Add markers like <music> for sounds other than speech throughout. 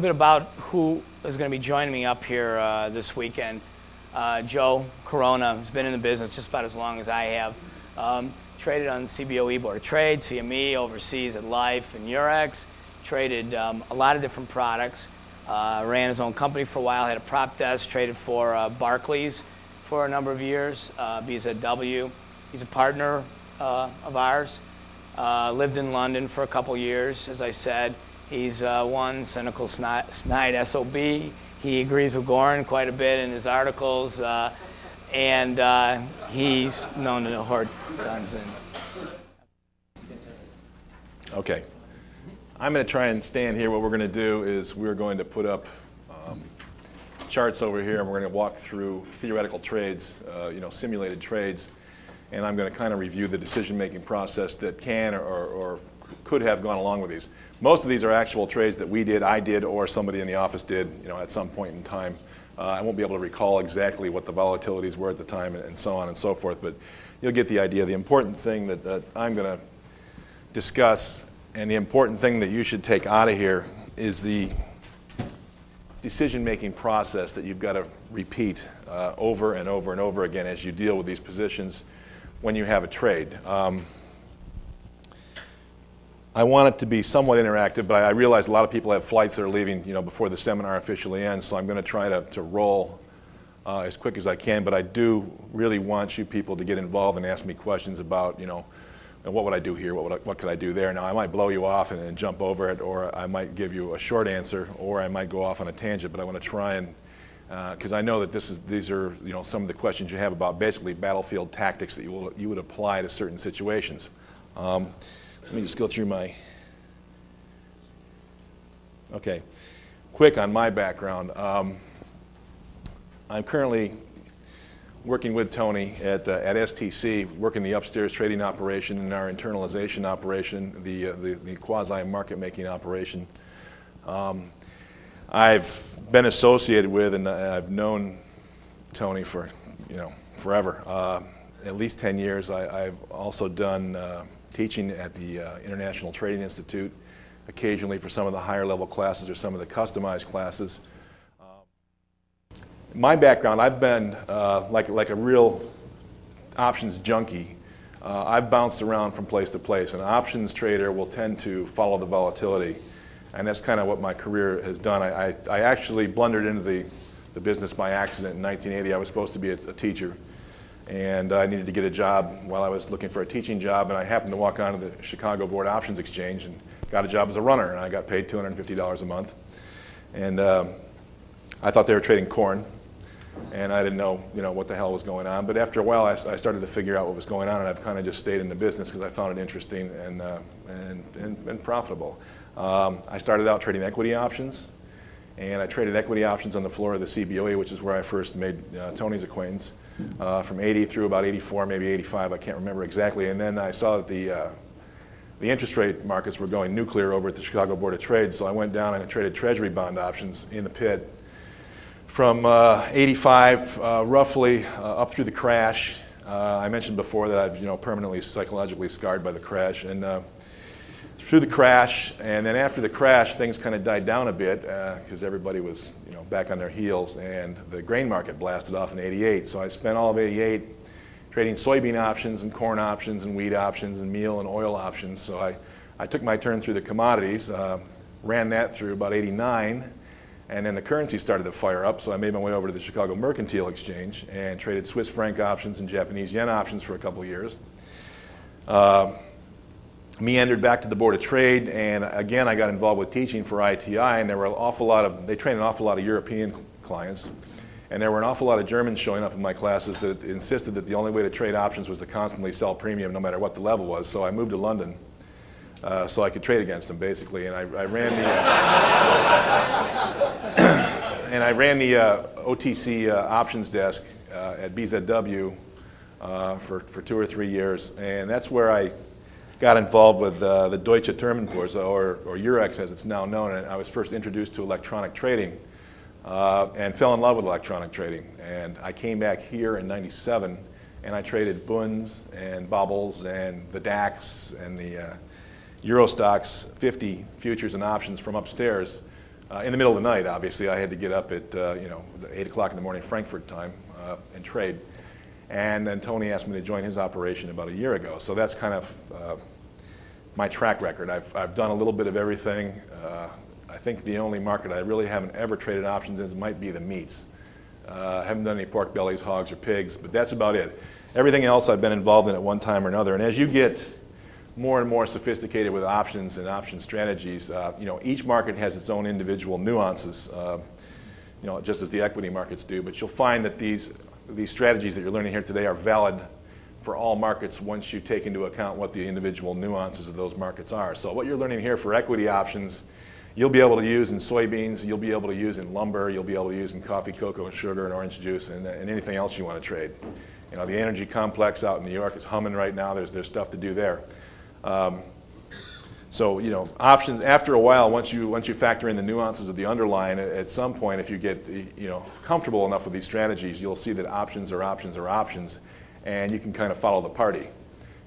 Little bit about who is going to be joining me up here uh, this weekend. Uh, Joe Corona has been in the business just about as long as I have. Um, traded on CBOE Board of Trade, CME, overseas at LIFFE and Eurex. Traded um, a lot of different products. Uh, ran his own company for a while, had a prop desk, traded for uh, Barclays for a number of years, uh, BZW. He's a partner uh, of ours. Uh, lived in London for a couple years, as I said. He's uh, one cynical snide, snide SOB. He agrees with Goran quite a bit in his articles, uh, and uh, he's known to hoard guns. Okay. I'm going to try and stand here. What we're going to do is we're going to put up um, charts over here, and we're going to walk through theoretical trades, uh, you know, simulated trades, and I'm going to kind of review the decision-making process that can or, or could have gone along with these. Most of these are actual trades that we did, I did, or somebody in the office did, you know, at some point in time. Uh, I won't be able to recall exactly what the volatilities were at the time and, and so on and so forth, but you'll get the idea. The important thing that, that I'm going to discuss and the important thing that you should take out of here is the decision making process that you've got to repeat uh, over and over and over again as you deal with these positions when you have a trade. Um, I want it to be somewhat interactive, but I realize a lot of people have flights that are leaving you know, before the seminar officially ends, so I'm going to try to, to roll uh, as quick as I can. But I do really want you people to get involved and ask me questions about, you know, what would I do here? What, would I, what could I do there? Now, I might blow you off and, and, jump over it, or I might give you a short answer, or I might go off on a tangent, but I want to try and, because uh, I know that this is, these are you know, some of the questions you have about basically battlefield tactics that you, will, you would apply to certain situations. Um, let me just go through my. Okay, quick on my background. Um, I'm currently working with Tony at, uh, at STC, working the upstairs trading operation and our internalization operation, the, uh, the, the quasi market making operation. Um, I've been associated with and I've known Tony for you know forever, uh, at least 10 years. I, have also done uh, teaching at the uh, International Trading Institute, occasionally for some of the higher level classes or some of the customized classes my background, I've been uh, like, like a real options junkie. Uh, I've bounced around from place to place. An options trader will tend to follow the volatility. And that's kind of what my career has done. I, I, I, actually blundered into the, the business by accident in 1980. I was supposed to be a, a, teacher. And I needed to get a job while I was looking for a teaching job. And I happened to walk onto the Chicago Board Options Exchange and got a job as a runner. And I got paid $250 a month. And um, I thought they were trading corn and I didn't know, you know, what the hell was going on. But after a while, I, I started to figure out what was going on, and I've kind of just stayed in the business because I found it interesting and, uh, and, and, and, profitable. Um, I started out trading equity options, and I traded equity options on the floor of the CBOE, which is where I first made uh, Tony's acquaintance, uh, from 80 through about 84, maybe 85, I can't remember exactly. And then I saw that the uh, the interest rate markets were going nuclear over at the Chicago Board of Trade, so I went down and I traded treasury bond options in the pit from uh, 85 uh, roughly uh, up through the crash. Uh, I mentioned before that I've you know permanently psychologically scarred by the crash, and through the crash, and then after the crash, things kind of died down a bit because everybody was you know back on their heels, and the grain market blasted off in 88. So I spent all of 88 trading soybean options and corn options and wheat options and meal and oil options. So I, I took my turn through the commodities, ran that through about 89 and then the currency started to fire up, so I made my way over to the Chicago Mercantile Exchange and traded Swiss franc options and Japanese yen options for a couple years. Uh, meandered back to the Board of Trade, and again, I got involved with teaching for ITI, and there were an awful lot of, they trained an awful lot of European clients, and there were an awful lot of Germans showing up in my classes that insisted that the only way to trade options was to constantly sell premium no matter what the level was. So I moved to London uh, so I could trade against them basically. And I, I ran the uh, <coughs> and I ran the uh, OTC uh, options desk uh, at BZW uh, for for two or three years, and that's where I got involved with the Deutsche Terminbörse or or Eurex as it's now known. And I was first introduced to electronic trading. and fell in love with electronic trading. And I came back here in 97 and I traded Bunds and Bobls and the DAX and the Euro Stoxx 50 futures and options from upstairs uh, in the middle of the night, obviously, I had to get up at uh, you know 8 o'clock in the morning Frankfurt time uh, and trade. And then Tony asked me to join his operation about a year ago. So that's kind of uh, my track record. I've, I've done a little bit of everything. Uh, I think the only market I really haven't ever traded options in might be the meats. Uh, I haven't done any pork bellies, hogs, or pigs, but that's about it. Everything else I've been involved in at one time or another. And as you get more and more sophisticated with options and option strategies, uh, you know, each market has its own individual nuances, uh, you know, just as the equity markets do. But you'll find that these, these strategies that you're learning here today are valid for all markets once you take into account what the individual nuances of those markets are. So what you're learning here for equity options, you'll be able to use in soybeans, you'll be able to use in lumber, you'll be able to use in coffee, cocoa, and sugar, and orange juice, and, and anything else you want to trade. You know, the energy complex out in New York is humming right now. There's, there's stuff to do there. Um, so, you know, options, after a while, once you, once you factor in the nuances of the underlying, at some point, if you get, you know, comfortable enough with these strategies, you'll see that options are options are options, and you can kind of follow the party.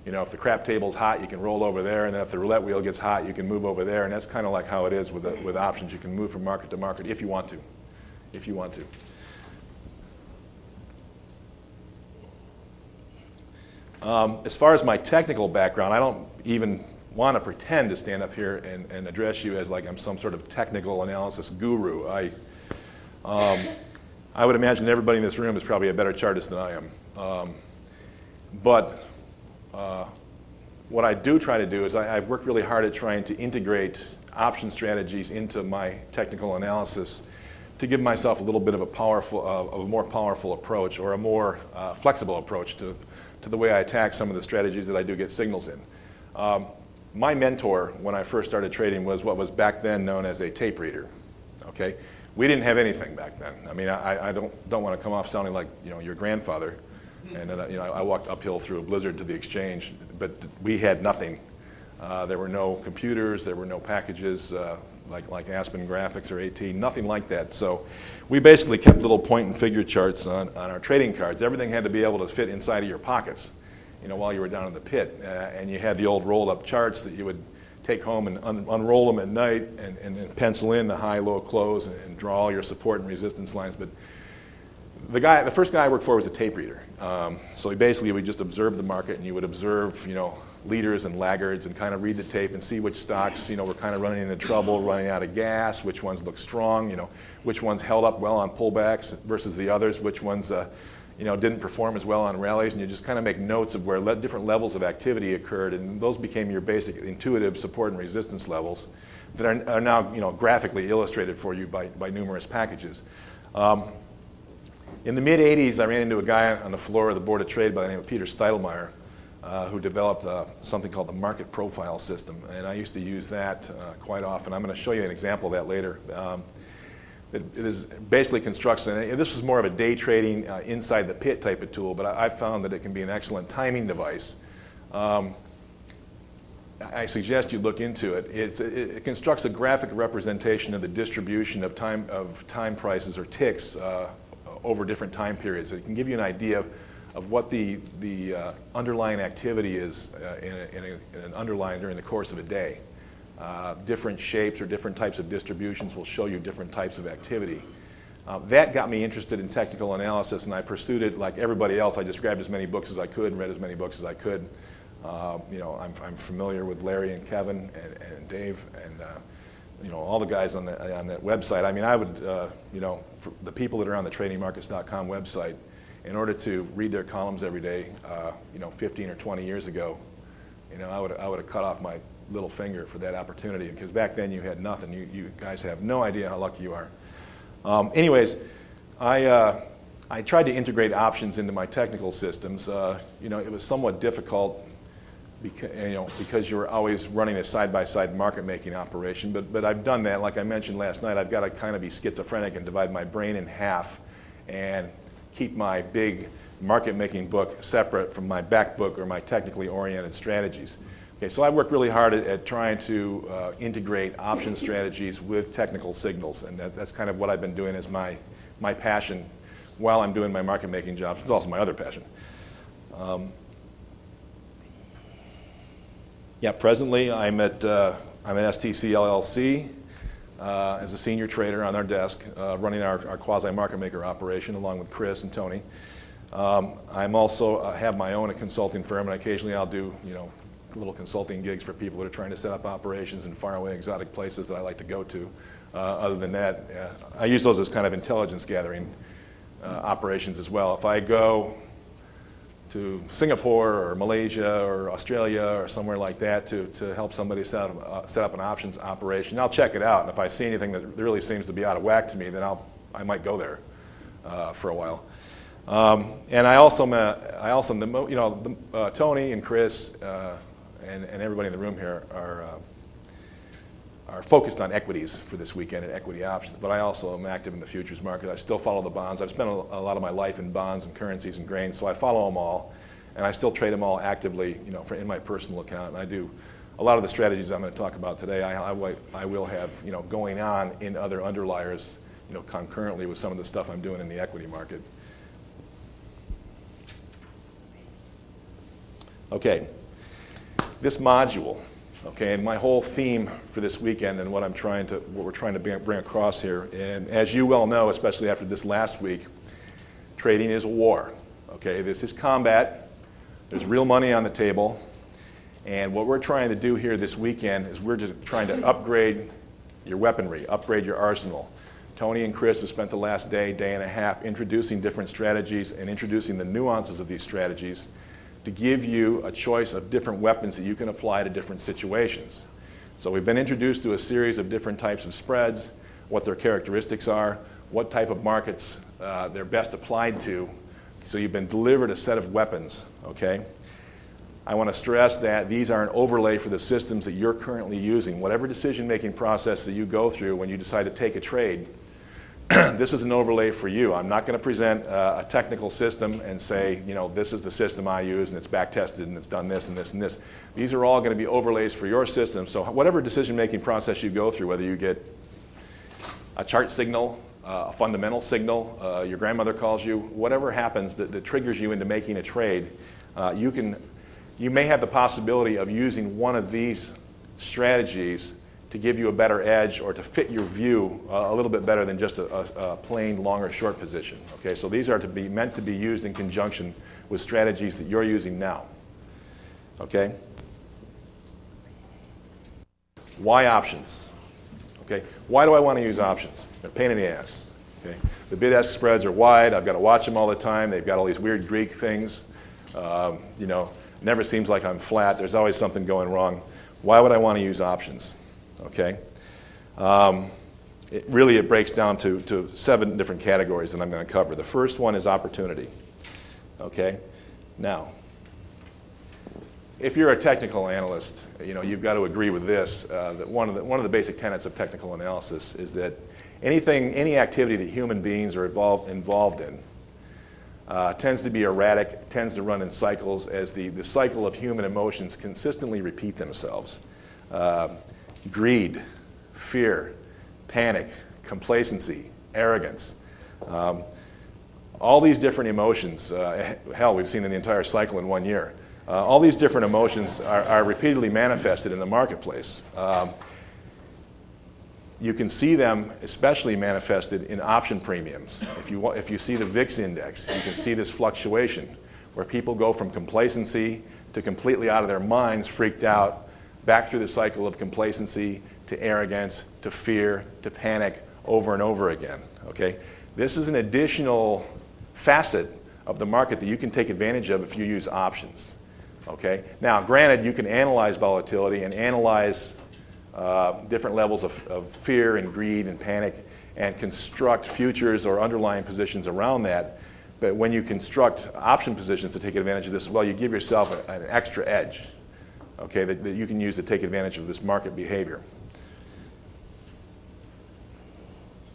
You know, if the crap table's hot, you can roll over there, and then if the roulette wheel gets hot, you can move over there, and that's kind of like how it is with, with options. You can move from market to market if you want to, if you want to. Um, as far as my technical background, I don't even want to pretend to stand up here and, and, address you as like I'm some sort of technical analysis guru. I, um, I would imagine everybody in this room is probably a better chartist than I am. Um, but uh, what I do try to do is I, have worked really hard at trying to integrate option strategies into my technical analysis to give myself a little bit of a powerful, uh, a more powerful approach or a more uh, flexible approach to to the way I attack some of the strategies that I do get signals in. Um, my mentor when I first started trading was what was back then known as a tape reader. Okay, we didn't have anything back then. I mean, I, I don't don't want to come off sounding like you know your grandfather, and then you know I walked uphill through a blizzard to the exchange, but we had nothing. Uh, there were no computers, there were no packages. Uh, like, like Aspen Graphics or AT, nothing like that. So we basically kept little point and figure charts on, on our trading cards. Everything had to be able to fit inside of your pockets, you know, while you were down in the pit. Uh, and you had the old rolled up charts that you would take home and un unroll them at night and, and, and, pencil in the high, low, close and, and, draw all your support and resistance lines. But the guy, the first guy I worked for was a tape reader. Um, so he basically would just observe the market and you would observe, you know, leaders and laggards and kind of read the tape and see which stocks, you know, were kind of running into trouble, running out of gas, which ones look strong, you know, which ones held up well on pullbacks versus the others, which ones, uh, you know, didn't perform as well on rallies, and you just kind of make notes of where le different levels of activity occurred, and those became your basic intuitive support and resistance levels that are, are now, you know, graphically illustrated for you by, by numerous packages. Um, in the mid 80s, I ran into a guy on the floor of the Board of Trade by the name of Peter Steidlmayer, uh, who developed uh, something called the market profile system. And I used to use that uh, quite often. I'm going to show you an example of that later. Um, it, is basically constructs, and this was more of a day trading uh, inside the pit type of tool, but I, I, found that it can be an excellent timing device. Um, I suggest you look into it. It, it, constructs a graphic representation of the distribution of time, of time prices or ticks uh, over different time periods. It can give you an idea of of what the, the uh, underlying activity is uh, in, a, in, a, in, an underlying during the course of a day. Uh, different shapes or different types of distributions will show you different types of activity. Uh, that got me interested in technical analysis, and I pursued it like everybody else. I just grabbed as many books as I could and read as many books as I could. Uh, you know, I'm, I'm, familiar with Larry and Kevin and, and Dave and uh, you know all the guys on, the, on that website. I mean, I would, you know, the people that are on the tradingmarkets.com website, in order to read their columns every day, uh, you know, 15 or 20 years ago, you know, I would, I would have cut off my little finger for that opportunity because back then you had nothing. You, you guys have no idea how lucky you are. Um, anyways, I, uh, I tried to integrate options into my technical systems. Uh, you know, it was somewhat difficult because, you know, because you were always running a side-by-side market-making operation. But, but I've done that. Like I mentioned last night, I've got to kind of be schizophrenic and divide my brain in half and keep my big market making book separate from my back book or my technically oriented strategies. Okay, so I worked really hard at, at trying to uh, integrate option strategies with technical signals, and that, that's kind of what I've been doing as my, my passion while I'm doing my market making job. It's also my other passion. Um, yeah, presently I'm at, uh, I'm at STC LLC. uh, as a senior trader on our desk, uh, running our, our quasi-market maker operation along with Chris and Tony. Um, I'm also uh, have my own a consulting firm, and occasionally I'll do you know little consulting gigs for people that are trying to set up operations in faraway exotic places that I like to go to. Uh, other than that, uh, I use those as kind of intelligence gathering uh, operations as well. If I go to Singapore or Malaysia or Australia or somewhere like that to, to help somebody set up, uh, set up an options operation. I'll check it out, and if I see anything that really seems to be out of whack to me, then I'll, I might go there uh, for a while. Um, and I also, met, I also, you know, uh, Tony and Chris uh, and, and everybody in the room here are uh, are focused on equities for this weekend and equity options, but I also am active in the futures market. I still follow the bonds. I've spent a, lot of my life in bonds and currencies and grains, so I follow them all, and I still trade them all actively, you know, for, in my personal account. And I do a lot of the strategies I'm going to talk about today. I, I, I will have, you know, going on in other underliers, you know, concurrently with some of the stuff I'm doing in the equity market. Okay, this module Okay, and my whole theme for this weekend and what I'm trying to, what we're trying to bring across here, and as you well know, especially after this last week, trading is a war. Okay, this is combat. There's real money on the table, and what we're trying to do here this weekend is we're just trying to upgrade your weaponry, upgrade your arsenal. Tony and Chris have spent the last day, day and a half introducing different strategies and introducing the nuances of these strategies to give you a choice of different weapons that you can apply to different situations. So we've been introduced to a series of different types of spreads, what their characteristics are, what type of markets uh, they're best applied to. So you've been delivered a set of weapons, okay? I want to stress that these are an overlay for the systems that you're currently using. Whatever decision-making process that you go through when you decide to take a trade, <clears throat> this is an overlay for you. I'm not going to present uh, a technical system and say, you know, this is the system I use and it's back tested and it's done this and this and this. These are all going to be overlays for your system. So whatever decision-making process you go through, whether you get a chart signal, uh, a fundamental signal, uh, your grandmother calls you, whatever happens that, that triggers you into making a trade, uh, you can, you may have the possibility of using one of these strategies to give you a better edge or to fit your view uh, a little bit better than just a, a, a, plain long or short position. Okay, so these are to be meant to be used in conjunction with strategies that you're using now. Okay? Why options? Okay, why do I want to use options? They're pain in the ass. Okay, the bid-ask spreads are wide. I've got to watch them all the time. They've got all these weird Greek things. Um, you know, never seems like I'm flat. There's always something going wrong. Why would I want to use options? Okay? Um, it, really, it breaks down to, to seven different categories that I'm going to cover. The first one is opportunity, okay? Now, if you're a technical analyst, you know, you've got to agree with this, uh, that one of, the, one of the basic tenets of technical analysis is that anything, any activity that human beings are involved, involved in uh, tends to be erratic, tends to run in cycles as the, the cycle of human emotions consistently repeat themselves. Uh, greed, fear, panic, complacency, arrogance. Um, all these different emotions, uh, hell, we've seen in the entire cycle in one year. Uh, all these different emotions are, are, repeatedly manifested in the marketplace. Um, you can see them especially manifested in option premiums. If you, if you see the VIX index, you can see this fluctuation where people go from complacency to completely out of their minds, freaked out, back through the cycle of complacency to arrogance to fear to panic over and over again. Okay? This is an additional facet of the market that you can take advantage of if you use options. Okay? Now, granted, you can analyze volatility and analyze uh, different levels of, of fear and greed and panic and construct futures or underlying positions around that. But when you construct option positions to take advantage of this well, you give yourself a, an extra edge okay, that, that you can use to take advantage of this market behavior.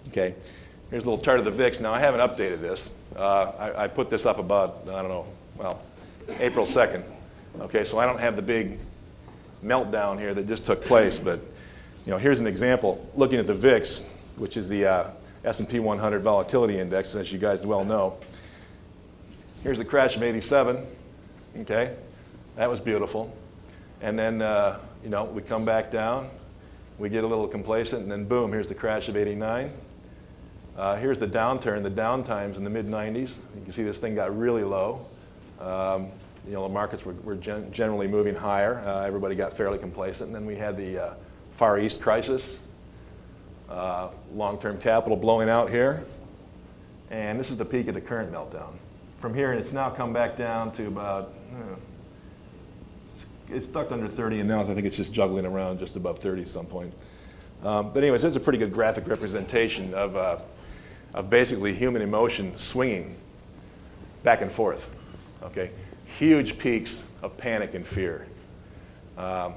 Okay, here's a little chart of the VIX. Now, I haven't updated this. Uh, I, I, put this up about, I don't know, well, April 2nd. Okay, so I don't have the big meltdown here that just took place, but you know, here's an example. Looking at the VIX, which is the uh, S&P 100 Volatility Index, as you guys well know. Here's the crash of 87. Okay, that was beautiful. And then, uh, you know, we come back down we get a little complacent, and then boom, here's the crash of 89. Uh, here's the downturn, the downtimes in the mid 90s. You can see this thing got really low. Um, you know, the markets were, were gen generally moving higher. Uh, everybody got fairly complacent. And then we had the uh, Far East crisis, uh, long-term capital blowing out here. And this is the peak of the current meltdown. From here, it's now come back down to about, know, it's stuck under 30, and now I think it's just juggling around just above 30 at some point. Um, but anyways, this is a pretty good graphic representation of, uh, of basically human emotion swinging back and forth. Okay, huge peaks of panic and fear, um,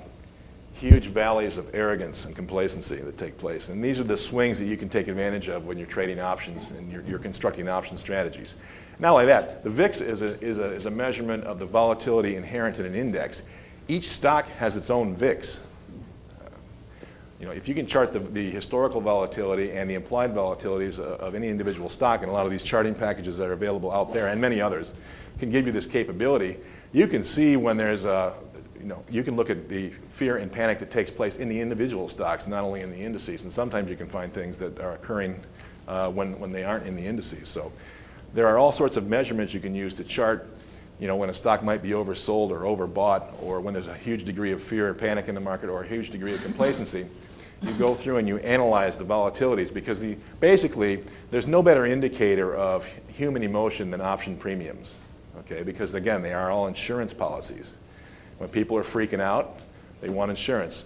huge valleys of arrogance and complacency that take place. And these are the swings that you can take advantage of when you're trading options and you're, you're constructing option strategies. Not only that, the VIX is a, is, a, is a measurement of the volatility inherent in an index. Each stock has its own VIX. You know, if you can chart the, the historical volatility and the implied volatilities of, of any individual stock, and a lot of these charting packages that are available out there, and many others, can give you this capability, you can see when there's a, you know, you can look at the fear and panic that takes place in the individual stocks, not only in the indices. And sometimes you can find things that are occurring uh, when, when they aren't in the indices. So there are all sorts of measurements you can use to chart you know, when a stock might be oversold or overbought, or when there's a huge degree of fear or panic in the market, or a huge degree of complacency, <laughs> you go through and you analyze the volatilities because the, basically there's no better indicator of human emotion than option premiums. Okay, because again, they are all insurance policies. When people are freaking out, they want insurance.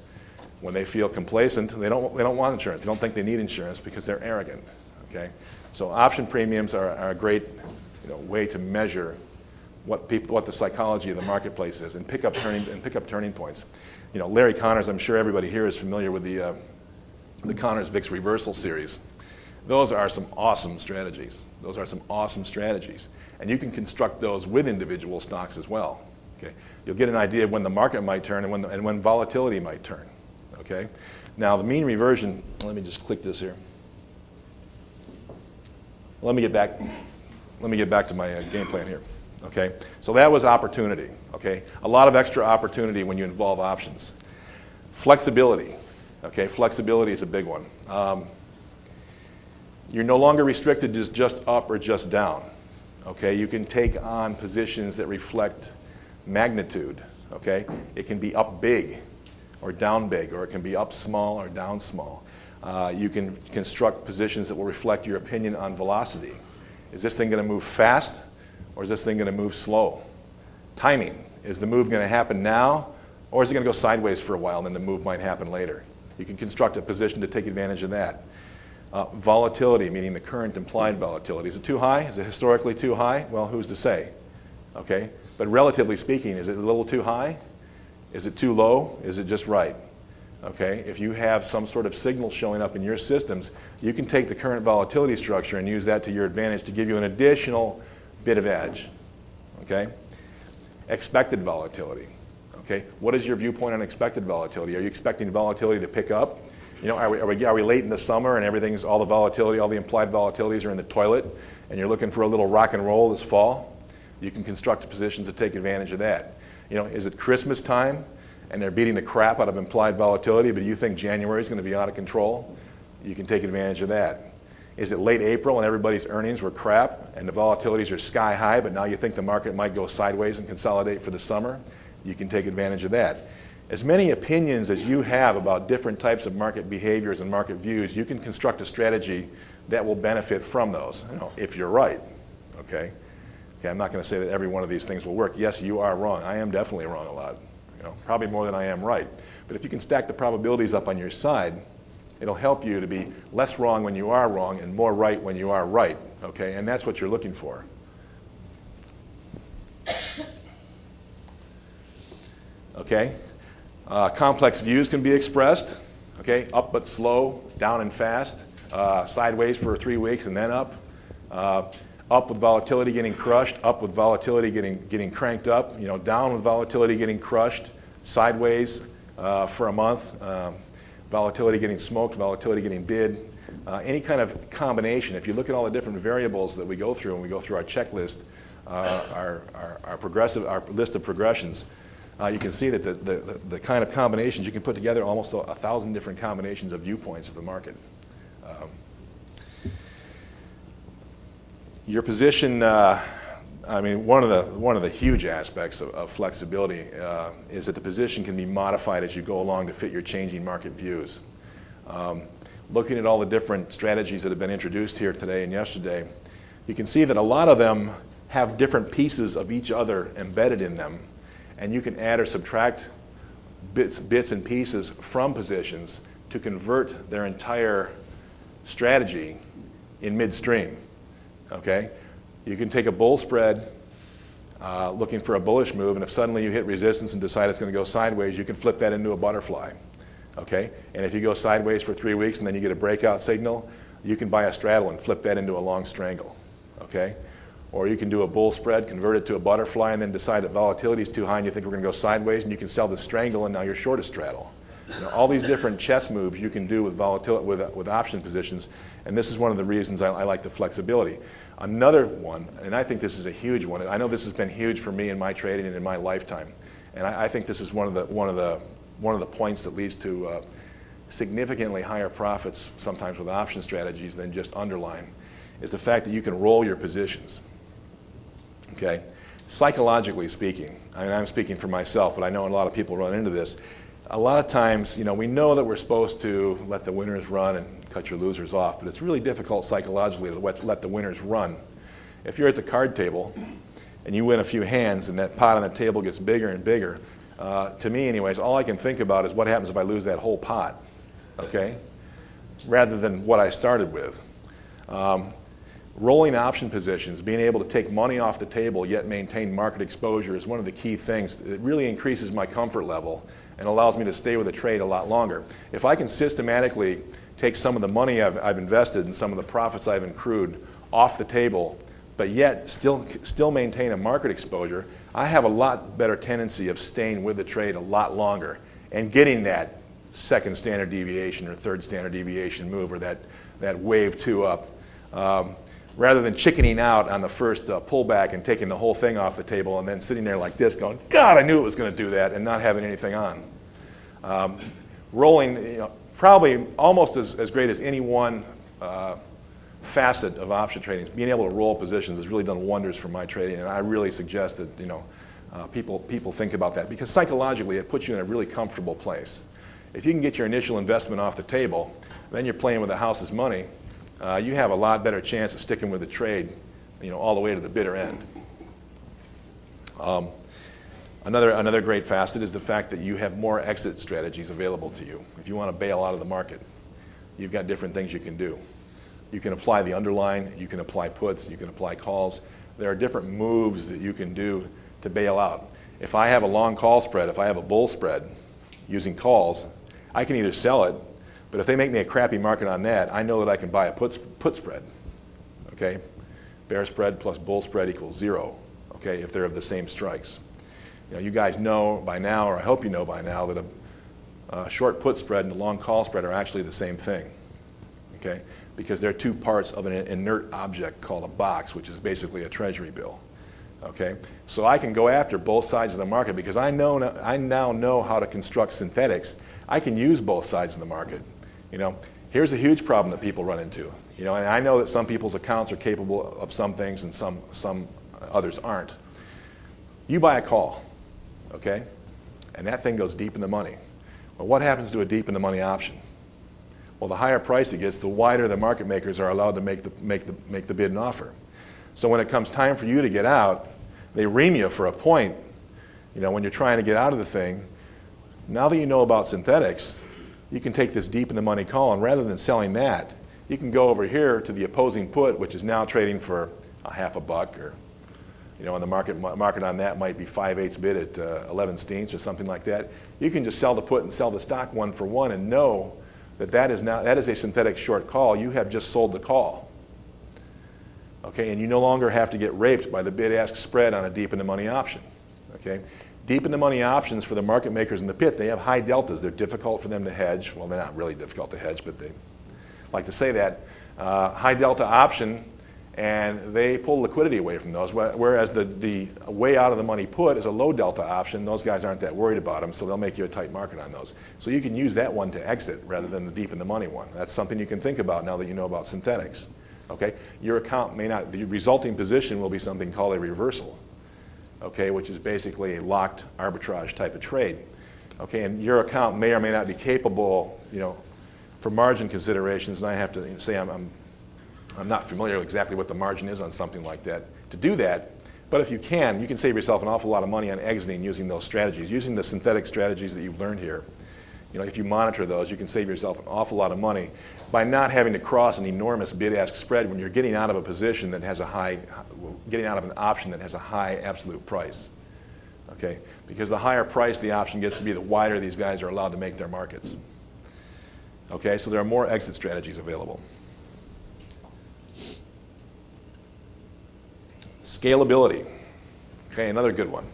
When they feel complacent, they don't, they don't want insurance. They don't think they need insurance because they're arrogant. Okay, so option premiums are, are a great you know, way to measure what, people, what the psychology of the marketplace is and pick up turning, and pick up turning points. You know, Larry Connors, I'm sure everybody here is familiar with the, uh, the Connors VIX reversal series. Those are some awesome strategies. Those are some awesome strategies. And you can construct those with individual stocks as well. Okay? You'll get an idea of when the market might turn and when, the, and when volatility might turn. Okay? Now, the mean reversion, let me just click this here. Let me get back, let me get back to my uh, game plan here. Okay? So that was opportunity. Okay? A lot of extra opportunity when you involve options. Flexibility. Okay? Flexibility is a big one. Um, you're no longer restricted to just up or just down. Okay? You can take on positions that reflect magnitude. Okay? It can be up big or down big, or it can be up small or down small. Uh, you can construct positions that will reflect your opinion on velocity. Is this thing going to move fast or is this thing going to move slow? Timing. Is the move going to happen now, or is it going to go sideways for a while and then the move might happen later? You can construct a position to take advantage of that. Uh, volatility, meaning the current implied volatility. Is it too high? Is it historically too high? Well, who's to say? Okay? But relatively speaking, is it a little too high? Is it too low? Is it just right? Okay? If you have some sort of signal showing up in your systems, you can take the current volatility structure and use that to your advantage to give you an additional bit of edge. Okay? Expected volatility. Okay? What is your viewpoint on expected volatility? Are you expecting volatility to pick up? You know, are we, are we, are we late in the summer and everything's, all the volatility, all the implied volatilities are in the toilet and you're looking for a little rock and roll this fall? You can construct positions to take advantage of that. You know, is it Christmas time and they're beating the crap out of implied volatility, but you think January is going to be out of control? You can take advantage of that. Is it late April and everybody's earnings were crap and the volatilities are sky high, but now you think the market might go sideways and consolidate for the summer? You can take advantage of that. As many opinions as you have about different types of market behaviors and market views, you can construct a strategy that will benefit from those, you know, if you're right. Okay? Okay, I'm not going to say that every one of these things will work. Yes, you are wrong. I am definitely wrong a lot. You know, probably more than I am right. But if you can stack the probabilities up on your side, It'll help you to be less wrong when you are wrong and more right when you are right. Okay? And that's what you're looking for. Okay? Uh, complex views can be expressed. Okay? Up but slow, down and fast, uh, sideways for three weeks and then up. Uh, up with volatility getting crushed, up with volatility getting, getting cranked up, you know, down with volatility getting crushed, sideways uh, for a month. Um, volatility getting smoked, volatility getting bid, uh, any kind of combination. If you look at all the different variables that we go through and we go through our checklist, uh, our, our, our, progressive, our list of progressions, uh, you can see that the, the, the, kind of combinations you can put together almost a, a thousand different combinations of viewpoints of the market. Um, your position, uh, I mean, one of the, one of the huge aspects of, of flexibility uh, is that the position can be modified as you go along to fit your changing market views. Um, looking at all the different strategies that have been introduced here today and yesterday, you can see that a lot of them have different pieces of each other embedded in them, and you can add or subtract bits, bits and pieces from positions to convert their entire strategy in midstream. Okay? You can take a bull spread uh, looking for a bullish move, and if suddenly you hit resistance and decide it's going to go sideways, you can flip that into a butterfly. Okay? And if you go sideways for three weeks and then you get a breakout signal, you can buy a straddle and flip that into a long strangle. Okay? Or you can do a bull spread, convert it to a butterfly, and then decide that volatility is too high and you think we're going to go sideways, and you can sell the strangle, and now you're short a straddle. You know, all these different chess moves you can do with volatility with, with option positions, and this is one of the reasons I, I like the flexibility. Another one, and I think this is a huge one. I know this has been huge for me in my trading and in my lifetime, and I, I think this is one of the one of the one of the points that leads to uh, significantly higher profits sometimes with option strategies than just underlying, is the fact that you can roll your positions. Okay, psychologically speaking, I mean I'm speaking for myself, but I know a lot of people run into this. A lot of times, you know, we know that we're supposed to let the winners run and cut your losers off, but it's really difficult psychologically to let, let the winners run. If you're at the card table and you win a few hands and that pot on the table gets bigger and bigger, uh, to me, anyways, all I can think about is what happens if I lose that whole pot, okay? Rather than what I started with. Um, rolling option positions, being able to take money off the table yet maintain market exposure is one of the key things. It really increases my comfort level and allows me to stay with a trade a lot longer. If I can systematically take some of the money I've, I've invested and some of the profits I've accrued off the table, but yet still, still maintain a market exposure, I have a lot better tendency of staying with the trade a lot longer and getting that second standard deviation or third standard deviation move or that, that wave two up. Um, rather than chickening out on the first uh, pullback and taking the whole thing off the table and then sitting there like this going, God, I knew it was going to do that and not having anything on. Um, rolling, you know, probably almost as, as great as any one uh, facet of option trading. Being able to roll positions has really done wonders for my trading, and I really suggest that you know uh, people people think about that because psychologically it puts you in a really comfortable place. If you can get your initial investment off the table, then you're playing with the house's money. Uh, you have a lot better chance of sticking with the trade, you know, all the way to the bitter end. Um, another another great facet is the fact that you have more exit strategies available to you. If you want to bail out of the market, you've got different things you can do. You can apply the underline, you can apply puts, you can apply calls. There are different moves that you can do to bail out. If I have a long call spread, if I have a bull spread using calls, I can either sell it, but if they make me a crappy market on that, I know that I can buy a put, put spread. Okay? Bear spread plus bull spread equals zero, okay, if they're of the same strikes. You know, you guys know by now, or I hope you know by now, that a, a short put spread and a long call spread are actually the same thing. Okay? because they're two parts of an inert object called a box, which is basically a treasury bill. Okay? So I can go after both sides of the market because I, know, I now know how to construct synthetics. I can use both sides of the market. You know, here's a huge problem that people run into. You know, and I know that some people's accounts are capable of some things and some, some others aren't. You buy a call, okay? And that thing goes deep in the money. Well, what happens to a deep in the money option? Well, the higher price it gets, the wider the market makers are allowed to make the, make the, make the bid and offer. So when it comes time for you to get out, they ream you for a point. You know, when you're trying to get out of the thing, now that you know about synthetics, you can take this deep in the money call, and rather than selling that, you can go over here to the opposing put, which is now trading for a half a buck, or you know, and the market market on that might be five eighths bid at uh, 11 steens or something like that. You can just sell the put and sell the stock one for one, and know that that is, now, that is a synthetic short call. You have just sold the call. Okay, and you no longer have to get raped by the bid-ask spread on a deep in the money option. Okay, deep in the money options for the market makers in the pit, they have high deltas. They're difficult for them to hedge. Well, they're not really difficult to hedge, but they like to say that. Uh, high delta option and they pull liquidity away from those. Whereas the, the way out of the money put is a low delta option. Those guys aren't that worried about them, so they'll make you a tight market on those. So you can use that one to exit rather than the deep in the money one. That's something you can think about now that you know about synthetics. Okay, your account may not. The resulting position will be something called a reversal. Okay, which is basically a locked arbitrage type of trade. Okay, and your account may or may not be capable, you know, for margin considerations, and I have to say I'm, I'm I'm not familiar exactly what the margin is on something like that. To do that, but if you can, you can save yourself an awful lot of money on exiting using those strategies, using the synthetic strategies that you've learned here. You know, if you monitor those, you can save yourself an awful lot of money by not having to cross an enormous bid-ask spread when you're getting out of a position that has a high, getting out of an option that has a high absolute price. Okay, because the higher price the option gets to be, the wider these guys are allowed to make their markets. Okay, so there are more exit strategies available. Scalability. Okay, another good one.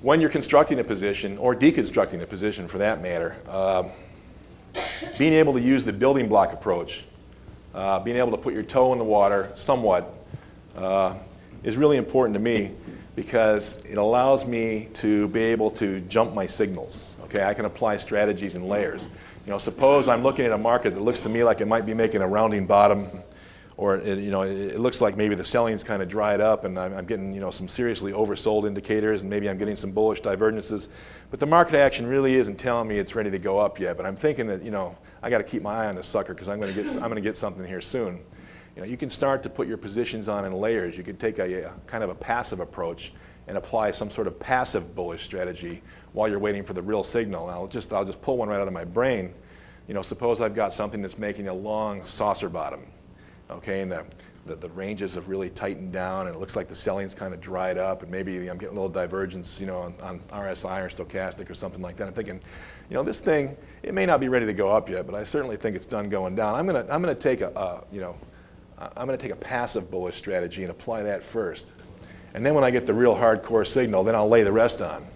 When you're constructing a position, or deconstructing a position for that matter, uh, being able to use the building block approach, uh, being able to put your toe in the water somewhat, uh, is really important to me because it allows me to be able to jump my signals. Okay, I can apply strategies and layers. You know, suppose I'm looking at a market that looks to me like it might be making a rounding bottom or it, you know, it looks like maybe the selling's kind of dried up and I'm, I'm, getting you know, some seriously oversold indicators and maybe I'm getting some bullish divergences. But the market action really isn't telling me it's ready to go up yet. But I'm thinking that you know, I got to keep my eye on this sucker because I'm going to get, something here soon. You know, you can start to put your positions on in layers. You could take a, a kind of a passive approach and apply some sort of passive bullish strategy while you're waiting for the real signal. I'll just, I'll just pull one right out of my brain. You know, suppose I've got something that's making a long saucer bottom okay, and the, the, the, ranges have really tightened down, and it looks like the selling's kind of dried up, and maybe I'm getting a little divergence, you know, on, on, RSI or stochastic or something like that. I'm thinking, you know, this thing, it may not be ready to go up yet, but I certainly think it's done going down. I'm gonna, I'm gonna take a, you know, I'm gonna take a passive bullish strategy and apply that first. And then when I get the real hardcore signal, then I'll lay the rest on.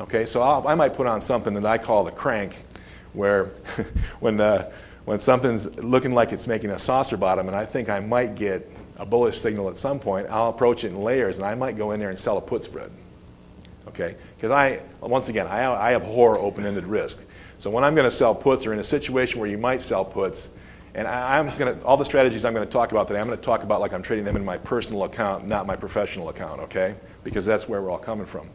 Okay, so I'll, i might put on something that I call the crank, where <laughs> when uh, when something's looking like it's making a saucer bottom and I think I might get a bullish signal at some point, I'll approach it in layers and I might go in there and sell a put spread. Okay? Because I, once again, I, I abhor open ended risk. So when I'm going to sell puts or in a situation where you might sell puts, and I, am going to, all the strategies I'm going to talk about today, I'm going to talk about like I'm trading them in my personal account, not my professional account, okay? Because that's where we're all coming from.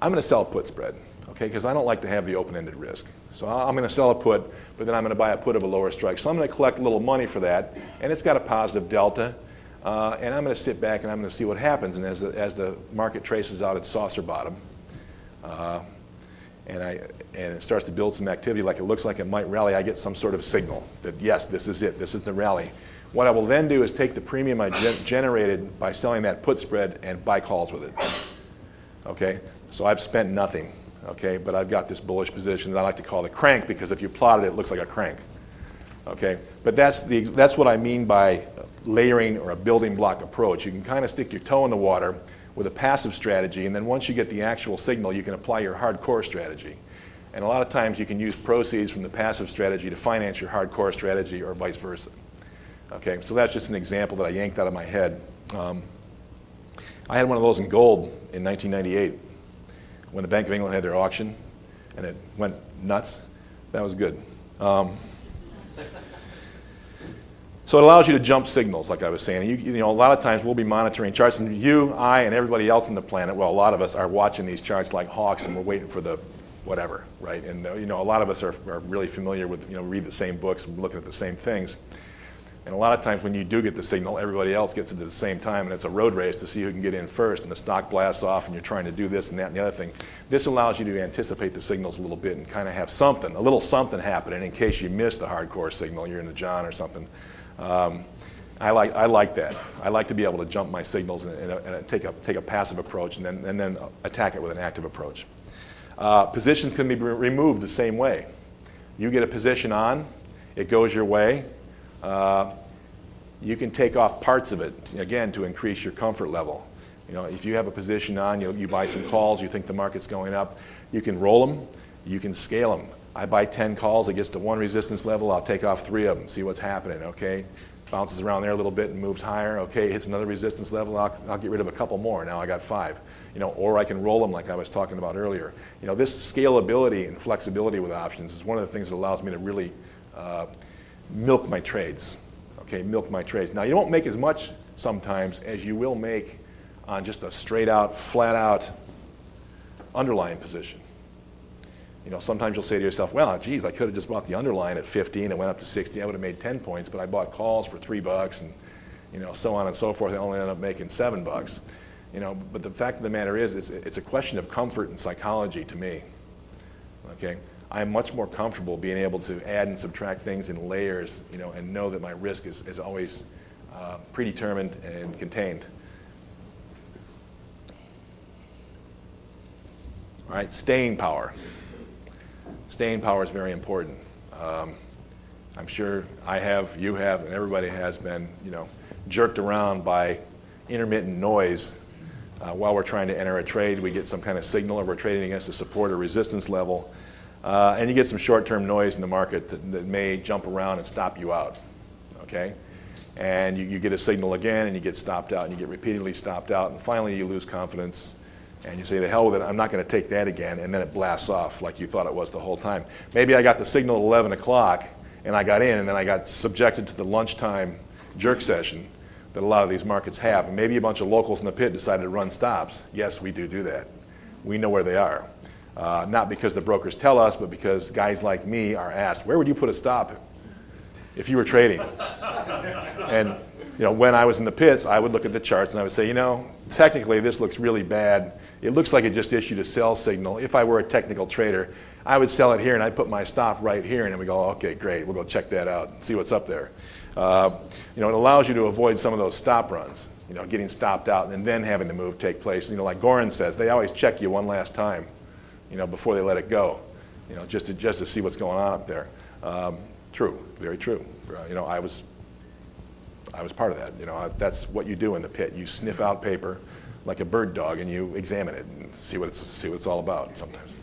I'm going to sell put spread okay? Because I don't like to have the open-ended risk. So I'm going to sell a put, but then I'm going to buy a put of a lower strike. So I'm going to collect a little money for that, and it's got a positive delta. Uh, and I'm going to sit back and I'm going to see what happens. And as the, as the market traces out its saucer bottom, uh, and, I, and it starts to build some activity like it looks like it might rally, I get some sort of signal that yes, this is it, this is the rally. What I will then do is take the premium I ge generated by selling that put spread and buy calls with it. Okay, so I've spent nothing okay? But I've got this bullish position that I like to call the crank because if you plot it, it looks like a crank, okay? But that's, the, that's what I mean by layering or a building block approach. You can kind of stick your toe in the water with a passive strategy, and then once you get the actual signal, you can apply your hardcore strategy. And a lot of times you can use proceeds from the passive strategy to finance your hardcore strategy or vice versa. Okay, so that's just an example that I yanked out of my head. Um, I had one of those in gold in 1998 when the Bank of England had their auction and it went nuts. That was good. Um, so it allows you to jump signals, like I was saying. You, you, know, a lot of times we'll be monitoring charts, and you, I, and everybody else on the planet, well, a lot of us are watching these charts like hawks, and we're waiting for the whatever, right? And uh, you know, a lot of us are, are really familiar with, you know, read the same books, looking at the same things. And a lot of times when you do get the signal, everybody else gets it at the same time, and it's a road race to see who can get in first, and the stock blasts off, and you're trying to do this and that and the other thing. This allows you to anticipate the signals a little bit and kind of have something, a little something happening in case you miss the hardcore signal, you're in the John or something. Um, I like, I like that. I like to be able to jump my signals and, and, and take, a, take a passive approach and then, and then attack it with an active approach. Uh, positions can be removed the same way. You get a position on, it goes your way, uh, you can take off parts of it, again, to increase your comfort level. You know, if you have a position on, you, you buy some calls, you think the market's going up, you can roll them, you can scale them. I buy 10 calls, it gets to one resistance level, I'll take off three of them, see what's happening, okay? bounces around there a little bit and moves higher. Okay, hits another resistance level. I'll, I'll get rid of a couple more. Now I got five. You know, or I can roll them like I was talking about earlier. You know, this scalability and flexibility with options is one of the things that allows me to really uh, milk my trades. Okay, milk my trades. Now you don't make as much sometimes as you will make on just a straight out, flat out underlying position. You know, sometimes you'll say to yourself, well, geez, I could have just bought the underline at 15 and it went up to 60. I would have made 10 points, but I bought calls for three bucks and, you know, so on and so forth. I only ended up making seven bucks. You know, but the fact of the matter is, it's, it's a question of comfort and psychology to me. Okay? I'm much more comfortable being able to add and subtract things in layers, you know, and know that my risk is, is always uh, predetermined and contained. All right, staying power staying power is very important. Um, I'm sure I have, you have, and everybody has been, you know, jerked around by intermittent noise uh, while we're trying to enter a trade. We get some kind of signal, or we're trading against a support or resistance level, uh, and you get some short-term noise in the market that, that, may jump around and stop you out. Okay, and you, you get a signal again, and you get stopped out, and you get repeatedly stopped out, and finally you lose confidence and you say, the hell with it, I'm not going to take that again, and then it blasts off like you thought it was the whole time. Maybe I got the signal at 11 o'clock, and I got in, and then I got subjected to the lunchtime jerk session that a lot of these markets have. And maybe a bunch of locals in the pit decided to run stops. Yes, we do do that. We know where they are. Uh, not because the brokers tell us, but because guys like me are asked, where would you put a stop if you were trading? <laughs> and you know, when I was in the pits, I would look at the charts and I would say, you know, technically this looks really bad. It looks like it just issued a sell signal. If I were a technical trader, I would sell it here and I'd put my stop right here and then we go, okay, great, we'll go check that out and see what's up there. Uh, you know, it allows you to avoid some of those stop runs, you know, getting stopped out and then having the move take place. You know, like Goran says, they always check you one last time, you know, before they let it go, you know, just to, just to see what's going on up there. Um, true, very true. Uh, you know, I was I was part of that. You know, that's what you do in the pit. You sniff out paper like a bird dog, and you examine it and see what it's see what it's all about. Sometimes.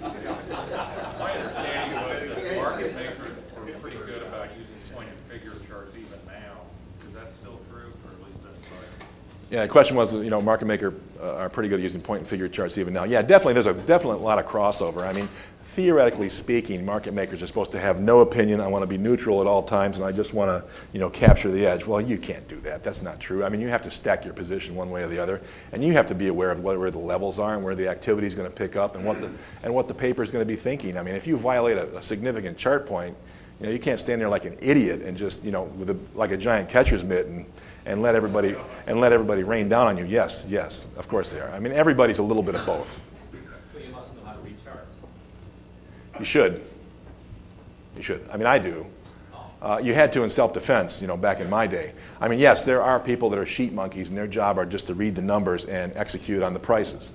My understanding was that market makers were pretty good about using point and figure charts even now. Is that still true, or at least that's right? Yeah, the question was, you know, market maker uh, are pretty good at using point and figure charts even now. Yeah, definitely. There's a definitely a lot of crossover. I mean, theoretically speaking, market makers are supposed to have no opinion. I want to be neutral at all times, and I just want to, you know, capture the edge. Well, you can't do that. That's not true. I mean, you have to stack your position one way or the other, and you have to be aware of where the levels are and where the activity is going to pick up and what the and what the paper is going to be thinking. I mean, if you violate a, a significant chart point, you know, you can't stand there like an idiot and just, you know, with a, like a giant catcher's mitt and, and let everybody and let everybody rain down on you. Yes, yes, of course they are. I mean, everybody's a little bit of both. So you must know how to read charts. You should. You should. I mean, I do. Uh, you had to in self-defense, you know, back in my day. I mean, yes, there are people that are sheet monkeys, and their job are just to read the numbers and execute on the prices.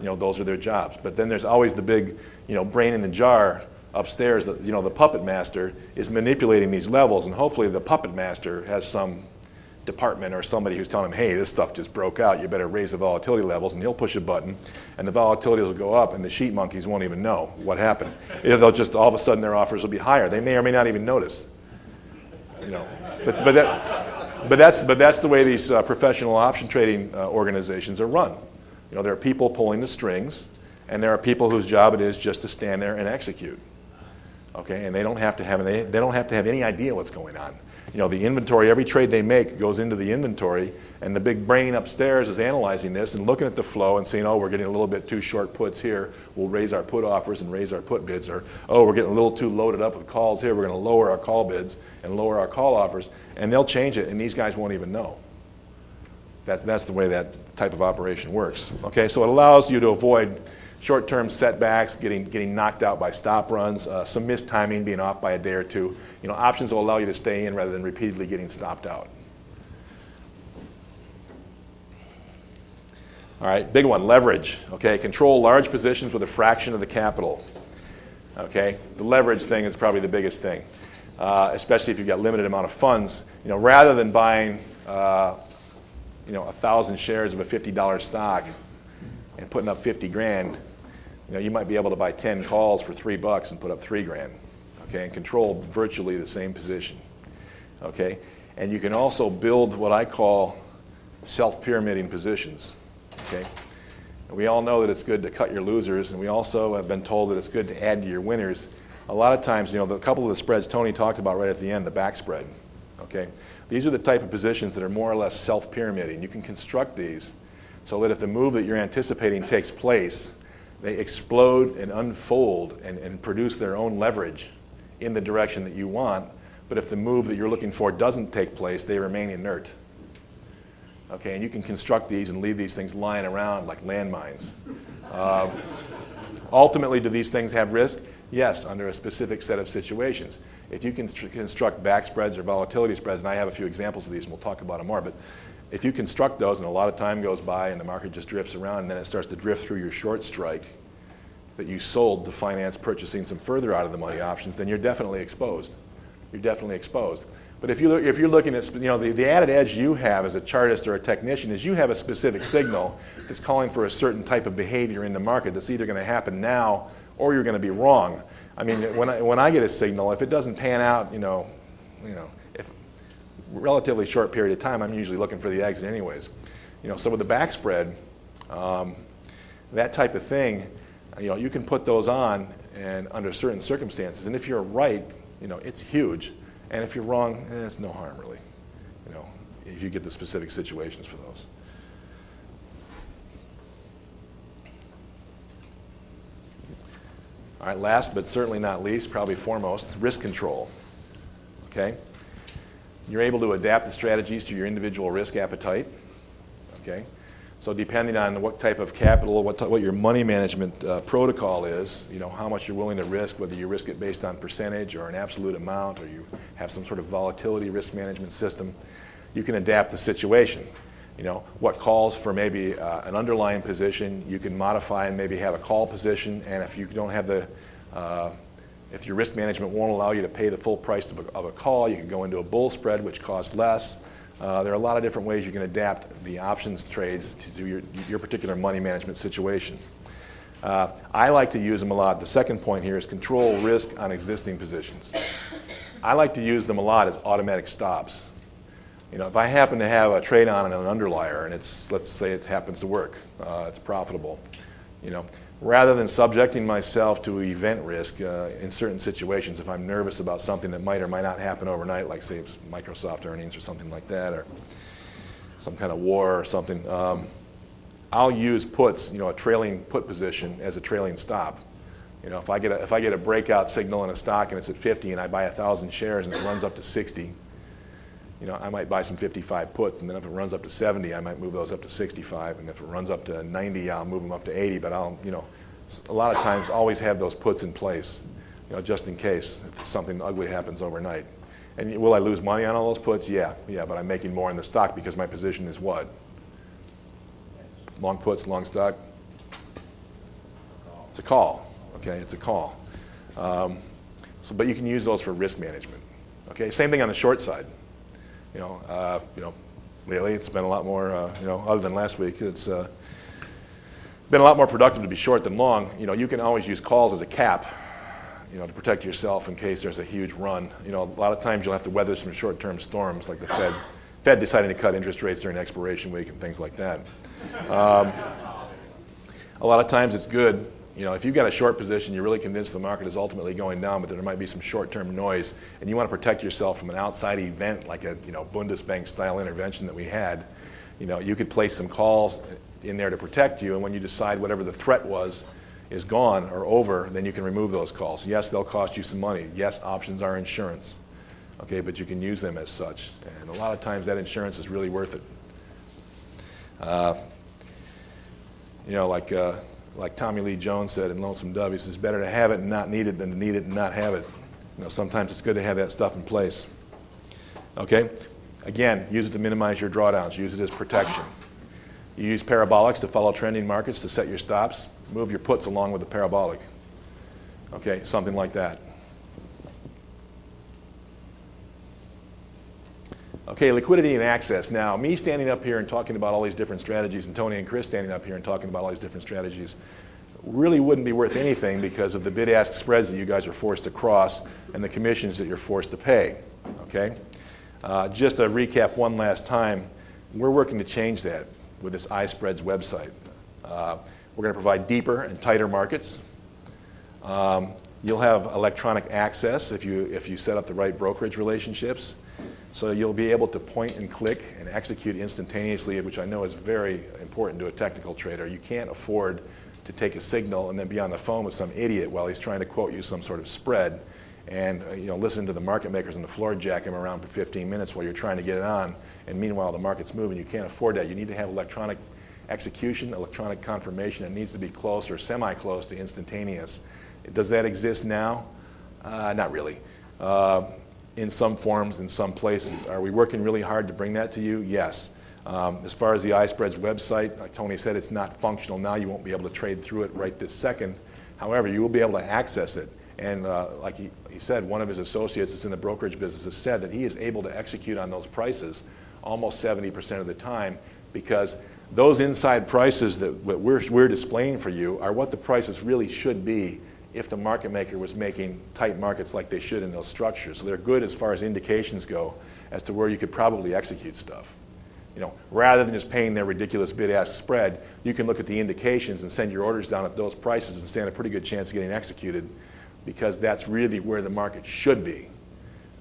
You know, those are their jobs. But then there's always the big, you know, brain in the jar upstairs. That you know, the puppet master is manipulating these levels, and hopefully the puppet master has some department or somebody who's telling him, hey, this stuff just broke out, you better raise the volatility levels, and he'll push a button, and the volatilities will go up, and the sheet monkeys won't even know what happened. They'll just, all of a sudden, their offers will be higher. They may or may not even notice. You know, but, but, that, but, that's, but that's the way these uh, professional option trading uh, organizations are run. You know, there are people pulling the strings, and there are people whose job it is just to stand there and execute. Okay, and they don't have to have, they, they don't have to have any idea what's going on you know, the inventory, every trade they make goes into the inventory, and the big brain upstairs is analyzing this and looking at the flow and saying, oh, we're getting a little bit too short puts here. We'll raise our put offers and raise our put bids. Or, oh, we're getting a little too loaded up with calls here. We're going to lower our call bids and lower our call offers. And they'll change it, and these guys won't even know. That's, that's the way that type of operation works. Okay, so it allows you to avoid short-term setbacks, getting, getting knocked out by stop runs, uh, some missed timing, being off by a day or two. You know, options will allow you to stay in rather than repeatedly getting stopped out. All right, big one, leverage. Okay, control large positions with a fraction of the capital. Okay, the leverage thing is probably the biggest thing, uh, especially if you've got limited amount of funds. You know, rather than buying, uh, you know, a thousand shares of a $50 stock and putting up 50 grand, you know, you might be able to buy 10 calls for three bucks and put up three grand, okay, and control virtually the same position, okay? And you can also build what I call self-pyramiding positions, okay? And we all know that it's good to cut your losers, and we also have been told that it's good to add to your winners. A lot of times, you know, the couple of the spreads Tony talked about right at the end, the back spread, okay? These are the type of positions that are more or less self-pyramiding. You can construct these so that if the move that you're anticipating takes place, they explode and unfold and, and produce their own leverage in the direction that you want. But if the move that you're looking for doesn't take place, they remain inert. Okay, and you can construct these and leave these things lying around like landmines. Uh, ultimately, do these things have risk? Yes, under a specific set of situations. If you can construct back spreads or volatility spreads, and I have a few examples of these, and we'll talk about them more, but if you construct those and a lot of time goes by and the market just drifts around and then it starts to drift through your short strike that you sold to finance purchasing some further out of the money options, then you're definitely exposed. You're definitely exposed. But if, you if you're looking at, you know, the, the added edge you have as a chartist or a technician is you have a specific signal that's calling for a certain type of behavior in the market that's either going to happen now or you're going to be wrong. I mean, when I, when I get a signal, if it doesn't pan out, you know, you know, relatively short period of time, I'm usually looking for the exit anyways. You know, so with the back spread, um, that type of thing, you know, you can put those on and under certain circumstances. And if you're right, you know, it's huge. And if you're wrong, eh, it's no harm really, you know, if you get the specific situations for those. All right, last but certainly not least, probably foremost, risk control. Okay? You're able to adapt the strategies to your individual risk appetite. Okay? So depending on what type of capital, what, what your money management uh, protocol is, you know, how much you're willing to risk, whether you risk it based on percentage or an absolute amount, or you have some sort of volatility risk management system, you can adapt the situation. You know, what calls for maybe uh, an underlying position, you can modify and maybe have a call position, and if you don't have the, uh, if your risk management won't allow you to pay the full price of a, of a call, you can go into a bull spread, which costs less. Uh, there are a lot of different ways you can adapt the options trades to your, your particular money management situation. Uh, I like to use them a lot. The second point here is control risk on existing positions. I like to use them a lot as automatic stops. You know, if I happen to have a trade on an underlier and it's, let's say it happens to work, uh, it's profitable, you know, rather than subjecting myself to event risk uh, in certain situations, if I'm nervous about something that might or might not happen overnight, like say Microsoft earnings or something like that, or some kind of war or something, um, I'll use puts, you know, a trailing put position as a trailing stop. You know, if I get a, if I get a breakout signal in a stock and it's at 50 and I buy a thousand shares and it runs up to 60, you know, I might buy some 55 puts, and then if it runs up to 70, I might move those up to 65, and if it runs up to 90, I'll move them up to 80. But I'll, you know, a lot of times always have those puts in place, you know, just in case if something ugly happens overnight. And will I lose money on all those puts? Yeah, yeah, but I'm making more in the stock because my position is what? Long puts, long stock. It's a call. Okay, it's a call. Um, so, but you can use those for risk management. Okay, same thing on the short side you know, uh, you know, lately it's been a lot more, uh, you know, other than last week, it's uh, been a lot more productive to be short than long. You know, you can always use calls as a cap, you know, to protect yourself in case there's a huge run. You know, a lot of times you'll have to weather some short-term storms like the Fed, Fed deciding to cut interest rates during expiration week and things like that. Um, a lot of times it's good you know, if you've got a short position, you're really convinced the market is ultimately going down, but there might be some short-term noise, and you want to protect yourself from an outside event like a you know Bundesbank-style intervention that we had. You know, you could place some calls in there to protect you, and when you decide whatever the threat was is gone or over, then you can remove those calls. Yes, they'll cost you some money. Yes, options are insurance. Okay, but you can use them as such, and a lot of times that insurance is really worth it. Uh, you know, like. Uh, like Tommy Lee Jones said in Lonesome Dove, he says, better to have it and not need it than to need it and not have it. You know, sometimes it's good to have that stuff in place. Okay? Again, use it to minimize your drawdowns. Use it as protection. You use parabolics to follow trending markets to set your stops. Move your puts along with the parabolic. Okay, something like that. Okay, liquidity and access. Now, me standing up here and talking about all these different strategies, and Tony and Chris standing up here and talking about all these different strategies, really wouldn't be worth anything because of the bid-ask spreads that you guys are forced to cross and the commissions that you're forced to pay. Okay, Uh, just to recap one last time, we're working to change that with this iSpreads website. Uh, we're going to provide deeper and tighter markets. Um, you'll have electronic access if you, if you set up the right brokerage relationships. So you'll be able to point and click and execute instantaneously, which I know is very important to a technical trader. You can't afford to take a signal and then be on the phone with some idiot while he's trying to quote you some sort of spread and uh, you know listen to the market makers on the floor jack him around for 15 minutes while you're trying to get it on. And meanwhile the market's moving. You can't afford that. You need to have electronic execution electronic confirmation. It needs to be close or semi-close to instantaneous. Does that exist now? Uh, not really. Uh, in some forms in some places are we working really hard to bring that to you yes um, as far as the iSpreads website, like Tony said, it's not functional now. You won't be able to trade through it right this second. However, you will be able to access it. And uh, like he, he said, one of his associates that's in the brokerage business has said that he is able to execute on those prices almost 70% of the time because those inside prices that we're, we're displaying for you are what the prices really should be if the market maker was making tight markets like they should in those structures. So they're good as far as indications go as to where you could probably execute stuff. You know, rather than just paying their ridiculous bid-ask spread, you can look at the indications and send your orders down at those prices and stand a pretty good chance of getting executed because that's really where the market should be,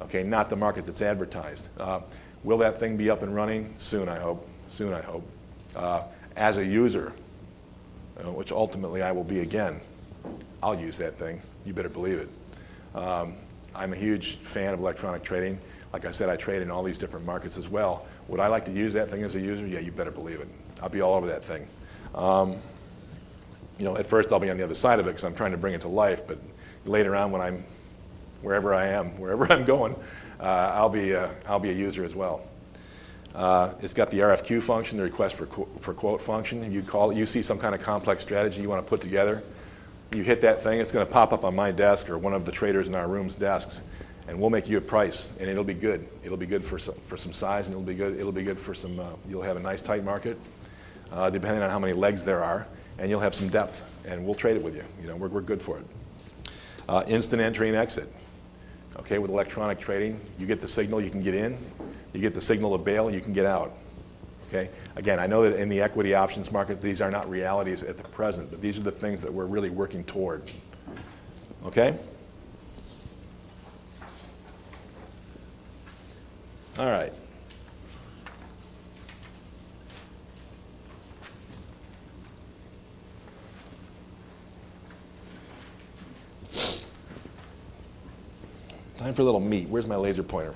okay, not the market that's advertised. Uh, will that thing be up and running? Soon, I hope. Soon, I hope. Uh, as a user, uh, which ultimately I will be again, I'll use that thing. You better believe it. Um, I'm a huge fan of electronic trading. Like I said, I trade in all these different markets as well. Would I like to use that thing as a user? Yeah, you better believe it. I'll be all over that thing. Um, you know, at first I'll be on the other side of it because I'm trying to bring it to life, but later on when I'm wherever I am, <laughs> wherever I'm going, uh, I'll, be, uh, I'll be a user as well. Uh, it's got the RFQ function, the request for, qu for quote function. You call you see some kind of complex strategy you want to put together. You hit that thing, it's going to pop up on my desk or one of the traders in our room's desks and we'll make you a price, and it'll be good. It'll be good for some, for some size, and it'll be good. It'll be good for some. Uh, you'll have a nice tight market, uh, depending on how many legs there are, and you'll have some depth, and we'll trade it with you. You know, we're, we're good for it. Uh, instant entry and exit. Okay, with electronic trading, you get the signal, you can get in. You get the signal to bail, you can get out. Okay. Again, I know that in the equity options market, these are not realities at the present, but these are the things that we're really working toward. Okay. All right. Time for a little meat. Where's my laser pointer?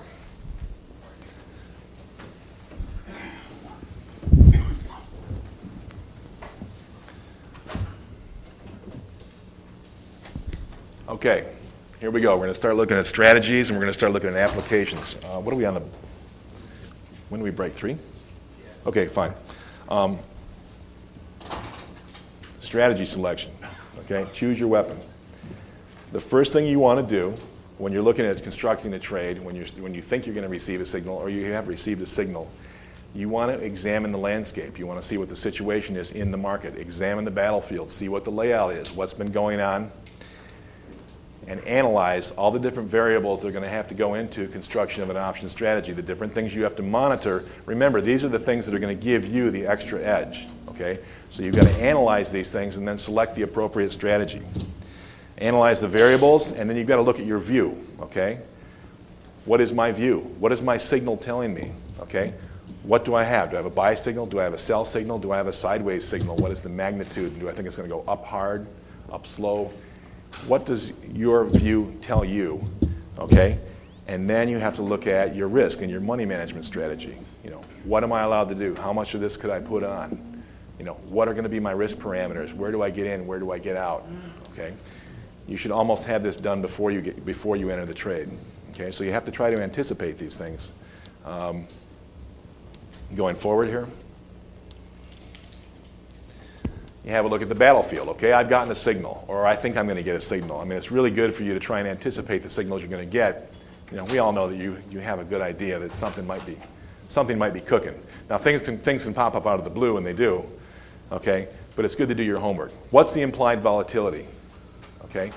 Okay, here we go. We're going to start looking at strategies and we're going to start looking at applications. Uh, what are we on the when do we break? Three? Okay, fine. Um, strategy selection. Okay, choose your weapon. The first thing you want to do when you're looking at constructing a trade, when, you're, when you think you're going to receive a signal or you have received a signal, you want to examine the landscape. You want to see what the situation is in the market. Examine the battlefield, see what the layout is, what's been going on, and analyze all the different variables that are going to have to go into construction of an option strategy, the different things you have to monitor. Remember, these are the things that are going to give you the extra edge. Okay? So you've got to analyze these things and then select the appropriate strategy. Analyze the variables, and then you've got to look at your view. Okay? What is my view? What is my signal telling me? Okay? What do I have? Do I have a buy signal? Do I have a sell signal? Do I have a sideways signal? What is the magnitude? Do I think it's going to go up hard, up slow? What does your view tell you? Okay? And then you have to look at your risk and your money management strategy. You know, what am I allowed to do? How much of this could I put on? You know, what are going to be my risk parameters? Where do I get in? Where do I get out? Okay? You should almost have this done before you, get, before you enter the trade. Okay? So you have to try to anticipate these things. Um, going forward here you have a look at the battlefield. Okay, I've gotten a signal, or I think I'm going to get a signal. I mean, it's really good for you to try and anticipate the signals you're going to get. You know, we all know that you, you have a good idea that something might be something might be cooking. Now, things can, things can pop up out of the blue, and they do. Okay, but it's good to do your homework. What's the implied volatility? Okay,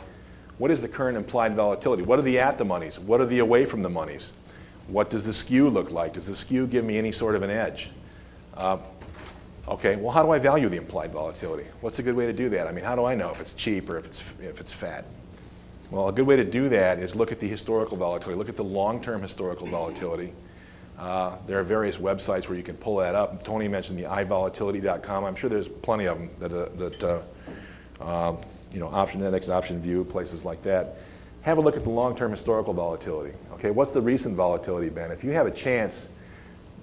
what is the current implied volatility? What are the at the monies? What are the away from the monies? What does the skew look like? Does the skew give me any sort of an edge? Uh, okay, well, how do I value the implied volatility? What's a good way to do that? I mean, how do I know if it's cheap or if it's, if it's fat? Well, a good way to do that is look at the historical volatility, look at the long-term historical volatility. Uh, there are various websites where you can pull that up. Tony mentioned the ivolatility.com. I'm sure there's plenty of them that, uh, that uh, uh, you know, Option Index, Option View, places like that. Have a look at the long-term historical volatility. Okay, what's the recent volatility been? If you have a chance,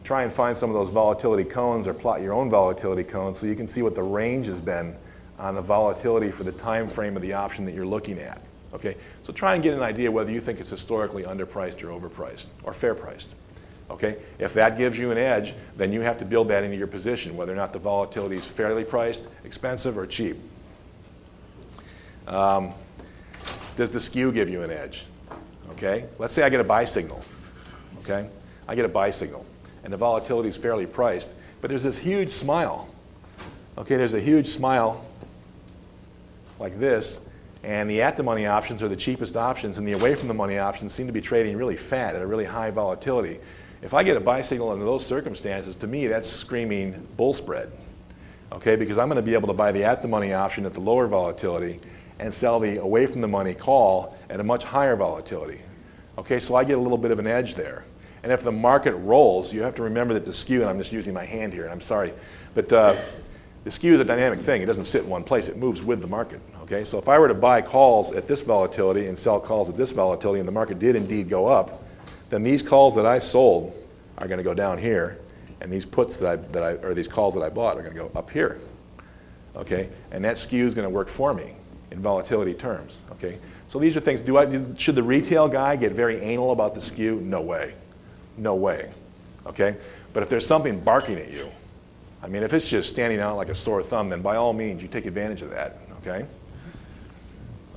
try and find some of those volatility cones or plot your own volatility cones so you can see what the range has been on the volatility for the time frame of the option that you're looking at. Okay, so try and get an idea whether you think it's historically underpriced or overpriced or fair priced. Okay, if that gives you an edge, then you have to build that into your position, whether or not the volatility is fairly priced, expensive, or cheap. Um, does the skew give you an edge? Okay, let's say I get a buy signal. Okay, I get a buy signal, and the volatility is fairly priced, but there's this huge smile. Okay, there's a huge smile like this, and the at the money options are the cheapest options, and the away from the money options seem to be trading really fat at a really high volatility. If I get a buy signal under those circumstances, to me that's screaming bull spread. Okay, because I'm going to be able to buy the at the money option at the lower volatility and sell the away from the money call at a much higher volatility. Okay, so I get a little bit of an edge there. And if the market rolls, you have to remember that the skew, and I'm just using my hand here, and I'm sorry, but uh, the skew is a dynamic thing. It doesn't sit in one place. It moves with the market. Okay, so if I were to buy calls at this volatility and sell calls at this volatility, and the market did indeed go up, then these calls that I sold are going to go down here, and these puts that I, that I or these calls that I bought are going to go up here. Okay, and that skew is going to work for me in volatility terms. Okay, so these are things. Do I should the retail guy get very anal about the skew? No way, no way. Okay, but if there's something barking at you, I mean, if it's just standing out like a sore thumb, then by all means, you take advantage of that, okay?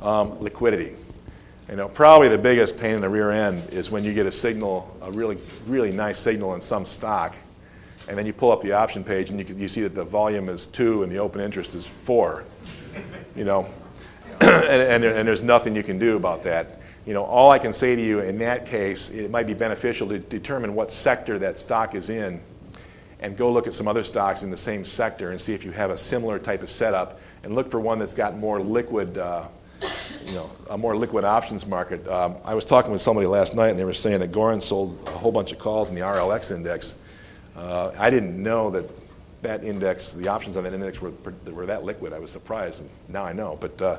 Um, liquidity. You know, probably the biggest pain in the rear end is when you get a signal, a really, really nice signal in some stock, and then you pull up the option page and you, can, you see that the volume is two and the open interest is four. You know, <clears throat> and, and, and there's nothing you can do about that. You know, all I can say to you in that case, it might be beneficial to determine what sector that stock is in and go look at some other stocks in the same sector and see if you have a similar type of setup and look for one that's got more liquid, uh, you know, a more liquid options market. Um, I was talking with somebody last night and they were saying that Gorin sold a whole bunch of calls in the RLX index. Uh, I didn't know that that index, the options on that index were, were that liquid. I was surprised and now I know. But uh,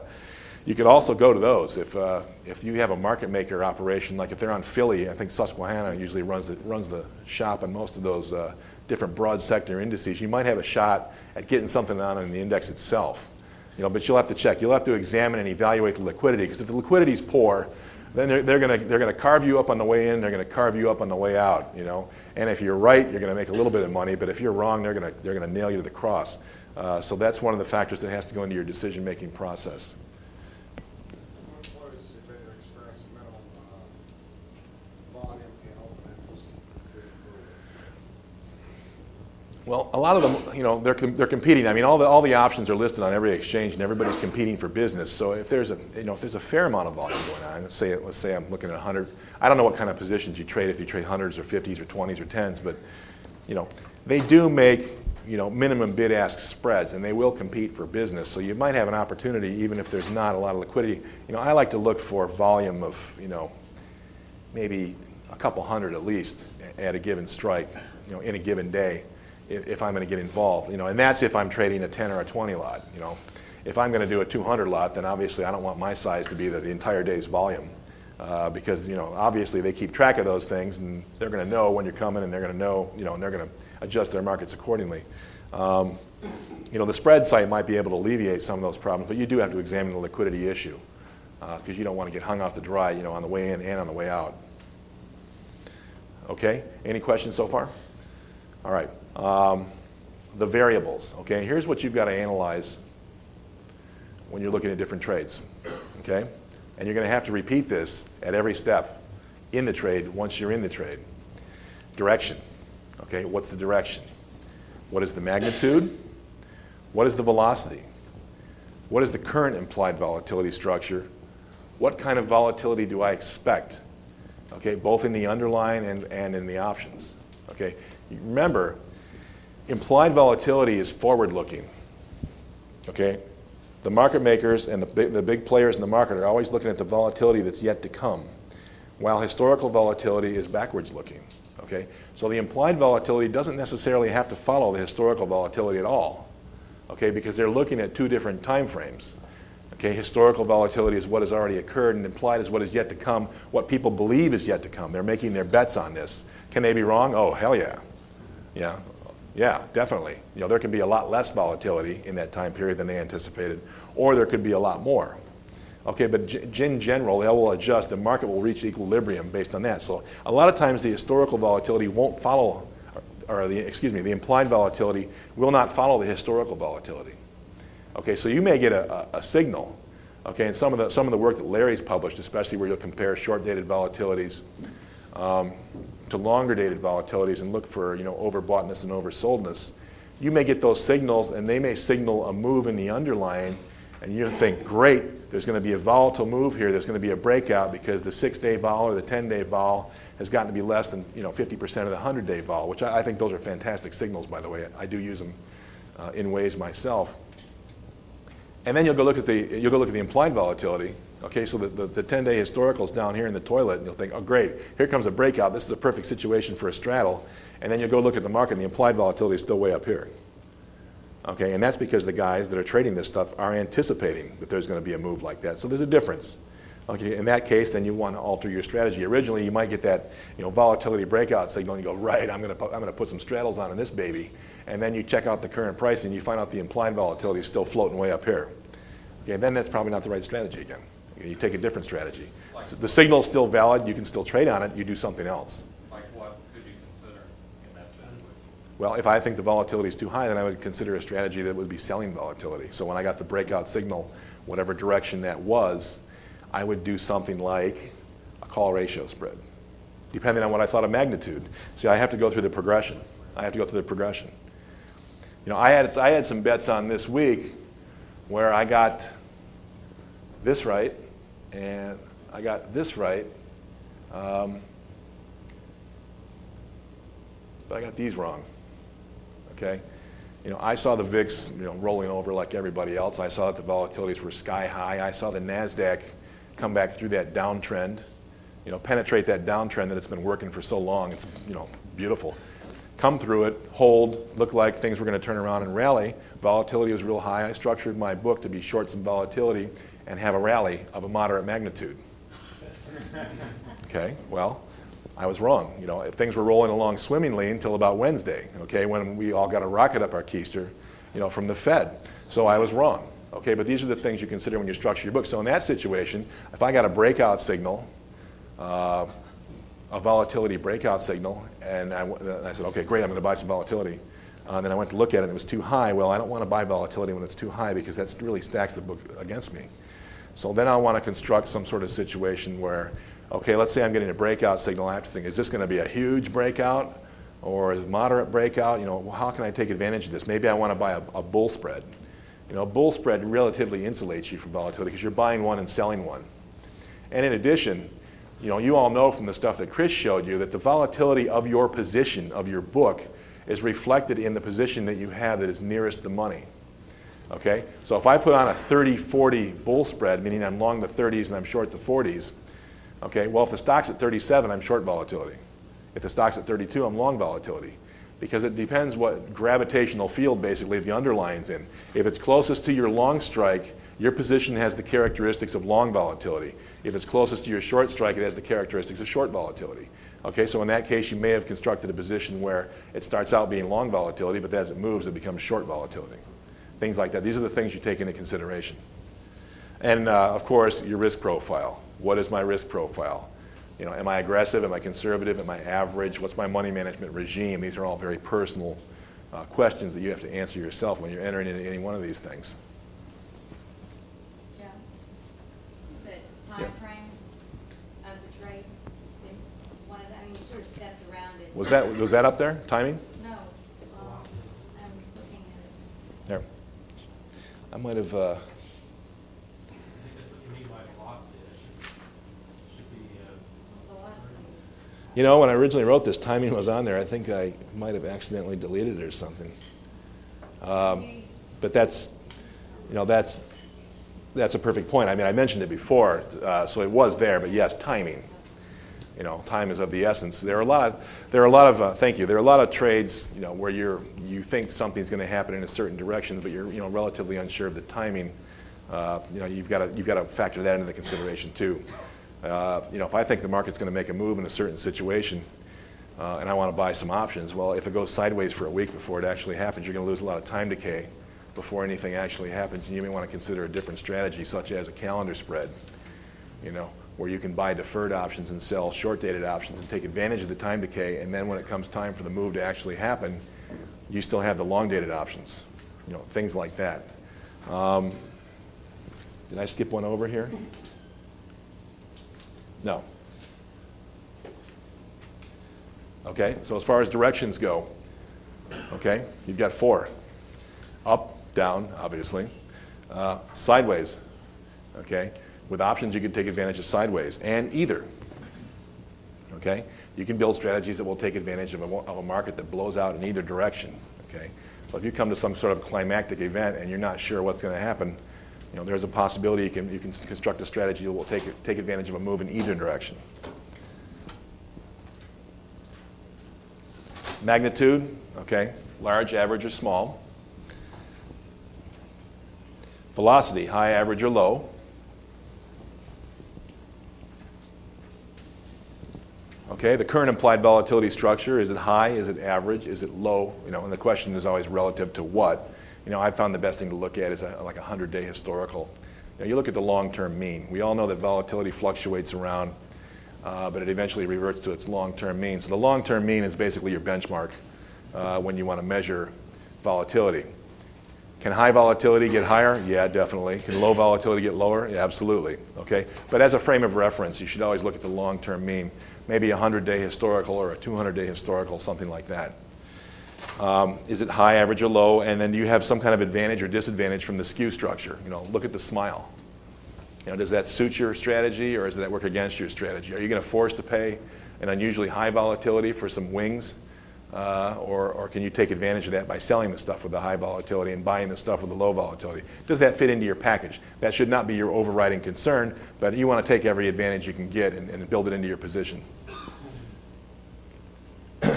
you could also go to those if, uh, if you have a market maker operation, like if they're on Philly, I think Susquehanna usually runs the, runs the shop on most of those uh, different broad sector indices, you might have a shot at getting something on in the index itself. You know, but you'll have to check. You'll have to examine and evaluate the liquidity because if the liquidity is poor, then they're, they're going to they're gonna carve you up on the way in, they're going to carve you up on the way out, you know. And if you're right, you're going to make a little bit of money, but if you're wrong, they're going to they're gonna nail you to the cross. Uh, so that's one of the factors that has to go into your decision-making process. Well, a lot of them, you know, they're, they're competing. I mean, all the, all the options are listed on every exchange, and everybody's competing for business. So if there's a, you know, if there's a fair amount of volume going on, let's say, let's say I'm looking at 100. I don't know what kind of positions you trade, if you trade hundreds or 50s or 20s or 10s, but, you know, they do make, you know, minimum bid-ask spreads, and they will compete for business. So you might have an opportunity, even if there's not a lot of liquidity. You know, I like to look for volume of, you know, maybe a couple hundred at least at a given strike, you know, in a given day if, I'm going to get involved. You know, and that's if I'm trading a 10 or a 20 lot. You know, if I'm going to do a 200 lot, then obviously I don't want my size to be the, the entire day's volume. Uh, because you know obviously they keep track of those things and they're going to know when you're coming and they're going to know you know and they're going to adjust their markets accordingly. Um, you know the spread site might be able to alleviate some of those problems, but you do have to examine the liquidity issue because uh, you don't want to get hung off the dry you know on the way in and on the way out. Okay, any questions so far? All right. Um, the variables, okay? Here's what you've got to analyze when you're looking at different trades, okay? And you're going to have to repeat this at every step in the trade once you're in the trade. Direction, okay? What's the direction? What is the magnitude? What is the velocity? What is the current implied volatility structure? What kind of volatility do I expect okay, both in the underlying and, and in the options. Okay, remember, implied volatility is forward-looking. Okay, the market makers and the big, the big players in the market are always looking at the volatility that's yet to come, while historical volatility is backwards looking. Okay, so the implied volatility doesn't necessarily have to follow the historical volatility at all. Okay, because they're looking at two different time frames. Okay, historical volatility is what has already occurred, and implied is what is yet to come, what people believe is yet to come. They're making their bets on this. Can they be wrong? Oh, hell yeah. Yeah, yeah, definitely. You know, there can be a lot less volatility in that time period than they anticipated, or there could be a lot more. Okay, but in general, they will adjust. The market will reach equilibrium based on that. So a lot of times the historical volatility won't follow, or the, excuse me, the implied volatility will not follow the historical volatility. Okay, so you may get a, a, a signal, okay, and some of, the, some of the work that Larry's published, especially where you'll compare short-dated volatilities um, to longer-dated volatilities and look for, you know, overboughtness and oversoldness, you may get those signals and they may signal a move in the underlying and you think, great, there's going to be a volatile move here. There's going to be a breakout because the six-day vol or the 10-day vol has gotten to be less than you know 50% of the 100-day vol, which I, I, think those are fantastic signals, by the way. I do use them uh, in ways myself. And then you'll go look at the, you'll go look at the implied volatility. Okay, so the, the, the 10-day historical is down here in the toilet, and you'll think, oh, great, here comes a breakout. This is a perfect situation for a straddle. And then you'll go look at the market, and the implied volatility is still way up here. Okay, and that's because the guys that are trading this stuff are anticipating that there's going to be a move like that. So there's a difference. Okay, in that case, then you want to alter your strategy. Originally, you might get that you know, volatility breakout signal, and you go, right, I'm going, to I'm going to put some straddles on in this baby. And then you check out the current price, and you find out the implied volatility is still floating way up here. Okay, then that's probably not the right strategy again. You take a different strategy. So the signal is still valid. You can still trade on it. You do something else. Like what could you consider in that situation? Well, if I think the volatility is too high, then I would consider a strategy that would be selling volatility. So when I got the breakout signal, whatever direction that was, I would do something like a call ratio spread, depending on what I thought of magnitude. See, I have to go through the progression. I have to go through the progression. You know, I had, I had some bets on this week where I got this right and I got this right. Um, but I got these wrong. Okay? You know, I saw the VIX, you know, rolling over like everybody else. I saw that the volatilities were sky high. I saw the Nasdaq come back through that downtrend, you know, penetrate that downtrend that it's been working for so long. It's, you know, beautiful come through it, hold, look like things were going to turn around and rally. Volatility was real high. I structured my book to be short some volatility and have a rally of a moderate magnitude. Okay, well, I was wrong. You know, things were rolling along swimmingly until about Wednesday, okay, when we all got a rocket up our keister, you know, from the Fed. So I was wrong. Okay, but these are the things you consider when you structure your book. So in that situation, if I got a breakout signal, uh, a volatility breakout signal, and I, I said, okay, great, I'm going to buy some volatility. Uh, and then I went to look at it, and it was too high. Well, I don't want to buy volatility when it's too high because that really stacks the book against me. So then I want to construct some sort of situation where, okay, let's say I'm getting a breakout signal. I have to think, is this going to be a huge breakout or is moderate breakout? You know, how can I take advantage of this? Maybe I want to buy a, a bull spread. You know, a bull spread relatively insulates you from volatility because you're buying one and selling one. And in addition, you know, you all know from the stuff that Chris showed you that the volatility of your position, of your book, is reflected in the position that you have that is nearest the money. Okay? So if I put on a 30-40 bull spread, meaning I'm long the 30s and I'm short the 40s, okay, well, if the stock's at 37, I'm short volatility. If the stock's at 32, I'm long volatility. Because it depends what gravitational field, basically, the underlying's in. If it's closest to your long strike, your position has the characteristics of long volatility. If it's closest to your short strike, it has the characteristics of short volatility. Okay, so in that case, you may have constructed a position where it starts out being long volatility, but as it moves, it becomes short volatility. Things like that. These are the things you take into consideration. And uh, of course, your risk profile. What is my risk profile? You know, am I aggressive? Am I conservative? Am I average? What's my money management regime? These are all very personal uh, questions that you have to answer yourself when you're entering into any one of these things. time frame of the trade? One of the, I mean, sort of stepped around it. Was that, was that up there, timing? No, well, I'm looking at There. I might have, uh. You know, when I originally wrote this, timing was on there. I think I might have accidentally deleted it or something. Um, but that's, you know, that's, that's a perfect point. I mean, I mentioned it before, uh, so it was there, but yes, timing. You know, time is of the essence. There are a lot of, there are a lot of, uh, thank you, there are a lot of trades, you know, where you're, you think something's going to happen in a certain direction, but you're, you know, relatively unsure of the timing. Uh, you know, you've got to, you've got to factor that into the consideration too. Uh, you know, if I think the market's going to make a move in a certain situation, uh, and I want to buy some options, well, if it goes sideways for a week before it actually happens, you're going to lose a lot of time decay before anything actually happens, and you may want to consider a different strategy, such as a calendar spread, you know, where you can buy deferred options and sell short-dated options and take advantage of the time decay, and then when it comes time for the move to actually happen, you still have the long-dated options, you know, things like that. Um, did I skip one over here? No. Okay, so as far as directions go, okay, you've got four. Up, down, obviously. Uh, sideways, okay? With options, you can take advantage of sideways and either. Okay? You can build strategies that will take advantage of a, of a market that blows out in either direction. Okay? So if you come to some sort of climactic event and you're not sure what's going to happen, you know, there's a possibility you can, you can construct a strategy that will take, take advantage of a move in either direction. Magnitude, okay, large, average, or small. Velocity, high, average, or low. Okay, the current implied volatility structure, is it high, is it average, is it low? You know, and the question is always relative to what. You know, I found the best thing to look at is a, like a 100-day historical. You, know, you look at the long-term mean. We all know that volatility fluctuates around, uh, but it eventually reverts to its long-term mean. So the long-term mean is basically your benchmark uh, when you want to measure volatility. Can high volatility get higher? Yeah, definitely. Can low volatility get lower? Yeah, absolutely. Okay, but as a frame of reference, you should always look at the long-term mean, maybe a 100-day historical or a 200-day historical, something like that. Um, is it high, average, or low? And then do you have some kind of advantage or disadvantage from the skew structure? You know, look at the smile. You know, does that suit your strategy or does that work against your strategy? Are you going to force to pay an unusually high volatility for some wings? Uh, or, or can you take advantage of that by selling the stuff with the high volatility and buying the stuff with the low volatility? Does that fit into your package? That should not be your overriding concern, but you want to take every advantage you can get and, and build it into your position. <clears throat>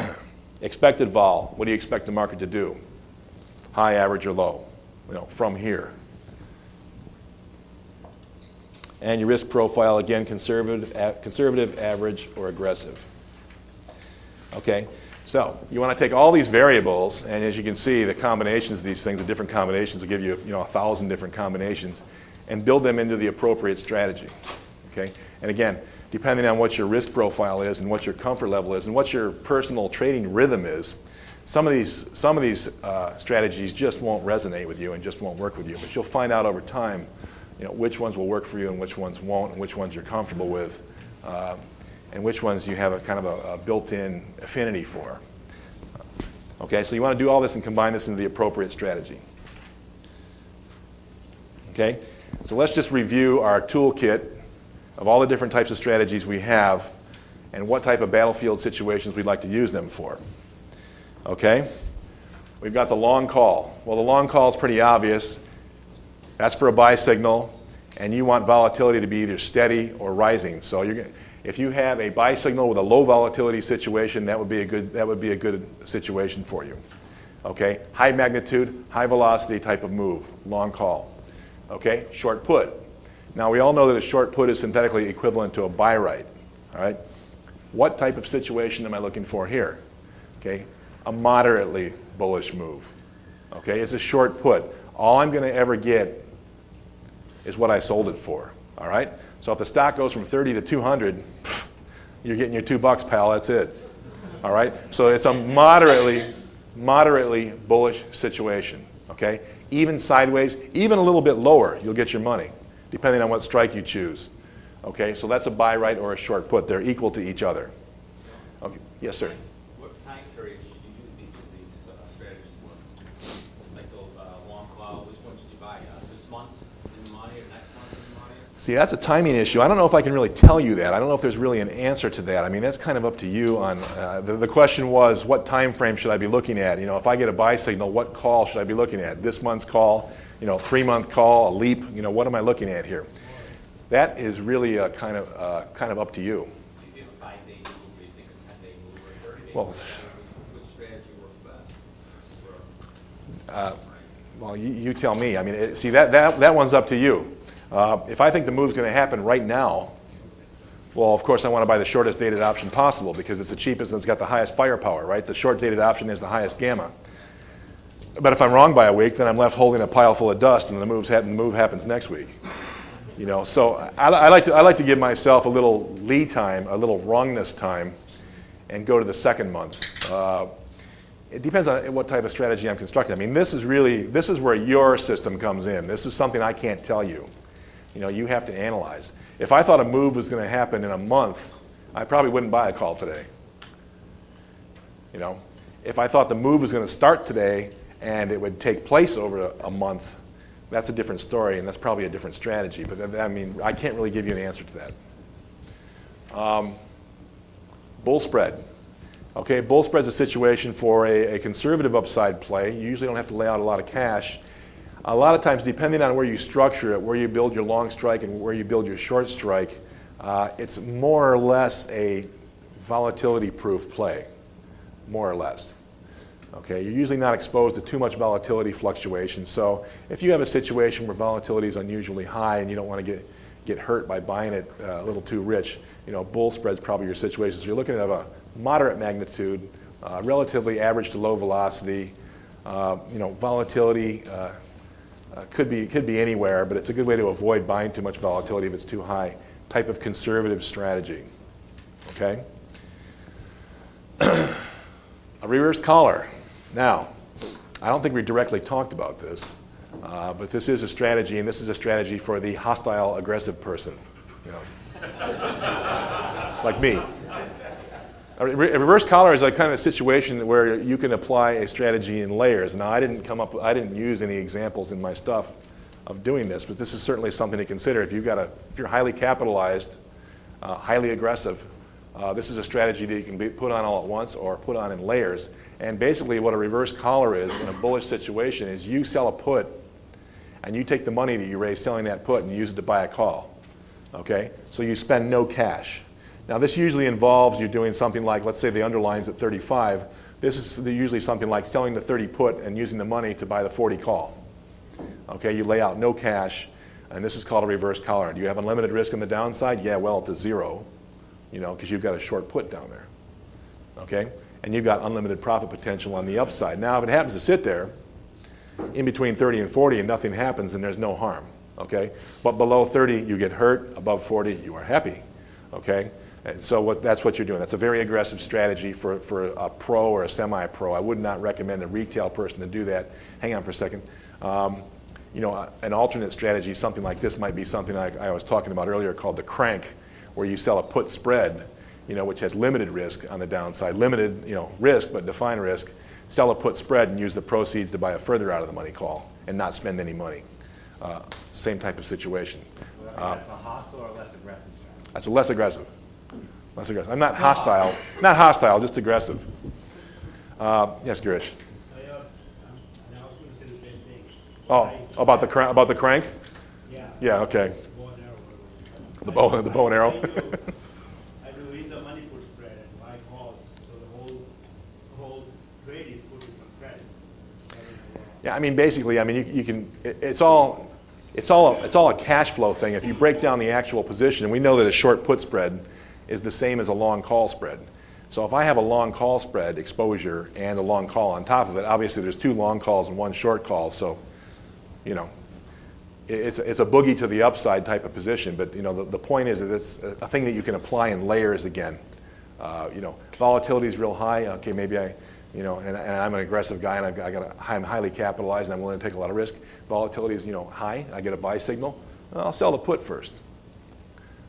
Expected vol, what do you expect the market to do? High, average, or low? You know, from here. And your risk profile, again, conservative, conservative, average, or aggressive. Okay, so you want to take all these variables, and as you can see, the combinations of these things, the different combinations will give you, you know, a thousand different combinations, and build them into the appropriate strategy. Okay, and again, depending on what your risk profile is and what your comfort level is and what your personal trading rhythm is, some of these, some of these uh, strategies just won't resonate with you and just won't work with you. But you'll find out over time you know, which ones will work for you and which ones won't and which ones you're comfortable with uh, and which ones you have a kind of a, a built-in affinity for. Okay, so you want to do all this and combine this into the appropriate strategy. Okay, so let's just review our toolkit of all the different types of strategies we have and what type of battlefield situations we'd like to use them for. Okay? We've got the long call. Well, the long call is pretty obvious. That's for a buy signal, and you want volatility to be either steady or rising. So you're, if you have a buy signal with a low volatility situation, that would be a good, that would be a good situation for you. Okay? High magnitude, high velocity type of move, long call. Okay? Short put. Now, we all know that a short put is synthetically equivalent to a buy write. All right? What type of situation am I looking for here? Okay? A moderately bullish move. Okay? It's a short put. All I'm going to ever get is what I sold it for. All right? So if the stock goes from 30 to 200, you're getting your two bucks, pal. That's it. All right? So it's a moderately, moderately bullish situation. Okay? Even sideways, even a little bit lower, you'll get your money depending on what strike you choose. Okay, so that's a buy write or a short put. They're equal to each other. Okay, yes, sir. What time period should you use each of these uh, strategies for? Like the uh, long call, which one should you buy? Uh, this month in the money or next month in the money? See, that's a timing issue. I don't know if I can really tell you that. I don't know if there's really an answer to that. I mean, that's kind of up to you. On uh, the, the question was, what time frame should I be looking at? You know, if I get a buy signal, what call should I be looking at? This month's call, you know, three month call, a leap. You know, what am I looking at here? That is really uh, kind of uh, kind of up to you. You think a five-day move, do you think a ten-day move, or a thirty-day Well, move? Which- Which strategy works best? For- Uh, Well, you, you tell me. I mean, it, see, that, that, that one's up to you. Uh, if I think the move's going to happen right now, well, of course, I want to buy the shortest dated option possible because it's the cheapest and it's got the highest firepower, right? The short dated option is the highest gamma. But if I'm wrong by a week, then I'm left holding a pile full of dust and the, moves happen, the move happens next week. You know, so I, I, like to, I like to give myself a little lead time, a little wrongness time, and go to the second month. Uh, it depends on what type of strategy I'm constructing. I mean, this is really, this is where your system comes in. This is something I can't tell you. You know, you have to analyze. If I thought a move was going to happen in a month, I probably wouldn't buy a call today. You know, if I thought the move was going to start today and it would take place over a, month, that's a different story and that's probably a different strategy. But I mean, I can't really give you an answer to that. Um, bull spread. Okay, bull spread's a situation for a, a conservative upside play. You usually don't have to lay out a lot of cash. A lot of times, depending on where you structure it, where you build your long strike and where you build your short strike, uh, it's more or less a volatility proof play, more or less. Okay, you're usually not exposed to too much volatility fluctuation. So if you have a situation where volatility is unusually high and you don't want to get, get hurt by buying it uh, a little too rich, you know, bull spread's probably your situation. So you're looking at a moderate magnitude, uh, relatively average to low velocity, uh, you know, volatility uh, could be could be anywhere, but it's a good way to avoid buying too much volatility if it's too high. Type of conservative strategy. Okay. <clears throat> a reverse collar. Now, I don't think we directly talked about this, uh, but this is a strategy, and this is a strategy for the hostile, aggressive person. You know, <laughs> like me. A reverse collar is a kind of a situation where you can apply a strategy in layers. Now, I didn't come up, I didn't use any examples in my stuff of doing this, but this is certainly something to consider. If you've got a, if you're highly capitalized, uh, highly aggressive, uh, this is a strategy that you can be put on all at once or put on in layers. And basically, what a reverse collar is in a bullish situation is you sell a put, and you take the money that you raise selling that put and use it to buy a call. Okay, so you spend no cash. Now, this usually involves you doing something like, let's say the underline's at 35. This is usually something like selling the 30 put and using the money to buy the 40 call. Okay, you lay out no cash, and this is called a reverse collar. Do you have unlimited risk on the downside? Yeah, well, to zero, you know, because you've got a short put down there. Okay, and you've got unlimited profit potential on the upside. Now, if it happens to sit there in between 30 and 40 and nothing happens, then there's no harm. Okay, but below 30, you get hurt. Above 40, you are happy. Okay. And so what, that's what you're doing. That's a very aggressive strategy for, for a pro or a semi-pro. I would not recommend a retail person to do that. Hang on for a second. Um, you know, an alternate strategy, something like this might be something I, I was talking about earlier called the crank, where you sell a put spread, you know, which has limited risk on the downside, limited, you know, risk, but defined risk. Sell a put spread and use the proceeds to buy a further out of the money call and not spend any money. Uh, same type of situation. Uh, That's a hostile or less aggressive strategy. that's a less aggressive. Less aggressive. I'm not hostile. Not hostile, just aggressive. Uh, yes, Girish. I, uh, I was gonna say the same thing. Oh, I- about the crank, about the crank? Yeah. Yeah, okay. Bow and arrow. The bow- the bow and arrow. I do- <laughs> I the money put spread and buy calls, so the whole, whole trade is put with some credit. I mean, uh, Yeah, I mean, basically, I mean, you, you can, it, it's all, it's all, a, it's all a cash flow thing. If you break down the actual position, we know that a short put spread is the same as a long call spread. So if I have a long call spread exposure and a long call on top of it, obviously there's two long calls and one short call, so, you know, it's, it's a boogie to the upside type of position, but, you know, the, the point is that it's a, thing that you can apply in layers again. Uh, you know, volatility is real high, okay, maybe I, you know, and, and I'm an aggressive guy and I've got, I got a, I'm highly capitalized and I'm willing to take a lot of risk. Volatility is, you know, high, I get a buy signal, I'll sell the put first.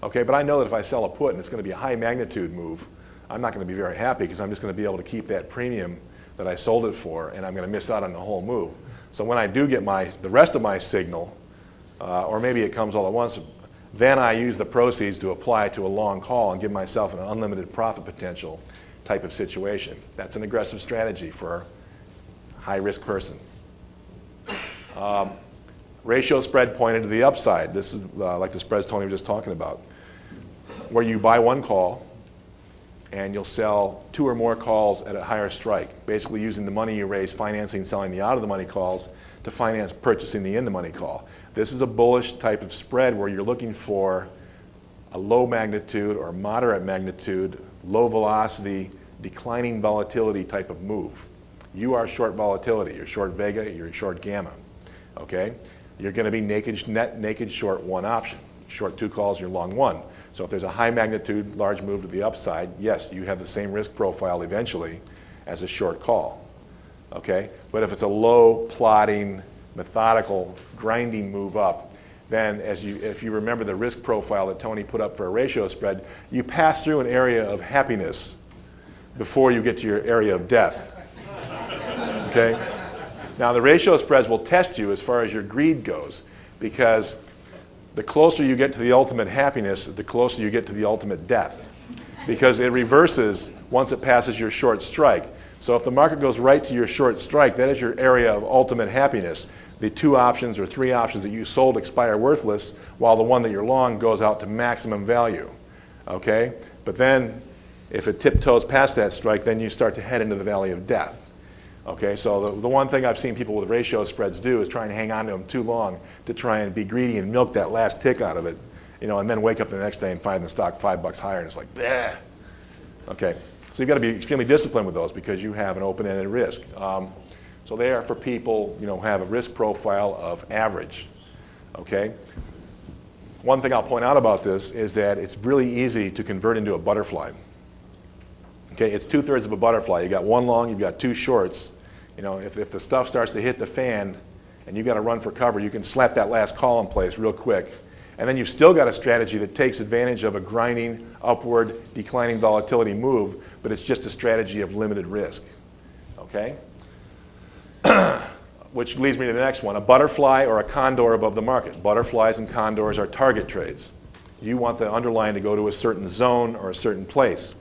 Okay, but I know that if I sell a put and it's going to be a high magnitude move, I'm not going to be very happy because I'm just going to be able to keep that premium that I sold it for and I'm going to miss out on the whole move. So when I do get my, the rest of my signal, uh, or maybe it comes all at once, Then I use the proceeds to apply to a long call and give myself an unlimited profit potential type of situation. That's an aggressive strategy for a high risk person. Um, ratio spread pointed to the upside. This is uh, like the spreads Tony was just talking about, where you buy one call and you'll sell two or more calls at a higher strike, basically using the money you raise financing selling the out of the money calls to finance purchasing the in the money call. This is a bullish type of spread where you're looking for a low magnitude or moderate magnitude, low velocity, declining volatility type of move. You are short volatility. You're short vega, you're short gamma. Okay? You're going to be naked, net naked short one option. Short two calls, you're long one. So if there's a high magnitude, large move to the upside, yes, you have the same risk profile eventually as a short call. Okay? But if it's a low plotting, methodical, grinding move up, then as you, if you remember the risk profile that Tony put up for a ratio spread, you pass through an area of happiness before you get to your area of death. Okay? Now the ratio spreads will test you as far as your greed goes because the closer you get to the ultimate happiness, the closer you get to the ultimate death. Because it reverses once it passes your short strike. So if the market goes right to your short strike, that is your area of ultimate happiness. The two options or three options that you sold expire worthless, while the one that you're long goes out to maximum value. Okay? But then, if it tiptoes past that strike, then you start to head into the valley of death. Okay, so the, the one thing I've seen people with ratio spreads do is try and hang on to them too long to try and be greedy and milk that last tick out of it, you know, and then wake up the next day and find the stock five bucks higher and it's like, yeah. Okay, so you've got to be extremely disciplined with those because you have an open-ended risk. Um, so they are for people, you know, have a risk profile of average. Okay. One thing I'll point out about this is that it's really easy to convert into a butterfly. Okay, it's two thirds of a butterfly. You got one long, you've got two shorts. You know, if, if the stuff starts to hit the fan and you got to run for cover, you can slap that last call in place real quick. And then you've still got a strategy that takes advantage of a grinding, upward, declining volatility move, but it's just a strategy of limited risk. Okay? <clears throat> Which leads me to the next one a butterfly or a condor above the market. Butterflies and condors are target trades. You want the underlying to go to a certain zone or a certain place.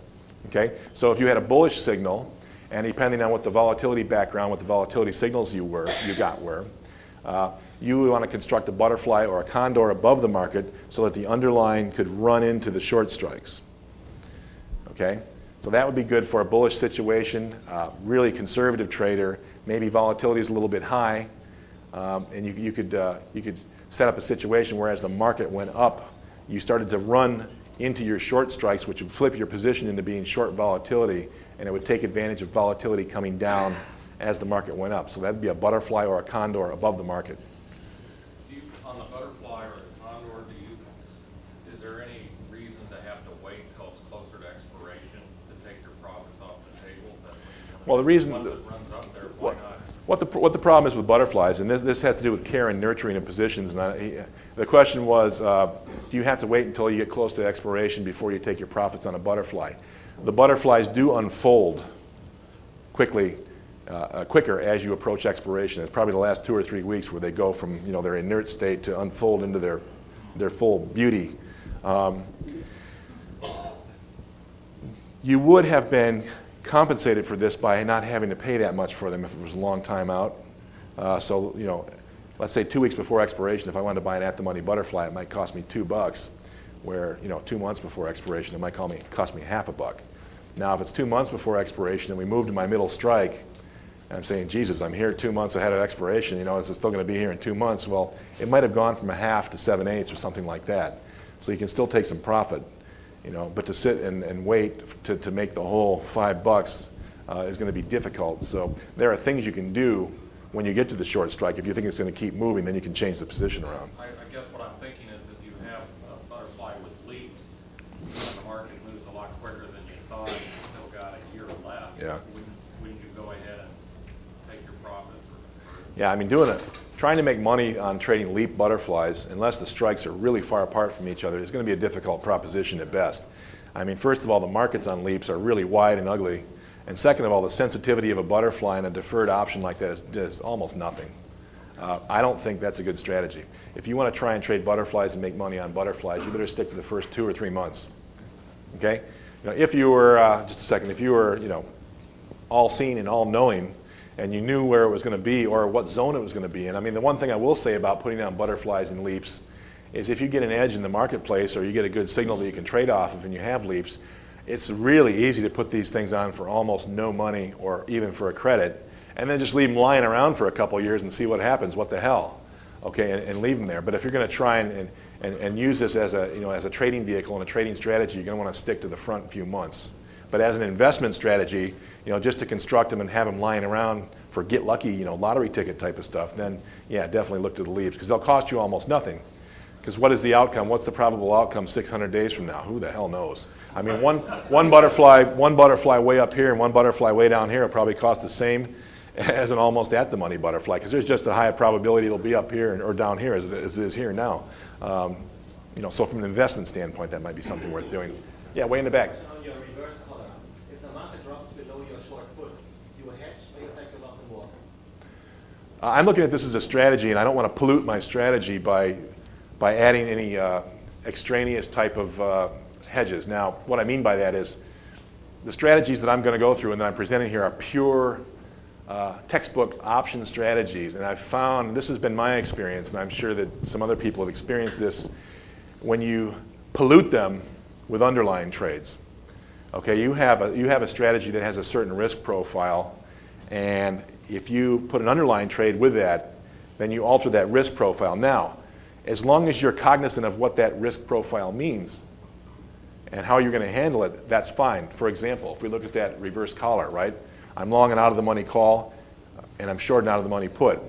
Okay? So if you had a bullish signal and depending on what the volatility background, what the volatility signals you were, you got were, uh, you want to construct a butterfly or a condor above the market so that the underlying could run into the short strikes. Okay, so that would be good for a bullish situation, uh, really conservative trader. Maybe volatility is a little bit high, um, and you, you could uh, you could set up a situation where as the market went up, you started to run into your short strikes, which would flip your position into being short volatility, and it would take advantage of volatility coming down as the market went up. So that'd be a butterfly or a condor above the market. Do you, on the butterfly or the condor, do you, is there any reason to have to wait until it's closer to expiration to take your profits off the table? Well, the reason- Once it runs up there, why What, not? what, the, what the problem is with butterflies, and this, this has to do with care and nurturing of positions. And I, the question was, uh, do you have to wait until you get close to expiration before you take your profits on a butterfly? The butterflies do unfold quickly, uh, uh, quicker as you approach expiration. It's probably the last two or three weeks where they go from you know their inert state to unfold into their their full beauty. Um, you would have been compensated for this by not having to pay that much for them if it was a long time out. Uh, so, you know, let's say two weeks before expiration, if I wanted to buy an at the money butterfly, it might cost me two bucks. Where, you know, two months before expiration, it might call me, cost me half a buck. Now, if it's two months before expiration and we move to my middle strike, I'm saying, Jesus, I'm here two months ahead of expiration, you know, is it still going to be here in two months? Well, it might have gone from a half to seven eighths or something like that. So you can still take some profit, you know, but to sit and, and wait to, to make the whole five bucks uh, is going to be difficult. So there are things you can do when you get to the short strike. If you think it's going to keep moving, then you can change the position around. I, I guess what I'm thinking is if you have a butterfly with leaps, and the market moves a lot quicker than you thought, and you've still got a year left. Yeah. Wouldn't you go ahead and take your or- Yeah, I mean, doing it, trying to make money on trading leap butterflies, unless the strikes are really far apart from each other, is going to be a difficult proposition at best. I mean, first of all, the markets on leaps are really wide and ugly. And second of all, the sensitivity of a butterfly and a deferred option like that is, is almost nothing. Uh, I don't think that's a good strategy. If you want to try and trade butterflies and make money on butterflies, you better stick to the first two or three months. Okay? You know, if you were, uh, just a second, if you were, you know, all seeing and all knowing, and you knew where it was going to be or what zone it was going to be in. I mean, the one thing I will say about putting down butterflies and leaps is if you get an edge in the marketplace or you get a good signal that you can trade off of and you have leaps, it's really easy to put these things on for almost no money or even for a credit and then just leave them lying around for a couple years and see what happens. What the hell? Okay, and, and leave them there. But if you're going to try and, and, and, use this as a, you know, as a trading vehicle and a trading strategy, you're going to want to stick to the front few months. But as an investment strategy, you know, just to construct them and have them lying around for get lucky, you know, lottery ticket type of stuff, then yeah, definitely look to the leaps because they'll cost you almost nothing. Because what is the outcome? What's the probable outcome 600 days from now? Who the hell knows? I mean, one, one butterfly, one butterfly way up here and one butterfly way down here will probably cost the same <laughs> as an almost at the money butterfly because there's just a high probability it'll be up here or down here as it is, as it is here now. Um, you know, so from an investment standpoint, that might be something worth doing. Yeah, way in the back. On your reverse collar, if the market drops below your short put, you hedge or you take the loss and walk? Uh, I'm looking at this as a strategy, and I don't want to pollute my strategy by, by adding any uh, extraneous type of uh, hedges. Now, what I mean by that is the strategies that I'm going to go through and that I'm presenting here are pure uh, textbook option strategies. And I've found, this has been my experience, and I'm sure that some other people have experienced this, when you pollute them with underlying trades. Okay, you have a, you have a strategy that has a certain risk profile, and if you put an underlying trade with that, then you alter that risk profile. Now, as long as you're cognizant of what that risk profile means and how you're going to handle it, that's fine. For example, if we look at that reverse collar, right? I'm long an out of the money call, and I'm short an out of the money put.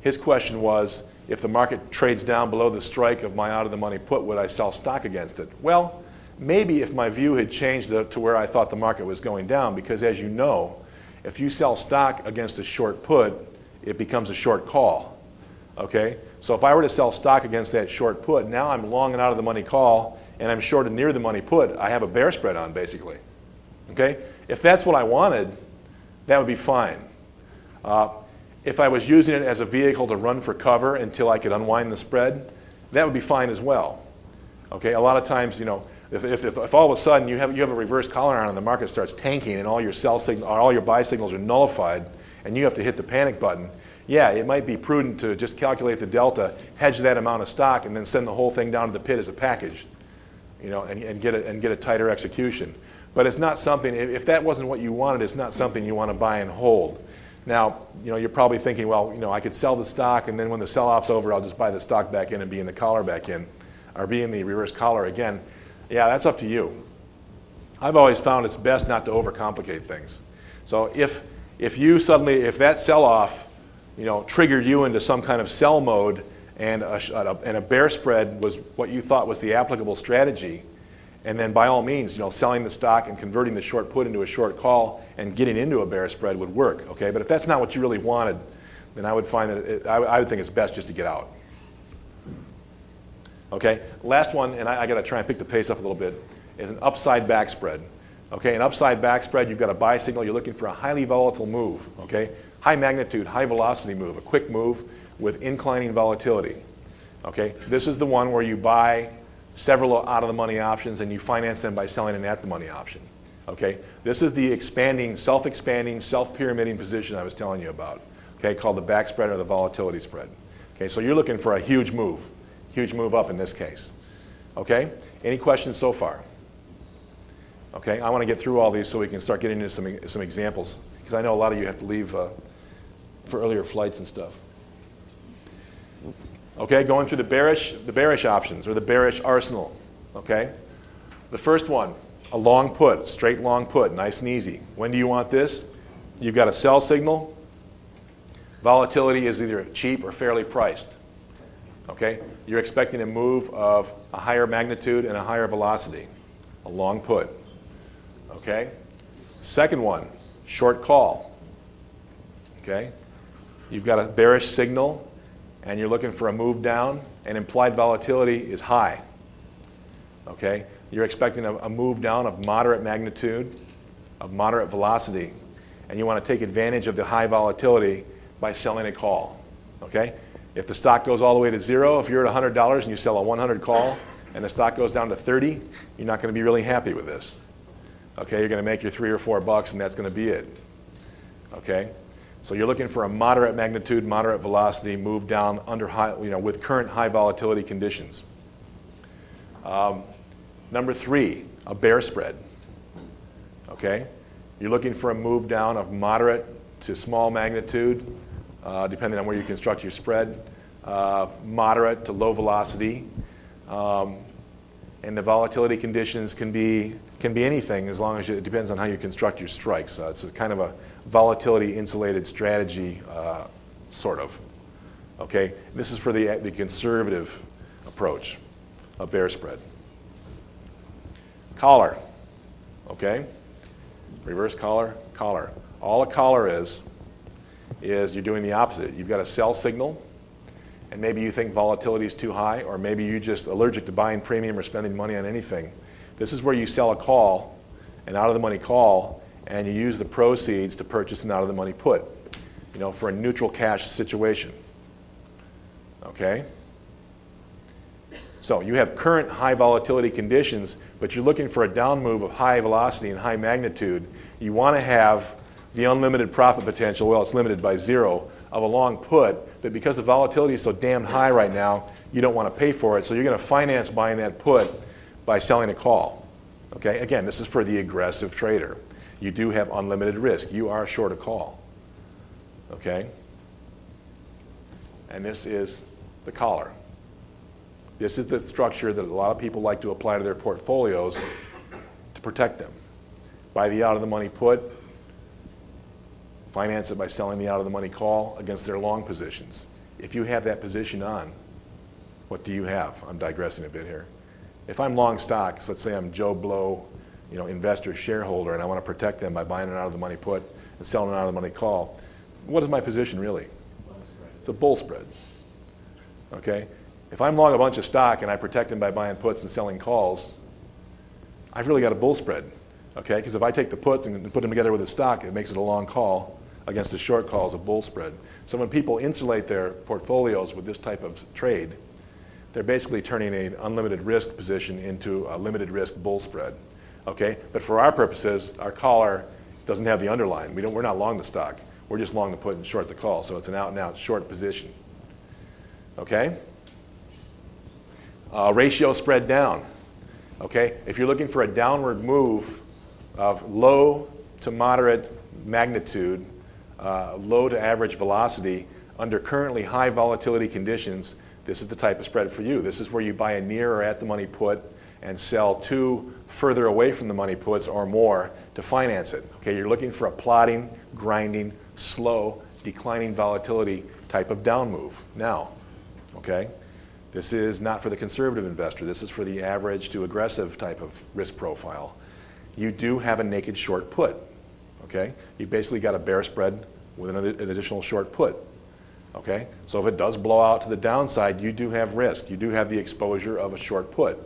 His question was, if the market trades down below the strike of my out of the money put, would I sell stock against it? Well, maybe if my view had changed to where I thought the market was going down, because as you know, if you sell stock against a short put, it becomes a short call. Okay? So if I were to sell stock against that short put, now I'm long and out of the money call, and I'm short and near the money put. I have a bear spread on, basically. Okay? If that's what I wanted, that would be fine. Uh, if I was using it as a vehicle to run for cover until I could unwind the spread, that would be fine as well. Okay, a lot of times, you know, if, if, if, if all of a sudden you have, you have a reverse collar on and the market starts tanking and all your sell all your buy signals are nullified and you have to hit the panic button, yeah, it might be prudent to just calculate the delta, hedge that amount of stock, and then send the whole thing down to the pit as a package, you know, and, and, get, a, and get a tighter execution. But it's not something, if that wasn't what you wanted, it's not something you want to buy and hold. Now, you know, you're probably thinking, well, you know, I could sell the stock and then when the sell-off's over, I'll just buy the stock back in and be in the collar back in, or be in the reverse collar again. Yeah, that's up to you. I've always found it's best not to overcomplicate things. So if, if you suddenly, if that sell-off, you know, triggered you into some kind of sell mode and a, and a bear spread was what you thought was the applicable strategy, and then by all means, you know, selling the stock and converting the short put into a short call and getting into a bear spread would work. Okay, but if that's not what you really wanted, then I would find that it, I, I, would think it's best just to get out. Okay, last one, and I, I got to try and pick the pace up a little bit, is an upside back spread. Okay, an upside back spread, you've got a buy signal, you're looking for a highly volatile move. Okay, high magnitude, high velocity move, a quick move with inclining volatility. Okay, this is the one where you buy several out of the money options and you finance them by selling an at the money option. Okay? This is the expanding, self-expanding, self-pyramiding position I was telling you about. Okay, called the back spread or the volatility spread. Okay, so you're looking for a huge move, huge move up in this case. Okay? Any questions so far? Okay, I want to get through all these so we can start getting into some, some examples because I know a lot of you have to leave uh, for earlier flights and stuff. Okay, going through the bearish, the bearish options or the bearish arsenal. Okay, the first one, a long put, straight long put, nice and easy. When do you want this? You've got a sell signal. Volatility is either cheap or fairly priced. Okay, you're expecting a move of a higher magnitude and a higher velocity, a long put. Okay, second one, short call. Okay, you've got a bearish signal and you're looking for a move down, and implied volatility is high. Okay? You're expecting a, a move down of moderate magnitude, of moderate velocity, and you want to take advantage of the high volatility by selling a call. Okay? If the stock goes all the way to zero, if you're at $100 and you sell a 100 call and the stock goes down to 30, you're not going to be really happy with this. Okay, you're going to make your three or four bucks and that's going to be it. Okay? So you're looking for a moderate magnitude, moderate velocity move down under high, you know, with current high volatility conditions. Um, number three, a bear spread. Okay? You're looking for a move down of moderate to small magnitude, uh, depending on where you construct your spread, uh, moderate to low velocity. Um, and the volatility conditions can be, can be anything as long as you, it depends on how you construct your strikes. Uh, it's a kind of a volatility insulated strategy, uh, sort of. Okay? This is for the, the conservative approach, a bear spread. Collar. Okay? Reverse collar, collar. All a collar is, is you're doing the opposite. You've got a sell signal, and maybe you think volatility is too high, or maybe you're just allergic to buying premium or spending money on anything. This is where you sell a call, an out of the money call, and you use the proceeds to purchase an out of the money put, you know, for a neutral cash situation. Okay? So you have current high volatility conditions, but you're looking for a down move of high velocity and high magnitude. You want to have the unlimited profit potential, well, it's limited by zero, of a long put, but because the volatility is so damn high right now, you don't want to pay for it, so you're going to finance buying that put by selling a call. Okay, again, this is for the aggressive trader. You do have unlimited risk. You are short a call. Okay? And this is the collar. This is the structure that a lot of people like to apply to their portfolios to protect them. Buy the out of the money put, finance it by selling the out of the money call against their long positions. If you have that position on, what do you have? I'm digressing a bit here. If I'm long stocks, let's say I'm Joe Blow, you know, investor, shareholder, and I want to protect them by buying an out of the money put and selling an out of the money call, what is my position really? It's a bull spread. Okay? If I'm long a bunch of stock and I protect them by buying puts and selling calls, I've really got a bull spread. Okay? Because if I take the puts and put them together with the stock, it makes it a long call against the short call as a bull spread. So when people insulate their portfolios with this type of trade, they're basically turning an unlimited risk position into a limited risk bull spread. Okay? But for our purposes, our collar doesn't have the underline. We don't, we're not long the stock. We're just long the put and short the call. So it's an out and out short position. Okay? Uh, ratio spread down. Okay? If you're looking for a downward move of low to moderate magnitude, uh, low to average velocity under currently high volatility conditions, this is the type of spread for you. This is where you buy a near or at the money put and sell two further away from the money puts or more to finance it. Okay, you're looking for a plotting, grinding, slow, declining volatility type of down move. Now, okay, this is not for the conservative investor. This is for the average to aggressive type of risk profile. You do have a naked short put. Okay, you've basically got a bear spread with an, additional short put. Okay, so if it does blow out to the downside, you do have risk. You do have the exposure of a short put.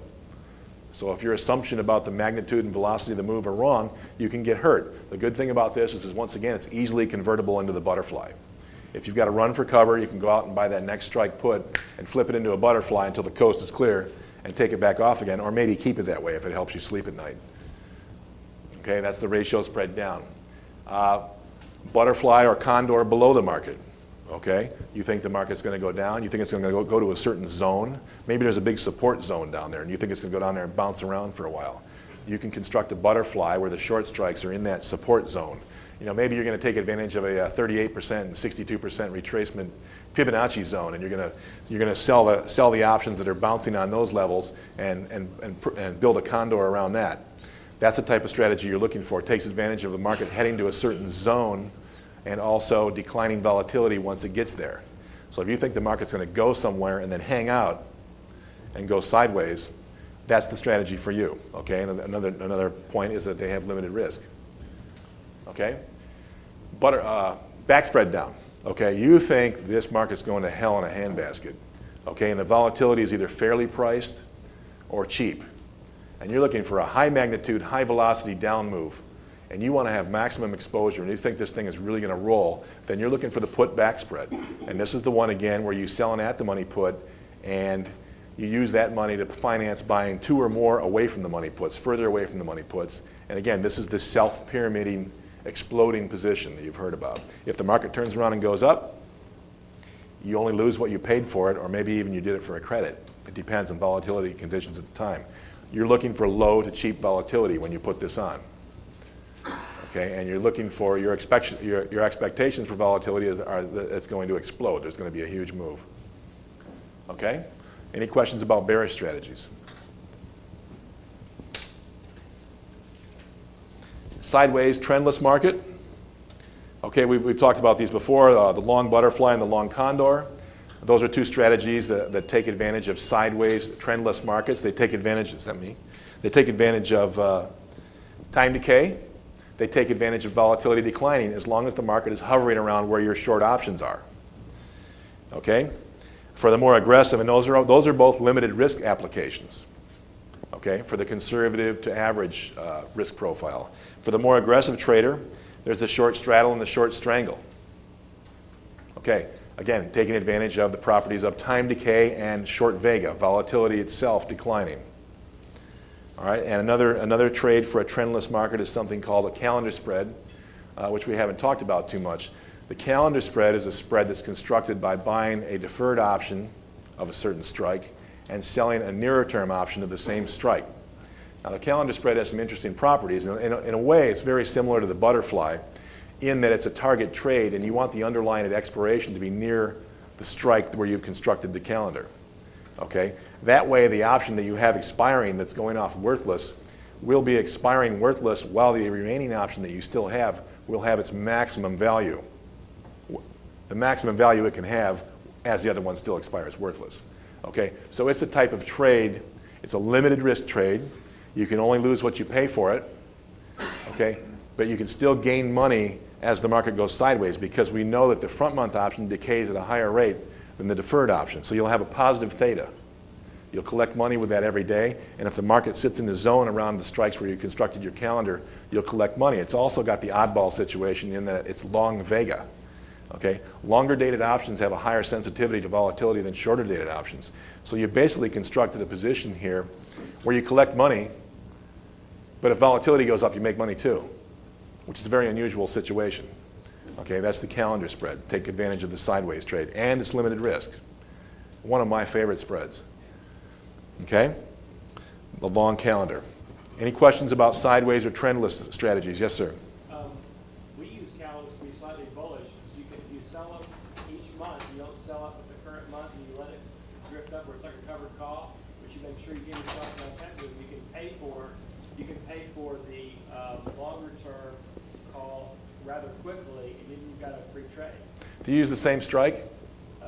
So if your assumption about the magnitude and velocity of the move are wrong, you can get hurt. The good thing about this is, is once again, it's easily convertible into the butterfly. If you've got to run for cover, you can go out and buy that next strike put and flip it into a butterfly until the coast is clear and take it back off again, or maybe keep it that way if it helps you sleep at night. Okay, that's the ratio spread down. Uh, butterfly or condor below the market. Okay, you think the market's going to go down. You think it's going to go, go to a certain zone. Maybe there's a big support zone down there, and you think it's going to go down there and bounce around for a while. You can construct a butterfly where the short strikes are in that support zone. You know, maybe you're going to take advantage of a, 38% and 62% retracement Fibonacci zone, and you're going to you're going to sell the sell the options that are bouncing on those levels and and and, and build a condor around that. That's the type of strategy you're looking for. It takes advantage of the market heading to a certain zone and also declining volatility once it gets there. So if you think the market's going to go somewhere and then hang out and go sideways, that's the strategy for you. Okay, and another, another point is that they have limited risk. Okay, Butter, uh, back spread down. Okay, you think this market's going to hell in a handbasket. Okay, and the volatility is either fairly priced or cheap. And you're looking for a high magnitude, high velocity down move and you want to have maximum exposure and you think this thing is really going to roll, then you're looking for the put back spread. And this is the one again where you sell an at the money put and you use that money to finance buying two or more away from the money puts, further away from the money puts. And again, this is the self pyramiding, exploding position that you've heard about. If the market turns around and goes up, you only lose what you paid for it, or maybe even you did it for a credit. It depends on volatility conditions at the time. You're looking for low to cheap volatility when you put this on. Okay, and you're looking for your, expect, your, your expectations for volatility is, are that it's going to explode. There's going to be a huge move. Okay? Any questions about bearish strategies? Sideways trendless market. Okay, we've, we've talked about these before uh, the long butterfly and the long condor. Those are two strategies that, that take advantage of sideways trendless markets. They take advantage, is that me? They take advantage of uh, time decay. They take advantage of volatility declining as long as the market is hovering around where your short options are. Okay? For the more aggressive, and those are, those are both limited risk applications. Okay? For the conservative to average uh, risk profile. For the more aggressive trader, there's the short straddle and the short strangle. Okay, again, taking advantage of the properties of time decay and short vega, volatility itself declining. All right, and another, another trade for a trendless market is something called a calendar spread, uh, which we haven't talked about too much. The calendar spread is a spread that's constructed by buying a deferred option of a certain strike and selling a nearer term option of the same strike. Now, the calendar spread has some interesting properties. In in a way, it's very similar to the butterfly in that it's a target trade and you want the underlying at expiration to be near the strike where you've constructed the calendar. Okay? That way, the option that you have expiring that's going off worthless will be expiring worthless while the remaining option that you still have will have its maximum value. The maximum value it can have as the other one still expires worthless. Okay? So it's a type of trade, it's a limited risk trade you can only lose what you pay for it, okay? But you can still gain money as the market goes sideways because we know that the front month option decays at a higher rate than the deferred option. So you'll have a positive theta. You'll collect money with that every day, and if the market sits in the zone around the strikes where you constructed your calendar, you'll collect money. It's also got the oddball situation in that it's long vega. Okay? Longer dated options have a higher sensitivity to volatility than shorter dated options. So you basically constructed a position here where you collect money but if volatility goes up, you make money too, which is a very unusual situation. Okay, that's the calendar spread. Take advantage of the sideways trade, and it's limited risk. One of my favorite spreads. Okay, the long calendar. Any questions about sideways or trendless strategies? Yes, sir. Um, we use calendars to be slightly bullish. You can, if you sell them each month, you don't sell up with the current month, and you let it drift up where it's like a covered call, but you make sure you give yourself enough time to you can pay for you can pay for the um, longer term call rather quickly, and then you've got a free trade. Do you use the same strike? Uh,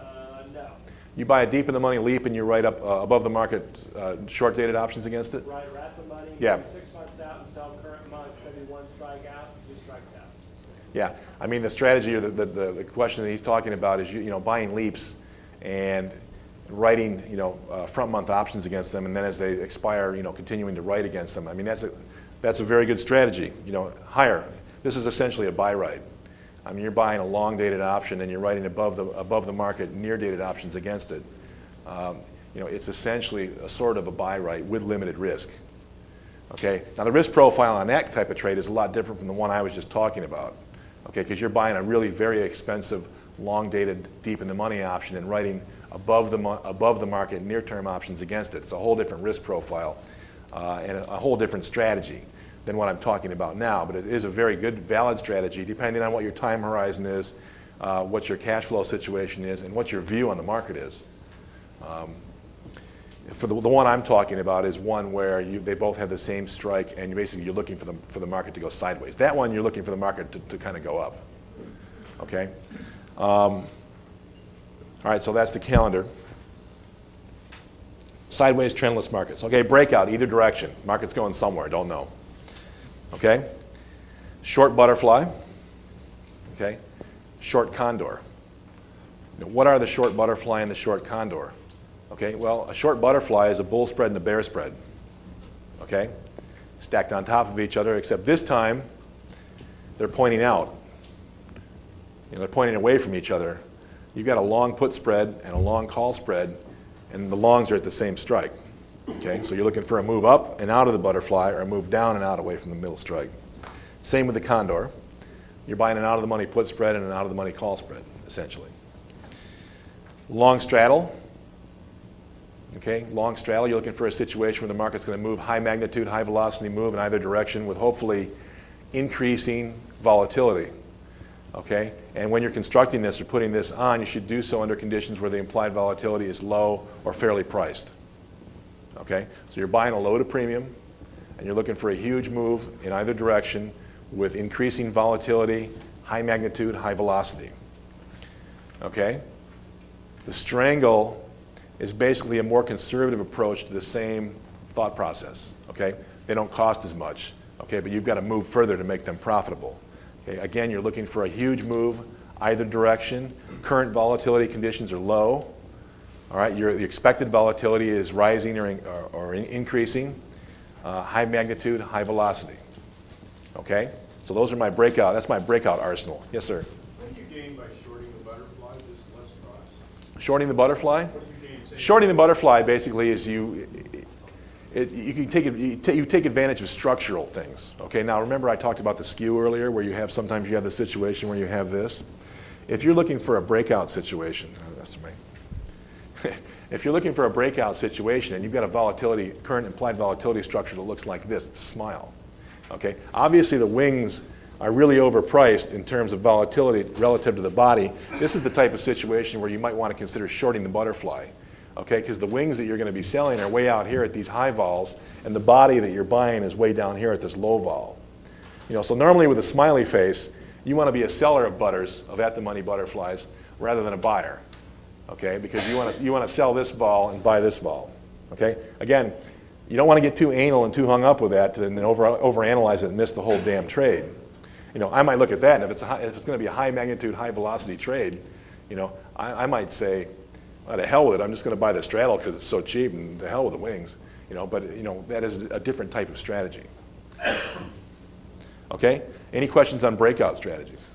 no. You buy a deep in the money leap and you write up uh, above the market uh, short dated options against it? Right, wrap the money, yeah. six months out and sell current month, maybe one strike out, two strikes out. Yeah, I mean the strategy or the, the, the question that he's talking about is you, you know buying leaps and writing, you know, uh, front month options against them, and then as they expire, you know, continuing to write against them. I mean, that's a, that's a very good strategy. You know, higher. This is essentially a buy write. I mean, you're buying a long dated option and you're writing above the above the market near dated options against it. Um, you know, it's essentially a sort of a buy write with limited risk. Okay. Now the risk profile on that type of trade is a lot different from the one I was just talking about. Okay, because you're buying a really very expensive, long dated, deep in the money option and writing above the, above the market near-term options against it. It's a whole different risk profile uh, and a, a, whole different strategy than what I'm talking about now. But it is a very good, valid strategy depending on what your time horizon is, uh, what your cash flow situation is, and what your view on the market is. Um, for the, the, one I'm talking about is one where you, they both have the same strike, and basically you're looking for the, for the market to go sideways. That one, you're looking for the market to, to kind of go up. Okay? Um, all right, so that's the calendar. Sideways trendless markets. Okay, breakout, either direction. Market's going somewhere, don't know. Okay? Short butterfly. Okay? Short condor. Now, what are the short butterfly and the short condor? Okay, well, a short butterfly is a bull spread and a bear spread. Okay? Stacked on top of each other, except this time they're pointing out. You know, they're pointing away from each other. You've got a long put spread and a long call spread, and the longs are at the same strike. Okay, so you're looking for a move up and out of the butterfly or a move down and out away from the middle strike. Same with the condor. You're buying an out of the money put spread and an out of the money call spread, essentially. Long straddle. Okay, long straddle, you're looking for a situation where the market's going to move high magnitude, high velocity move in either direction with hopefully increasing volatility. Okay, and when you're constructing this or putting this on, you should do so under conditions where the implied volatility is low or fairly priced. Okay, so you're buying a load of premium and you're looking for a huge move in either direction with increasing volatility, high magnitude, high velocity. Okay? The strangle is basically a more conservative approach to the same thought process. Okay? They don't cost as much. Okay, but you've got to move further to make them profitable. Okay, again, you're looking for a huge move either direction. Current volatility conditions are low. All right, your, the expected volatility is rising or, in, or, or in increasing. Uh, high magnitude, high velocity. Okay, so those are my breakout. That's my breakout arsenal. Yes, sir. What do you gain by shorting the butterfly, just less cost? Shorting the butterfly. What do you gain? Shorting the butterfly basically is you, it, you can take, you you take advantage of structural things. Okay, now remember I talked about the skew earlier where you have, sometimes you have the situation where you have this. If you're looking for a breakout situation, oh, that's my, <laughs> if you're looking for a breakout situation and you've got a volatility, current implied volatility structure that looks like this, it's a smile. Okay, obviously the wings are really overpriced in terms of volatility relative to the body. This is the type of situation where you might want to consider shorting the butterfly. Okay, because the wings that you're going to be selling are way out here at these high vols, and the body that you're buying is way down here at this low vol. You know, so normally with a smiley face, you want to be a seller of butters, of at the money butterflies, rather than a buyer. Okay, because you want to you want to sell this vol and buy this vol. Okay, again, you don't want to get too anal and too hung up with that and then over overanalyze it and miss the whole damn trade. You know, I might look at that, and if it's high, if it's going to be a high magnitude, high velocity trade, you know, I, I might say, well, to hell with it. I'm just going to buy the straddle because it's so cheap, and the hell with the wings. You know, but you know that is a different type of strategy. Okay? Any questions on breakout strategies?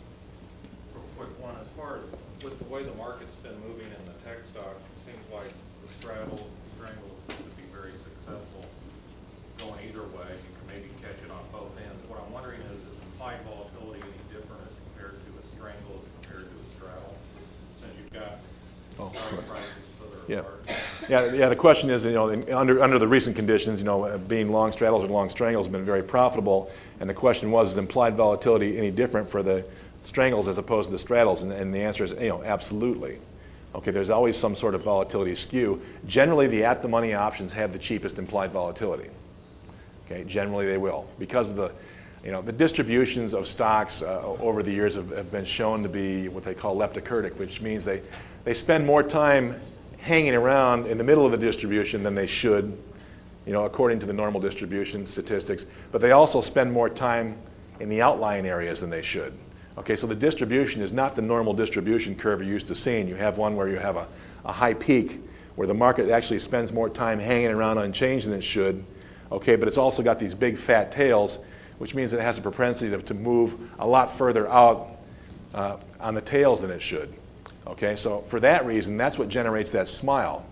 Real quick one, as far as with the way the market's been moving in the tech stocks, it seems like the straddle, strangles could be very successful going either way. You can maybe catch it on both ends. What I'm wondering is, is implied volatility any different as compared to a strangle as compared to a straddle? Since you've got Oh, strike right. prices further Yeah. Yeah, yeah. The question is, you know, in, under under the recent conditions, you know, uh, being long straddles or long strangles has been very profitable, and the question was, is implied volatility any different for the strangles as opposed to the straddles? And, and the answer is, you know, absolutely. Okay, there's always some sort of volatility skew. Generally, the at-the-money options have the cheapest implied volatility. Okay, generally they will because of the, you know, the distributions of stocks uh, over the years have, have been shown to be what they call leptokurtic, which means they, they spend more time hanging around in the middle of the distribution than they should, you know, according to the normal distribution statistics. But they also spend more time in the outlying areas than they should. Okay, so the distribution is not the normal distribution curve you're used to seeing. You have one where you have a, a high peak where the market actually spends more time hanging around unchanged than it should. Okay, but it's also got these big fat tails, which means it has a propensity to, to move a lot further out uh, on the tails than it should. Okay, so for that reason, that's what generates that smile.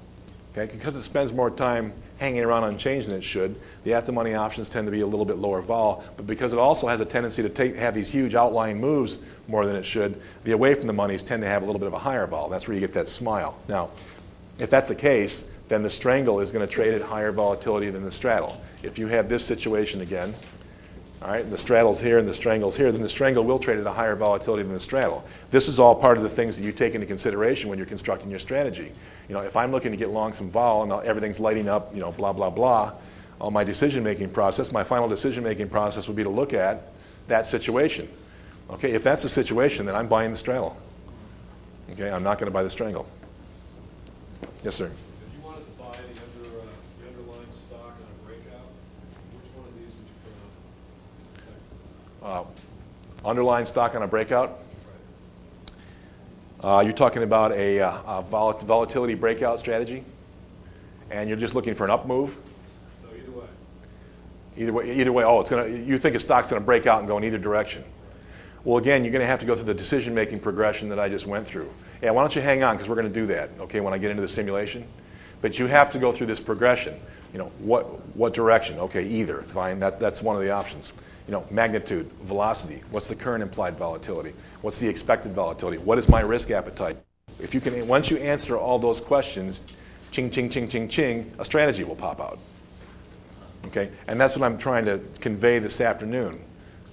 Okay, because it spends more time hanging around unchanged than it should, the at the money options tend to be a little bit lower vol, but because it also has a tendency to take, have these huge outlying moves more than it should, the away from the monies tend to have a little bit of a higher vol. That's where you get that smile. Now, if that's the case, then the strangle is going to trade at higher volatility than the straddle. If you have this situation again, all right, and the straddle's here and the strangle's here, then the strangle will trade at a higher volatility than the straddle. This is all part of the things that you take into consideration when you're constructing your strategy. You know, if I'm looking to get long some vol and everything's lighting up, you know, blah, blah, blah, all my decision-making process, my final decision-making process would be to look at that situation. Okay, if that's the situation, then I'm buying the straddle. Okay, I'm not going to buy the strangle. Yes, sir. If you wanted to buy the under, uh, the underlying stock on a breakout, which one of these would you put on? Uh, underlying stock on a breakout. Uh, you're talking about a, uh, a vol- volatility breakout strategy, and you're just looking for an up move. No, either way. Either way, either way. Oh, it's gonna. You think a stock's gonna break out and go in either direction. Well, again, you're going to have to go through the decision-making progression that I just went through. Yeah, why don't you hang on, because we're going to do that, okay, when I get into the simulation. But you have to go through this progression. You know, what, what direction? Okay, either, fine, that, that's one of the options. You know, magnitude, velocity, what's the current implied volatility? What's the expected volatility? What is my risk appetite? If you can, once you answer all those questions, ching, ching, ching, ching, ching, a strategy will pop out. Okay, and that's what I'm trying to convey this afternoon.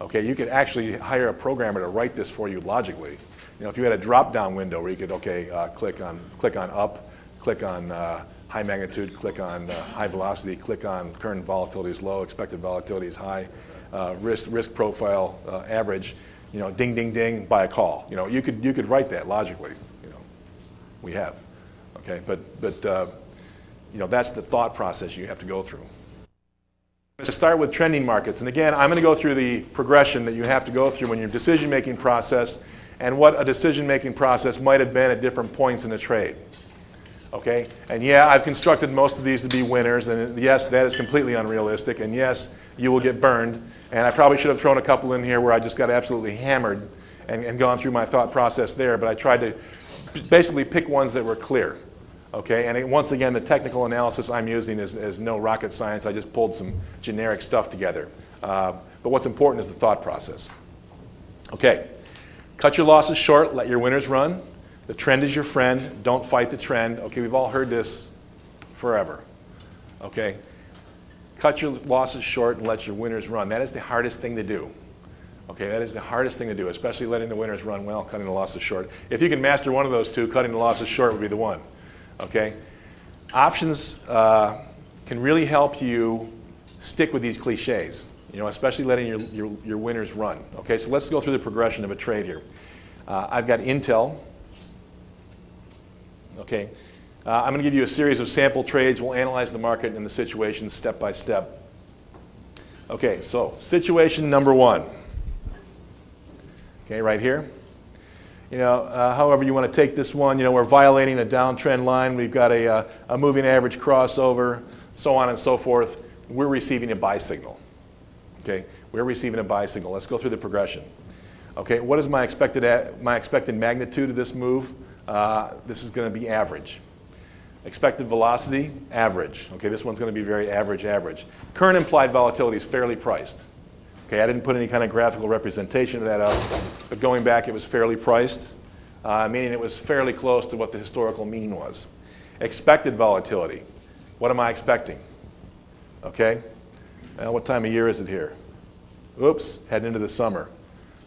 Okay, you could actually hire a programmer to write this for you logically. You know, if you had a drop-down window where you could, okay, uh, click on click on up, click on uh, high magnitude, click on uh, high velocity, click on current volatility is low, expected volatility is high, risk risk profile uh, average. You know, ding, ding, ding, buy a call. You know, you could you could write that logically. You know, we have. Okay, but but uh, you know that's the thought process you have to go through. To start with trending markets, and again, I'm going to go through the progression that you have to go through in your decision-making process and what a decision-making process might have been at different points in a trade. Okay? And yeah, I've constructed most of these to be winners, and yes, that is completely unrealistic, and yes, you will get burned. And I probably should have thrown a couple in here where I just got absolutely hammered and, and gone through my thought process there, but I tried to basically pick ones that were clear. Okay, and it, once again, the technical analysis I'm using is, is, no rocket science. I just pulled some generic stuff together. Uh, but what's important is the thought process. Okay, cut your losses short, let your winners run. The trend is your friend. Don't fight the trend. Okay, we've all heard this forever. Okay, cut your losses short and let your winners run. That is the hardest thing to do. Okay, that is the hardest thing to do, especially letting the winners run well, cutting the losses short. If you can master one of those two, cutting the losses short would be the one. Okay? Options uh, can really help you stick with these cliches, you know, especially letting your, your, your winners run. Okay, so let's go through the progression of a trade here. Uh, I've got Intel. Okay, uh, I'm going to give you a series of sample trades. We'll analyze the market and the situation step by step. Okay, so situation number one. Okay, right here. You know, uh, however you want to take this one, you know, we're violating a downtrend line. We've got a, uh, a moving average crossover, so on and so forth. We're receiving a buy signal. Okay, we're receiving a buy signal. Let's go through the progression. Okay, what is my expected, my expected magnitude of this move? Uh, this is going to be average. Expected velocity, average. Okay, this one's going to be very average, average. Current implied volatility is fairly priced. Okay, I didn't put any kind of graphical representation of that up, but going back, it was fairly priced, uh, meaning it was fairly close to what the historical mean was. Expected volatility. What am I expecting? Okay, well, what time of year is it here? Oops, heading into the summer.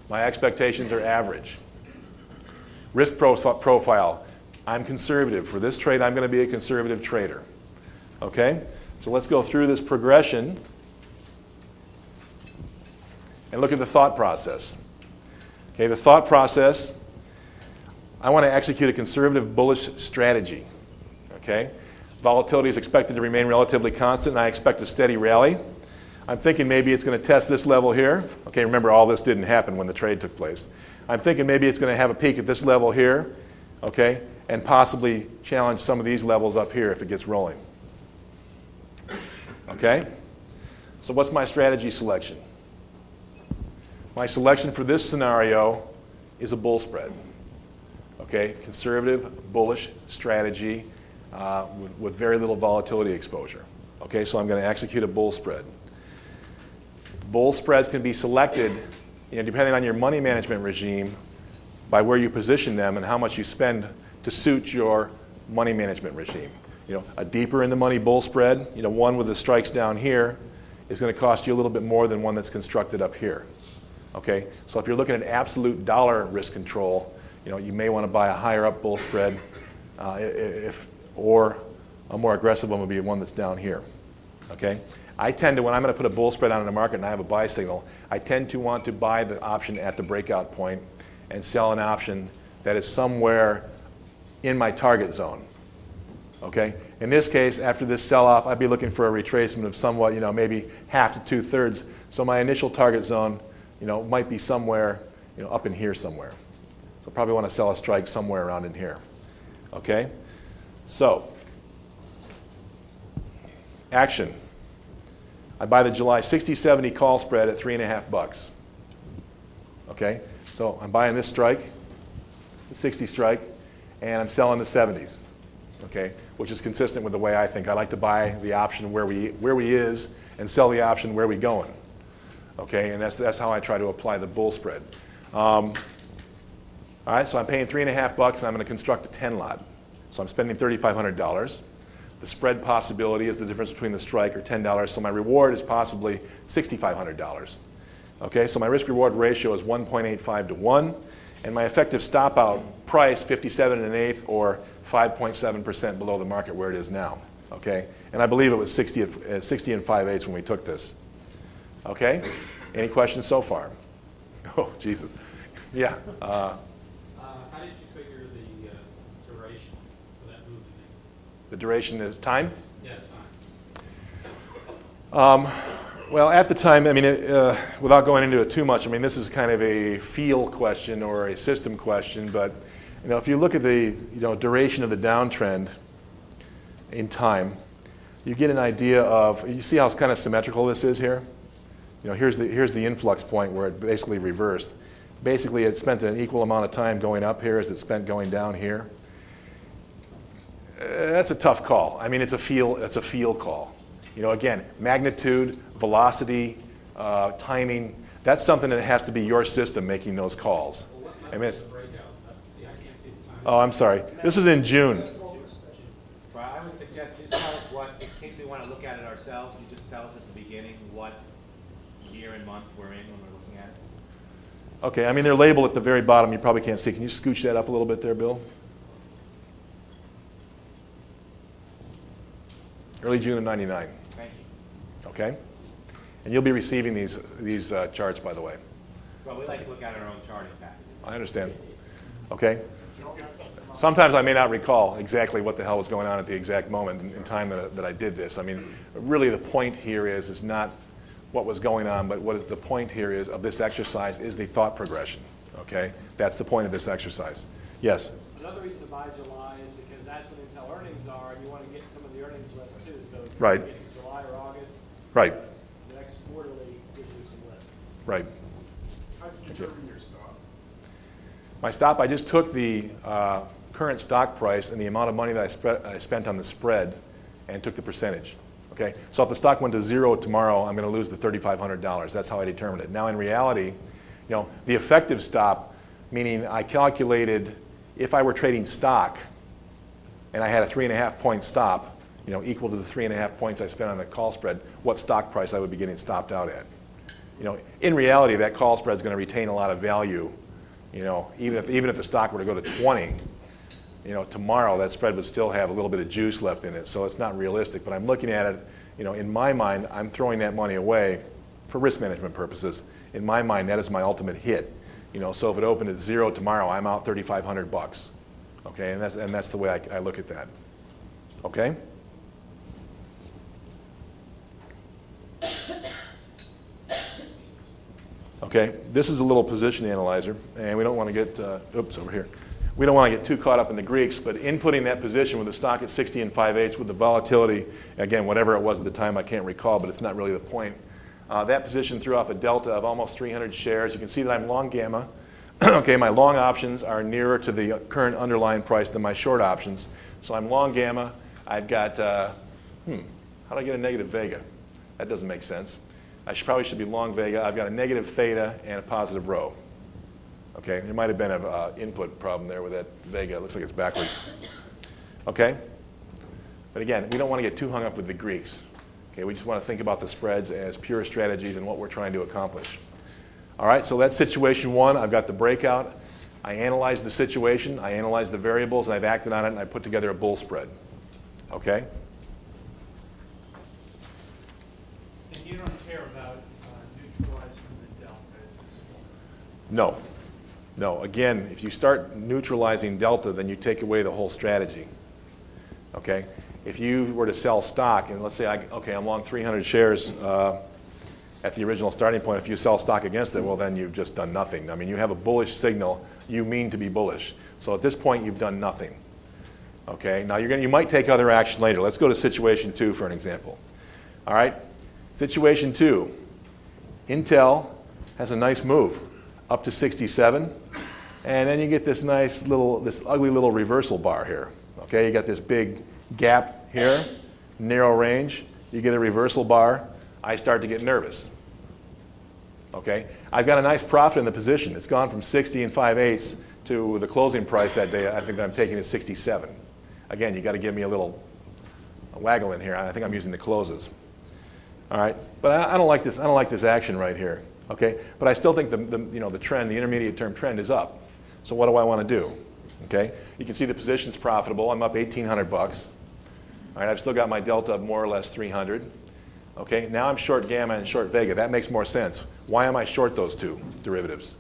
My expectations are average. Risk profile. I'm conservative. For this trade, I'm going to be a conservative trader. Okay? So let's go through this progression and look at the thought process. Okay, the thought process, I want to execute a conservative bullish strategy. Okay? Volatility is expected to remain relatively constant, and I expect a steady rally. I'm thinking maybe it's going to test this level here. Okay, remember all this didn't happen when the trade took place. I'm thinking maybe it's going to have a peak at this level here, okay, and possibly challenge some of these levels up here if it gets rolling. Okay? So what's my strategy selection? My selection for this scenario is a bull spread. Okay, conservative, bullish strategy uh, with, with very little volatility exposure. Okay, so I'm going to execute a bull spread. Bull spreads can be selected, you know, depending on your money management regime, by where you position them and how much you spend to suit your money management regime. You know, a deeper in the money bull spread, you know, one with the strikes down here, is going to cost you a little bit more than one that's constructed up here. Okay, so if you're looking at absolute dollar risk control, you know, you may want to buy a higher up bull spread, uh, if, or a more aggressive one would be one that's down here. Okay, I tend to, when I'm going to put a bull spread on in the market and I have a buy signal, I tend to want to buy the option at the breakout point and sell an option that is somewhere in my target zone. Okay, in this case, after this sell-off, I'd be looking for a retracement of somewhat, you know, maybe half to two-thirds. So my initial target zone you know, might be somewhere, you know, up in here somewhere. So probably want to sell a strike somewhere around in here. Okay? So, action. I buy the July 60-70 call spread at three and a half bucks. Okay? So I'm buying this strike, the 60 strike, and I'm selling the 70s, okay? Which is consistent with the way I think. I like to buy the option where we, where we is and sell the option where we going, okay? And that's, that's how I try to apply the bull spread. Um, all right, so I'm paying three and a half bucks and I'm going to construct a 10 lot. So I'm spending $3,500. The spread possibility is the difference between the strike or $10, so my reward is possibly $6,500. Okay, so my risk reward ratio is 1.85 to 1, and my effective stop out price 57 and an eighth or 5.7% below the market where it is now. Okay, and I believe it was 60, uh, 60 and 5 eighths when we took this. Okay, any questions so far? <laughs> Oh, Jesus. Yeah. Uh, Uh, How did you figure the uh, duration for that movement? the duration is time? Yeah, time. Um, well, at the time, I mean, uh, without going into it too much, I mean, this is kind of a feel question or a system question, but you know, if you look at the you know duration of the downtrend in time, you get an idea of. You see how it's kind of symmetrical this is here. You know, here's the here's the influx point where it basically reversed. Basically, it spent an equal amount of time going up here as it spent going down here. Uh, that's a tough call. I mean, it's a feel it's a feel call. You know, again, magnitude, velocity, uh, timing, that's something that has to be your system making those calls. I mean, it's, was the breakout? See, I can't see the time. oh, I'm sorry. This is in June. I would suggest just tell us what, in case we want to look at it ourselves, you just tell us at the beginning what year and month we're in when we're looking at it. Okay, I mean, they're labeled at the very bottom. You probably can't see. Can you scooch that up a little bit there, Bill? Early June of 99, Thank you. okay? And you'll be receiving these, these uh, charts, by the way. Well, we like to look at our own charting packages. I understand. Okay? Sometimes I may not recall exactly what the hell was going on at the exact moment in, in time that, I- that I did this. I mean, really the point here is, is not what was going on, but what is the point here is of this exercise is the thought progression. Okay? That's the point of this exercise. Yes? Another reason to buy July is because that's when Intel earnings are, and you want to get some of the earnings lift too. So if you're Right. getting July or August, Right, the next quarterly gives you some lift. Right. How did you determine your stop? My stop, I just took the uh, current stock price and the amount of money that I, spread, I spent on the spread and took the percentage. Okay? So if the stock went to zero tomorrow, I'm going to lose the $3,500. That's how I determined it. Now, in reality, you know, the effective stop, meaning I calculated if I were trading stock and I had a three and a half point stop, you know, equal to the three and a half points I spent on the call spread, what stock price I would be getting stopped out at. You know, in reality, that call spread is going to retain a lot of value. You know, even if even if the stock were to go to 20, you know, tomorrow that spread would still have a little bit of juice left in it. So it's not realistic. But I'm looking at it, you know, in my mind, I'm throwing that money away for risk management purposes. In my mind, that is my ultimate hit. You know, so if it opened at zero tomorrow, I'm out 3,500 bucks. Okay, and that's and that's the way I, I look at that. Okay. Okay, this is a little position analyzer, and we don't want to get, uh, oops, over here. We don't want to get too caught up in the Greeks, but inputting that position with the stock at 60 and 5 eighths with the volatility, again, whatever it was at the time, I can't recall, but it's not really the point. Uh, that position threw off a delta of almost 300 shares. You can see that I'm long gamma. <clears throat> okay, my long options are nearer to the current underlying price than my short options. So I'm long gamma. I've got, uh, hmm, how do I get a negative vega? That doesn't make sense. I should, probably should be long vega. I've got a negative theta and a positive rho. Okay, there might have been an uh, input problem there with that vega. It looks like it's backwards. Okay? But again, we don't want to get too hung up with the Greeks. Okay, we just want to think about the spreads as pure strategies and what we're trying to accomplish. All right, so that's situation one. I've got the breakout. I analyzed the situation, I analyzed the variables, and I've acted on it, and I put together a bull spread. Okay? And you don't care about uh, neutralizing the delta at this point? No. No. Again, if you start neutralizing delta, then you take away the whole strategy. Okay? If you were to sell stock, and let's say, I, okay, I'm long 300 shares uh, at the original starting point. If you sell stock against it, well, then you've just done nothing. I mean, you have a bullish signal. You mean to be bullish. So at this point, you've done nothing. Okay? Now, you're gonna, you might take other action later. Let's go to situation two for an example. All right? Situation two. Intel has a nice move. Up to 67. And then you get this nice little, this ugly little reversal bar here. Okay, you got this big gap here, narrow range. You get a reversal bar. I start to get nervous. Okay, I've got a nice profit in the position. It's gone from 60 and 5 eighths to the closing price that day. I think that I'm taking is 67. Again, you got to give me a little waggle in here. I think I'm using the closes. All right, but I, I don't like this. I don't like this action right here. Okay, but I still think the, the you know the trend, the intermediate term trend, is up. So what do I want to do? Okay, you can see the position's profitable. I'm up 1,800 bucks. All right, I've still got my delta of more or less 300. Okay, now I'm short gamma and short vega. That makes more sense. Why am I short those two derivatives?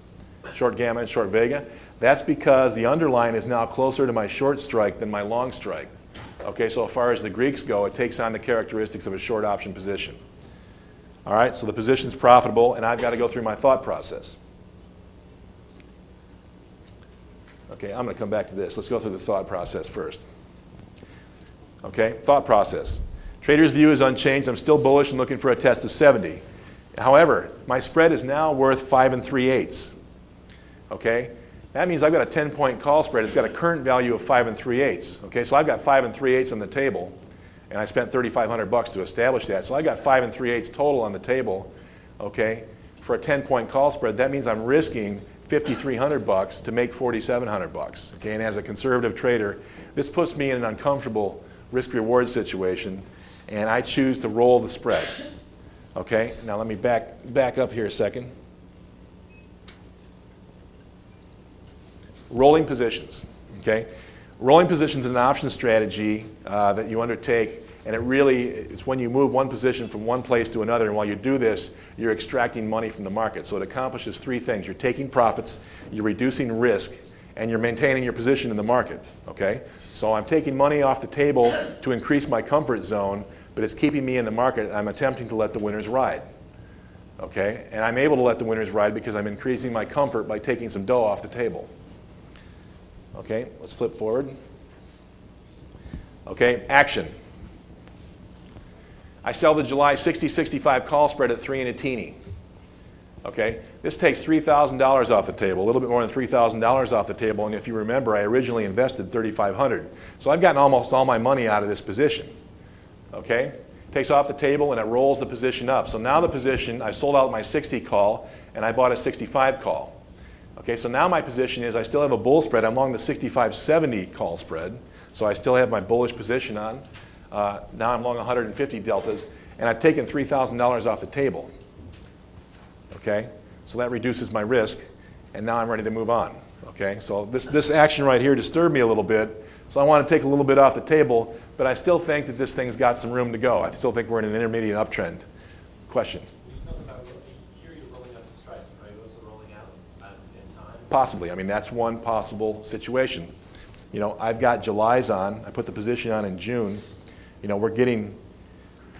Short gamma and short vega? That's because the underline is now closer to my short strike than my long strike. Okay, so as far as the Greeks go, it takes on the characteristics of a short option position. All right, so the position's profitable, and I've got to go through my thought process. Okay, I'm going to come back to this. Let's go through the thought process first. Okay, thought process. Trader's view is unchanged. I'm still bullish and looking for a test of 70. However, my spread is now worth 5 and 3 eighths. Okay, that means I've got a 10 point call spread. It's got a current value of 5 and 3 eighths. Okay, so I've got 5 and 3 eighths on the table, and I spent 3,500 bucks to establish that. So I got 5 and 3 eighths total on the table. Okay, for a 10 point call spread, that means I'm risking 5,300 bucks to make 4,700 bucks. Okay, and as a conservative trader, this puts me in an uncomfortable risk reward situation, and I choose to roll the spread. Okay, now let me back, back up here a second. Rolling positions. Okay, rolling positions is an option strategy uh, that you undertake, and it really it's when you move one position from one place to another. And while you do this, you're extracting money from the market. So it accomplishes three things: you're taking profits, you're reducing risk, and you're maintaining your position in the market. Okay, so I'm taking money off the table to increase my comfort zone, but it's keeping me in the market. And I'm attempting to let the winners ride. Okay, and I'm able to let the winners ride because I'm increasing my comfort by taking some dough off the table. Okay, let's flip forward. Okay, action. I sell the July 60-65 call spread at three and a teeny. Okay, this takes $3,000 off the table, a little bit more than $3,000 off the table, and if you remember, I originally invested 3,500. So I've gotten almost all my money out of this position. Okay, takes off the table and it rolls the position up. So now the position, I sold out my 60 call and I bought a 65 call. Okay, so now my position is I still have a bull spread. I'm long the 65-70 call spread, so I still have my bullish position on. Uh, now I'm long 150 deltas, and I've taken $3,000 off the table. Okay, so that reduces my risk, and now I'm ready to move on. Okay, so this, this action right here disturbed me a little bit, so I want to take a little bit off the table, but I still think that this thing's got some room to go. I still think we're in an intermediate uptrend. Question? Possibly. I mean, that's one possible situation. You know, I've got July's on. I put the position on in June. You know, we're getting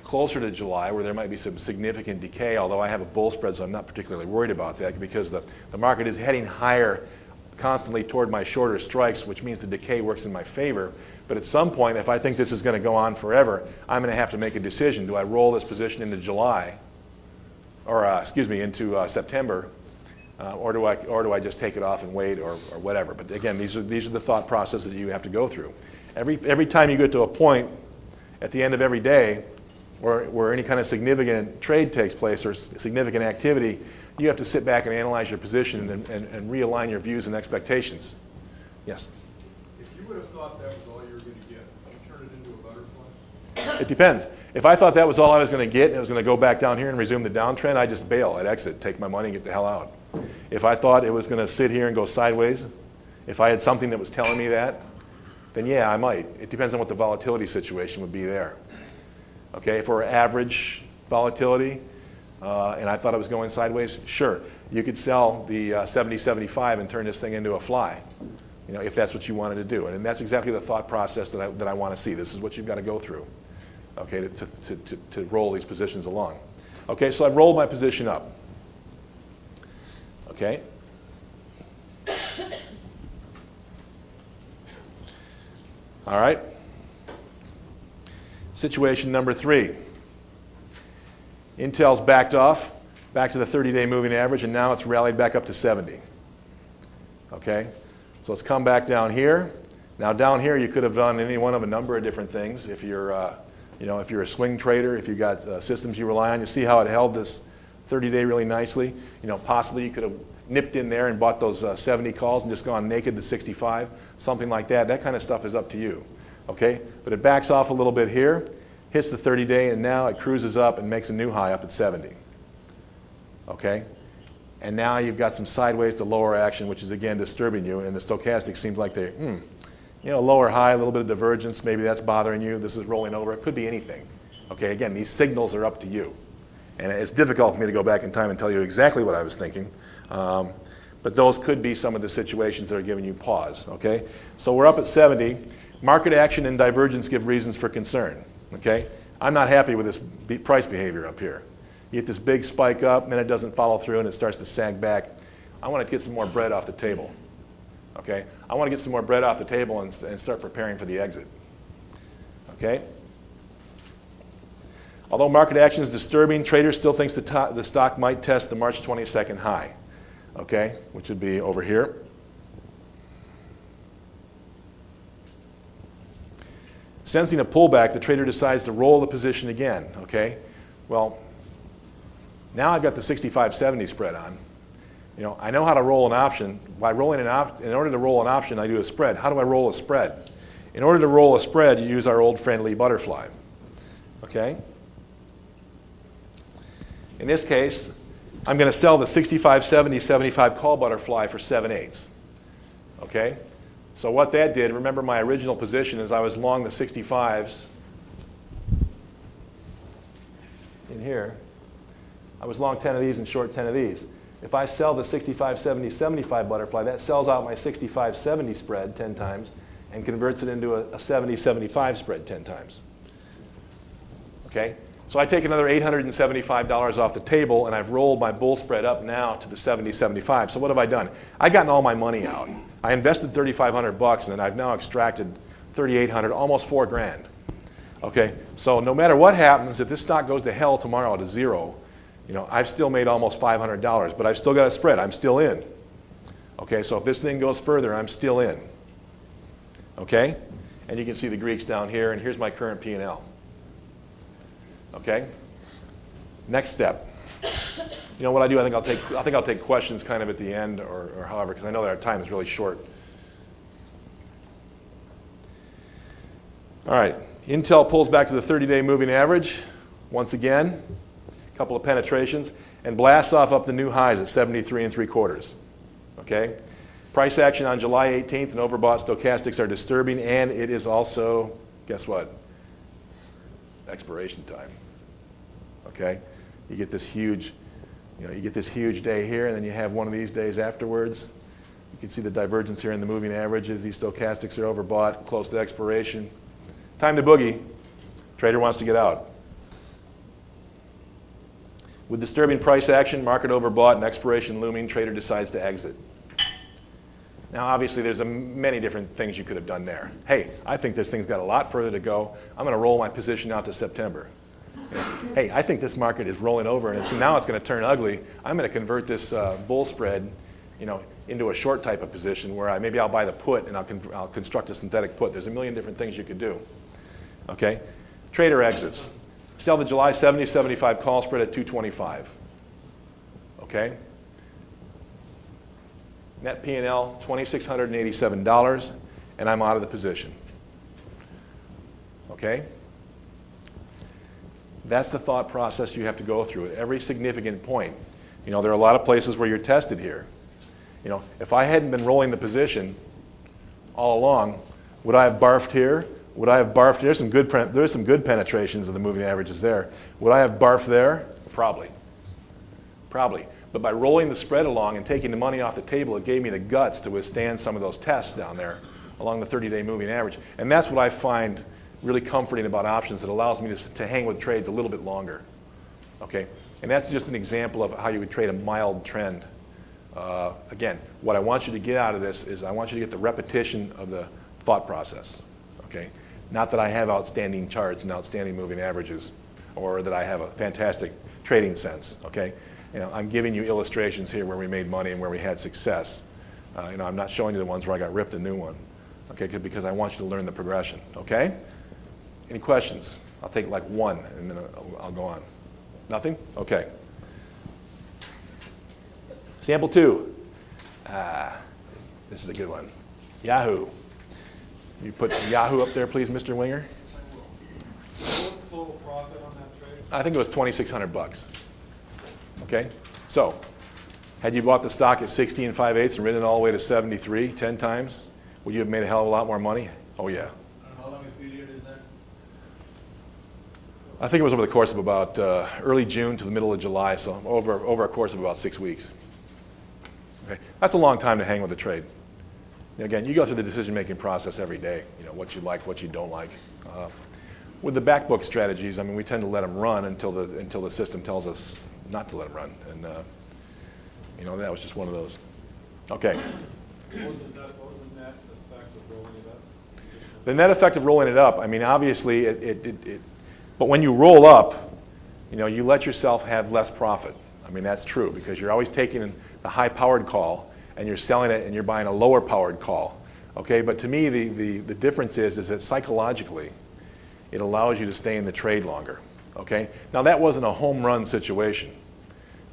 closer to July where there might be some significant decay, although I have a bull spread, so I'm not particularly worried about that because the, the market is heading higher constantly toward my shorter strikes, which means the decay works in my favor. But at some point, if I think this is going to go on forever, I'm going to have to make a decision. Do I roll this position into July, or uh, excuse me, into uh, September, uh, or, do I, or do I just take it off and wait or, or whatever? But again, these are, these are the thought processes that you have to go through. Every, every time you get to a point at the end of every day where, where any kind of significant trade takes place or significant activity, you have to sit back and analyze your position and, and, and realign your views and expectations. Yes? If you would have thought that was all you were going to get, would you turn it into a butterfly? It depends. If I thought that was all I was going to get and it was going to go back down here and resume the downtrend, I'd just bail. I'd exit, take my money, and get the hell out. If I thought it was going to sit here and go sideways, if I had something that was telling me that, then yeah, I might. It depends on what the volatility situation would be there. Okay, for average volatility, uh, and I thought it was going sideways, sure, you could sell the uh, 70-75 and turn this thing into a fly, you know, if that's what you wanted to do. And that's exactly the thought process that I, that I want to see. This is what you've got to go through, okay, to, to, to, to roll these positions along. Okay, so I've rolled my position up. Okay? All right. Situation number three. Intel's backed off. back to the 30-day moving average, and now it's rallied back up to 70. Okay? So let's come back down here. Now down here, you could have done any one of a number of different things. If you're, uh, you know, if you're a swing trader, if you've got uh, systems you rely on, you see how it held this 30-day really nicely. You know, possibly you could have nipped in there and bought those uh, 70 calls and just gone naked to 65, something like that. That kind of stuff is up to you. Okay? But it backs off a little bit here, hits the 30-day, and now it cruises up and makes a new high up at 70. Okay? And now you've got some sideways to lower action, which is again disturbing you. And the stochastic seems like they, hmm, you know, lower high, a little bit of divergence, maybe that's bothering you. This is rolling over. It could be anything. Okay, again, these signals are up to you. And it's difficult for me to go back in time and tell you exactly what I was thinking. Um, but those could be some of the situations that are giving you pause. Okay, so we're up at 70. Market action and divergence give reasons for concern. Okay, I'm not happy with this price behavior up here. You get this big spike up, and then it doesn't follow through, and it starts to sag back. I want to get some more bread off the table. Okay, I want to get some more bread off the table and, and start preparing for the exit. Okay. Although market action is disturbing, traders still thinks the, the stock might test the March 22nd high okay, which would be over here. Sensing a pullback, the trader decides to roll the position again, okay? Well, now I've got the 65-70 spread on. You know, I know how to roll an option. By rolling an op in order to roll an option, I do a spread. How do I roll a spread? In order to roll a spread, you use our old friend friendly butterfly, okay? In this case, I'm going to sell the 65, 70, 75 call butterfly for 7 eighths. Okay? So what that did, remember my original position is I was long the 65s in here. I was long 10 of these and short 10 of these. If I sell the 65, 70, 75 butterfly, that sells out my 65, 70 spread 10 times and converts it into a, a 70, 75 spread 10 times. Okay? So I take another $875 off the table and I've rolled my bull spread up now to the 70, 75. So what have I done? I've gotten all my money out. I invested 3,500 bucks and I've now extracted 3,800, almost four grand. Okay, so no matter what happens, if this stock goes to hell tomorrow to zero, you know, I've still made almost $500, but I've still got a spread. I'm still in. Okay, so if this thing goes further, I'm still in. Okay, and you can see the Greeks down here, and here's my current P&L. Okay? Next step. You know what I do? I think I'll take, I think I'll take questions kind of at the end or, or however, because I know that our time is really short. All right. Intel pulls back to the 30-day moving average once again, a couple of penetrations, and blasts off up the new highs at 73 and three quarters. Okay? Price action on July 18th and overbought stochastics are disturbing, and it is also, guess what? Expiration time. Okay? You get this huge, you know, you get this huge day here, and then you have one of these days afterwards. You can see the divergence here in the moving averages. These stochastics are overbought, close to expiration. Time to boogie. Trader wants to get out. With disturbing price action, market overbought, and expiration looming, trader decides to exit. Now, obviously, there's a, many different things you could have done there. Hey, I think this thing's got a lot further to go. I'm going to roll my position out to September. hey, I think this market is rolling over, and it's, now it's going to turn ugly. I'm going to convert this uh, bull spread, you know, into a short type of position where I, maybe I'll buy the put and I'll, I'll construct a synthetic put. There's a million different things you could do. Okay, trader exits. Sell the July 70, 75 call spread at 225. Okay. Net P&L, $2,687, and I'm out of the position. Okay? That's the thought process you have to go through at every significant point. You know, there are a lot of places where you're tested here. You know, if I hadn't been rolling the position all along, would I have barfed here? Would I have barfed? There's some good, there's some good penetrations of the moving averages there. Would I have barfed there? Probably. Probably. But by rolling the spread along and taking the money off the table, it gave me the guts to withstand some of those tests down there along the 30-day moving average. And that's what I find really comforting about options. It allows me to, to hang with trades a little bit longer. Okay? And that's just an example of how you would trade a mild trend. Uh, again, what I want you to get out of this is I want you to get the repetition of the thought process. Okay? Not that I have outstanding charts and outstanding moving averages or that I have a fantastic trading sense. Okay? You know, I'm giving you illustrations here where we made money and where we had success. Uh, you know, I'm not showing you the ones where I got ripped a new one, okay, 'cause- because I want you to learn the progression, okay? Any questions? I'll take like one and then I'll, I'll go on. Nothing? Okay. Sample two. Ah, this is a good one. Yahoo. You put Yahoo up there, please, Mr. Winger. What was the total profit on that trade? I think it was 2,600 bucks. Okay? So, had you bought the stock at 60 and 5 eighths and ridden it all the way to 73 10 times, would you have made a hell of a lot more money? Oh, yeah. And how long a period is that? I think it was over the course of about uh, early June to the middle of July, so over, over a course of about six weeks. Okay? That's a long time to hang with a trade. Know, again, you go through the decision-making process every day, you know, what you like, what you don't like. Uh, with the back book strategies, I mean, we tend to let them run until the, until the system tells us not to let them run. And, uh, you know, that was just one of those. Okay. What was the net, what was the net effect of rolling it up? The net effect of rolling it up, I mean, obviously, it, it, it, it, but when you roll up, you know, you let yourself have less profit. I mean, that's true because you're always taking the high powered call and you're selling it and you're buying a lower powered call. Okay, but to me, the, the, the difference is, is that psychologically, it allows you to stay in the trade longer. Okay, now that wasn't a home run situation.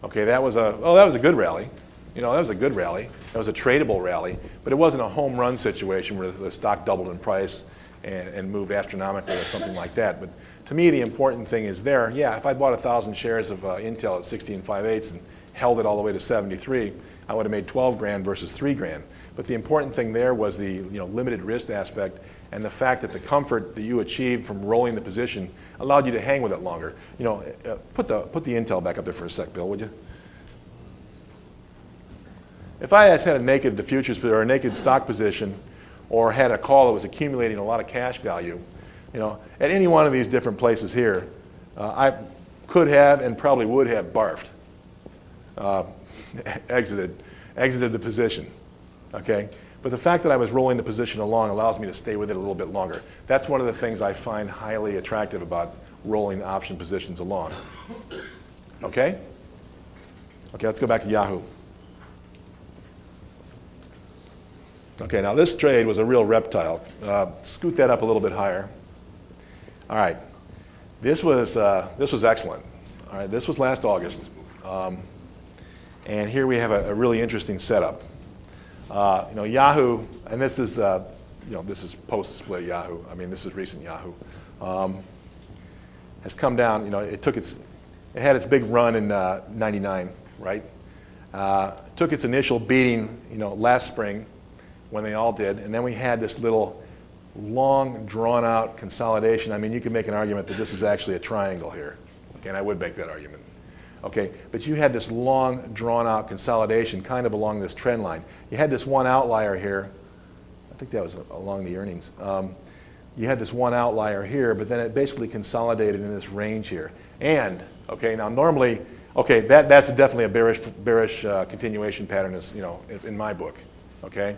Okay, that was a, oh, that was a good rally. You know, that was a good rally. That was a tradable rally, but it wasn't a home run situation where the stock doubled in price and, and moved astronomically or something like that. But to me, the important thing is there, yeah, if I bought 1,000 shares of uh, Intel at 16 5 eighths and held it all the way to 73, I would have made 12 grand versus 3 grand. But the important thing there was the you know, limited risk aspect and the fact that the comfort that you achieved from rolling the position allowed you to hang with it longer. You know, uh, put, the, put the Intel back up there for a sec, Bill, would you? If I had a naked futures or a naked stock position or had a call that was accumulating a lot of cash value, you know, at any one of these different places here, uh, I could have and probably would have barfed, uh, <laughs> exited, exited the position, okay? But the fact that I was rolling the position along allows me to stay with it a little bit longer. That's one of the things I find highly attractive about rolling option positions along. Okay? Okay, let's go back to Yahoo. Okay, now this trade was a real reptile. Uh, scoot that up a little bit higher. All right, this was, uh, this was excellent. All right, this was last August. Um, and here we have a, a really interesting setup. Uh, you know, Yahoo, and this is, uh, you know, this is post-split Yahoo. I mean, this is recent Yahoo. Um, has come down, you know, it took its, it had its big run in uh, 99, right? Uh, took its initial beating, you know, last spring when they all did, and then we had this little long, drawn-out consolidation. I mean, you could make an argument that this is actually a triangle here, and I would make that argument. Okay, but you had this long, drawn-out consolidation kind of along this trend line. You had this one outlier here. I think that was along the earnings. Um, you had this one outlier here, but then it basically consolidated in this range here. And, okay, now normally, okay, that, that's definitely a bearish, bearish uh, continuation pattern, is, you know, in, in my book, okay?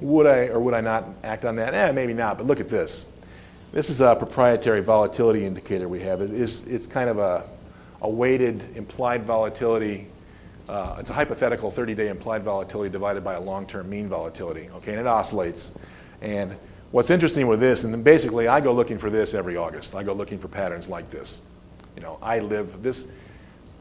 Would I or would I not act on that? Eh, maybe not, but look at this. This is a proprietary volatility indicator we have. It is, it's kind of a, a weighted implied volatility. Uh, it's a hypothetical 30-day implied volatility divided by a long-term mean volatility, okay, and it oscillates. And what's interesting with this, and basically I go looking for this every August. I go looking for patterns like this. You know, I live this,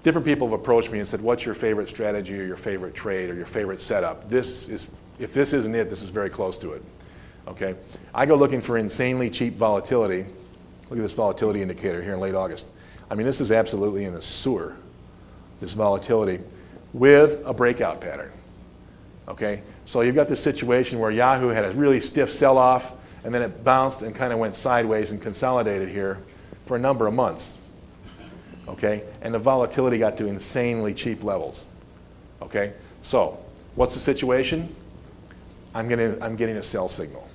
different people have approached me and said, what's your favorite strategy or your favorite trade or your favorite setup? This is, if this isn't it, this is very close to it. Okay? I go looking for insanely cheap volatility. Look at this volatility indicator here in late August. I mean, this is absolutely in the sewer, this volatility, with a breakout pattern. Okay? So you've got this situation where Yahoo had a really stiff sell-off, and then it bounced and kind of went sideways and consolidated here for a number of months. Okay? And the volatility got to insanely cheap levels. Okay? So, what's the situation? I'm getting, I'm getting a sell signal.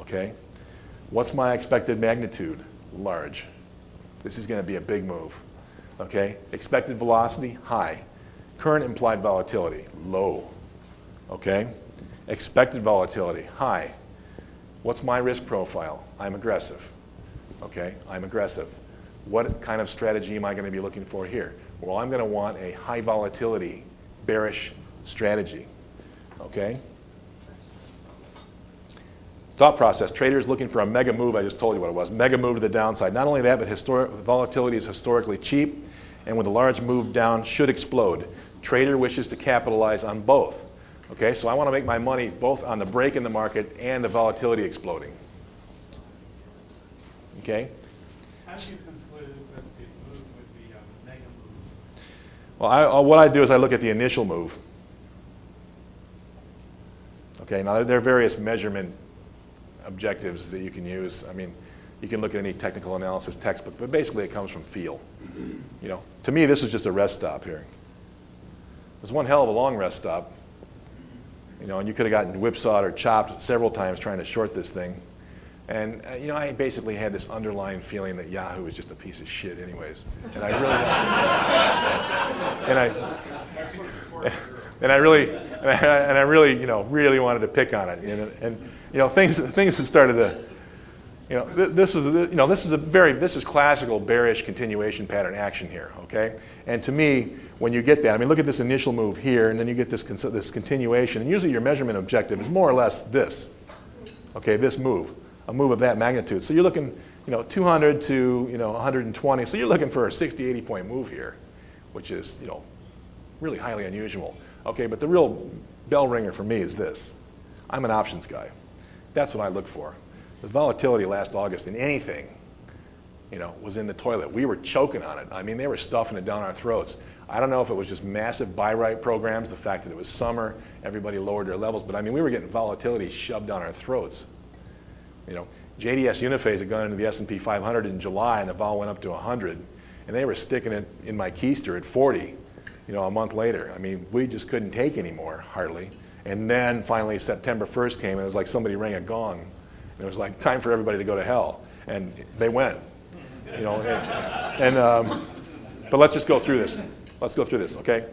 Okay? What's my expected magnitude? Large. This is going to be a big move. Okay? Expected velocity? High. Current implied volatility? Low. Okay? Expected volatility? High. What's my risk profile? I'm aggressive. Okay? I'm aggressive. What kind of strategy am I going to be looking for here? Well, I'm going to want a high volatility bearish strategy. Okay? Thought process, traders looking for a mega move, I just told you what it was, mega move to the downside. Not only that, but historic, volatility is historically cheap, and with a large move down, should explode. Trader wishes to capitalize on both. Okay, so I want to make my money both on the break in the market and the volatility exploding. Okay? How do you conclude that the move would be a mega move? Well, I, uh, what I do is I look at the initial move. Okay, now there are various measurement objectives that you can use. I mean, you can look at any technical analysis textbook, but basically it comes from feel. You know, to me, this is just a rest stop here. It was one hell of a long rest stop. You know, and you could have gotten whipsawed or chopped several times trying to short this thing. And, uh, you know, I basically had this underlying feeling that Yahoo was just a piece of shit anyways. And I really, <laughs> and I, and I really, and I, and I really, you know, really wanted to pick on it. And, and you know, things, things had started to, you know, th- this is, you know, this is a very, this is classical bearish continuation pattern action here, okay? And to me, when you get that, I mean, look at this initial move here, and then you get this, this continuation, and usually your measurement objective is more or less this, okay, this move, a move of that magnitude. So you're looking, you know, 200 to, you know, 120, so you're looking for a 60, 80 point move here, which is, you know, really highly unusual. Okay, but the real bell ringer for me is this. I'm an options guy. That's what I look for. The volatility last August in anything, you know, was in the toilet. We were choking on it. I mean, they were stuffing it down our throats. I don't know if it was just massive buy write programs, the fact that it was summer, everybody lowered their levels, but I mean, we were getting volatility shoved down our throats. You know, JDS Uniphase had gone into the S&P 500 in July, and the vol went up to 100, and they were sticking it in my keister at 40. You know, a month later. I mean, we just couldn't take anymore, hardly. And then finally, September 1st came, and it was like somebody rang a gong. And it was like time for everybody to go to hell, and they went. You know, and, and um, but let's just go through this. Let's go through this, okay?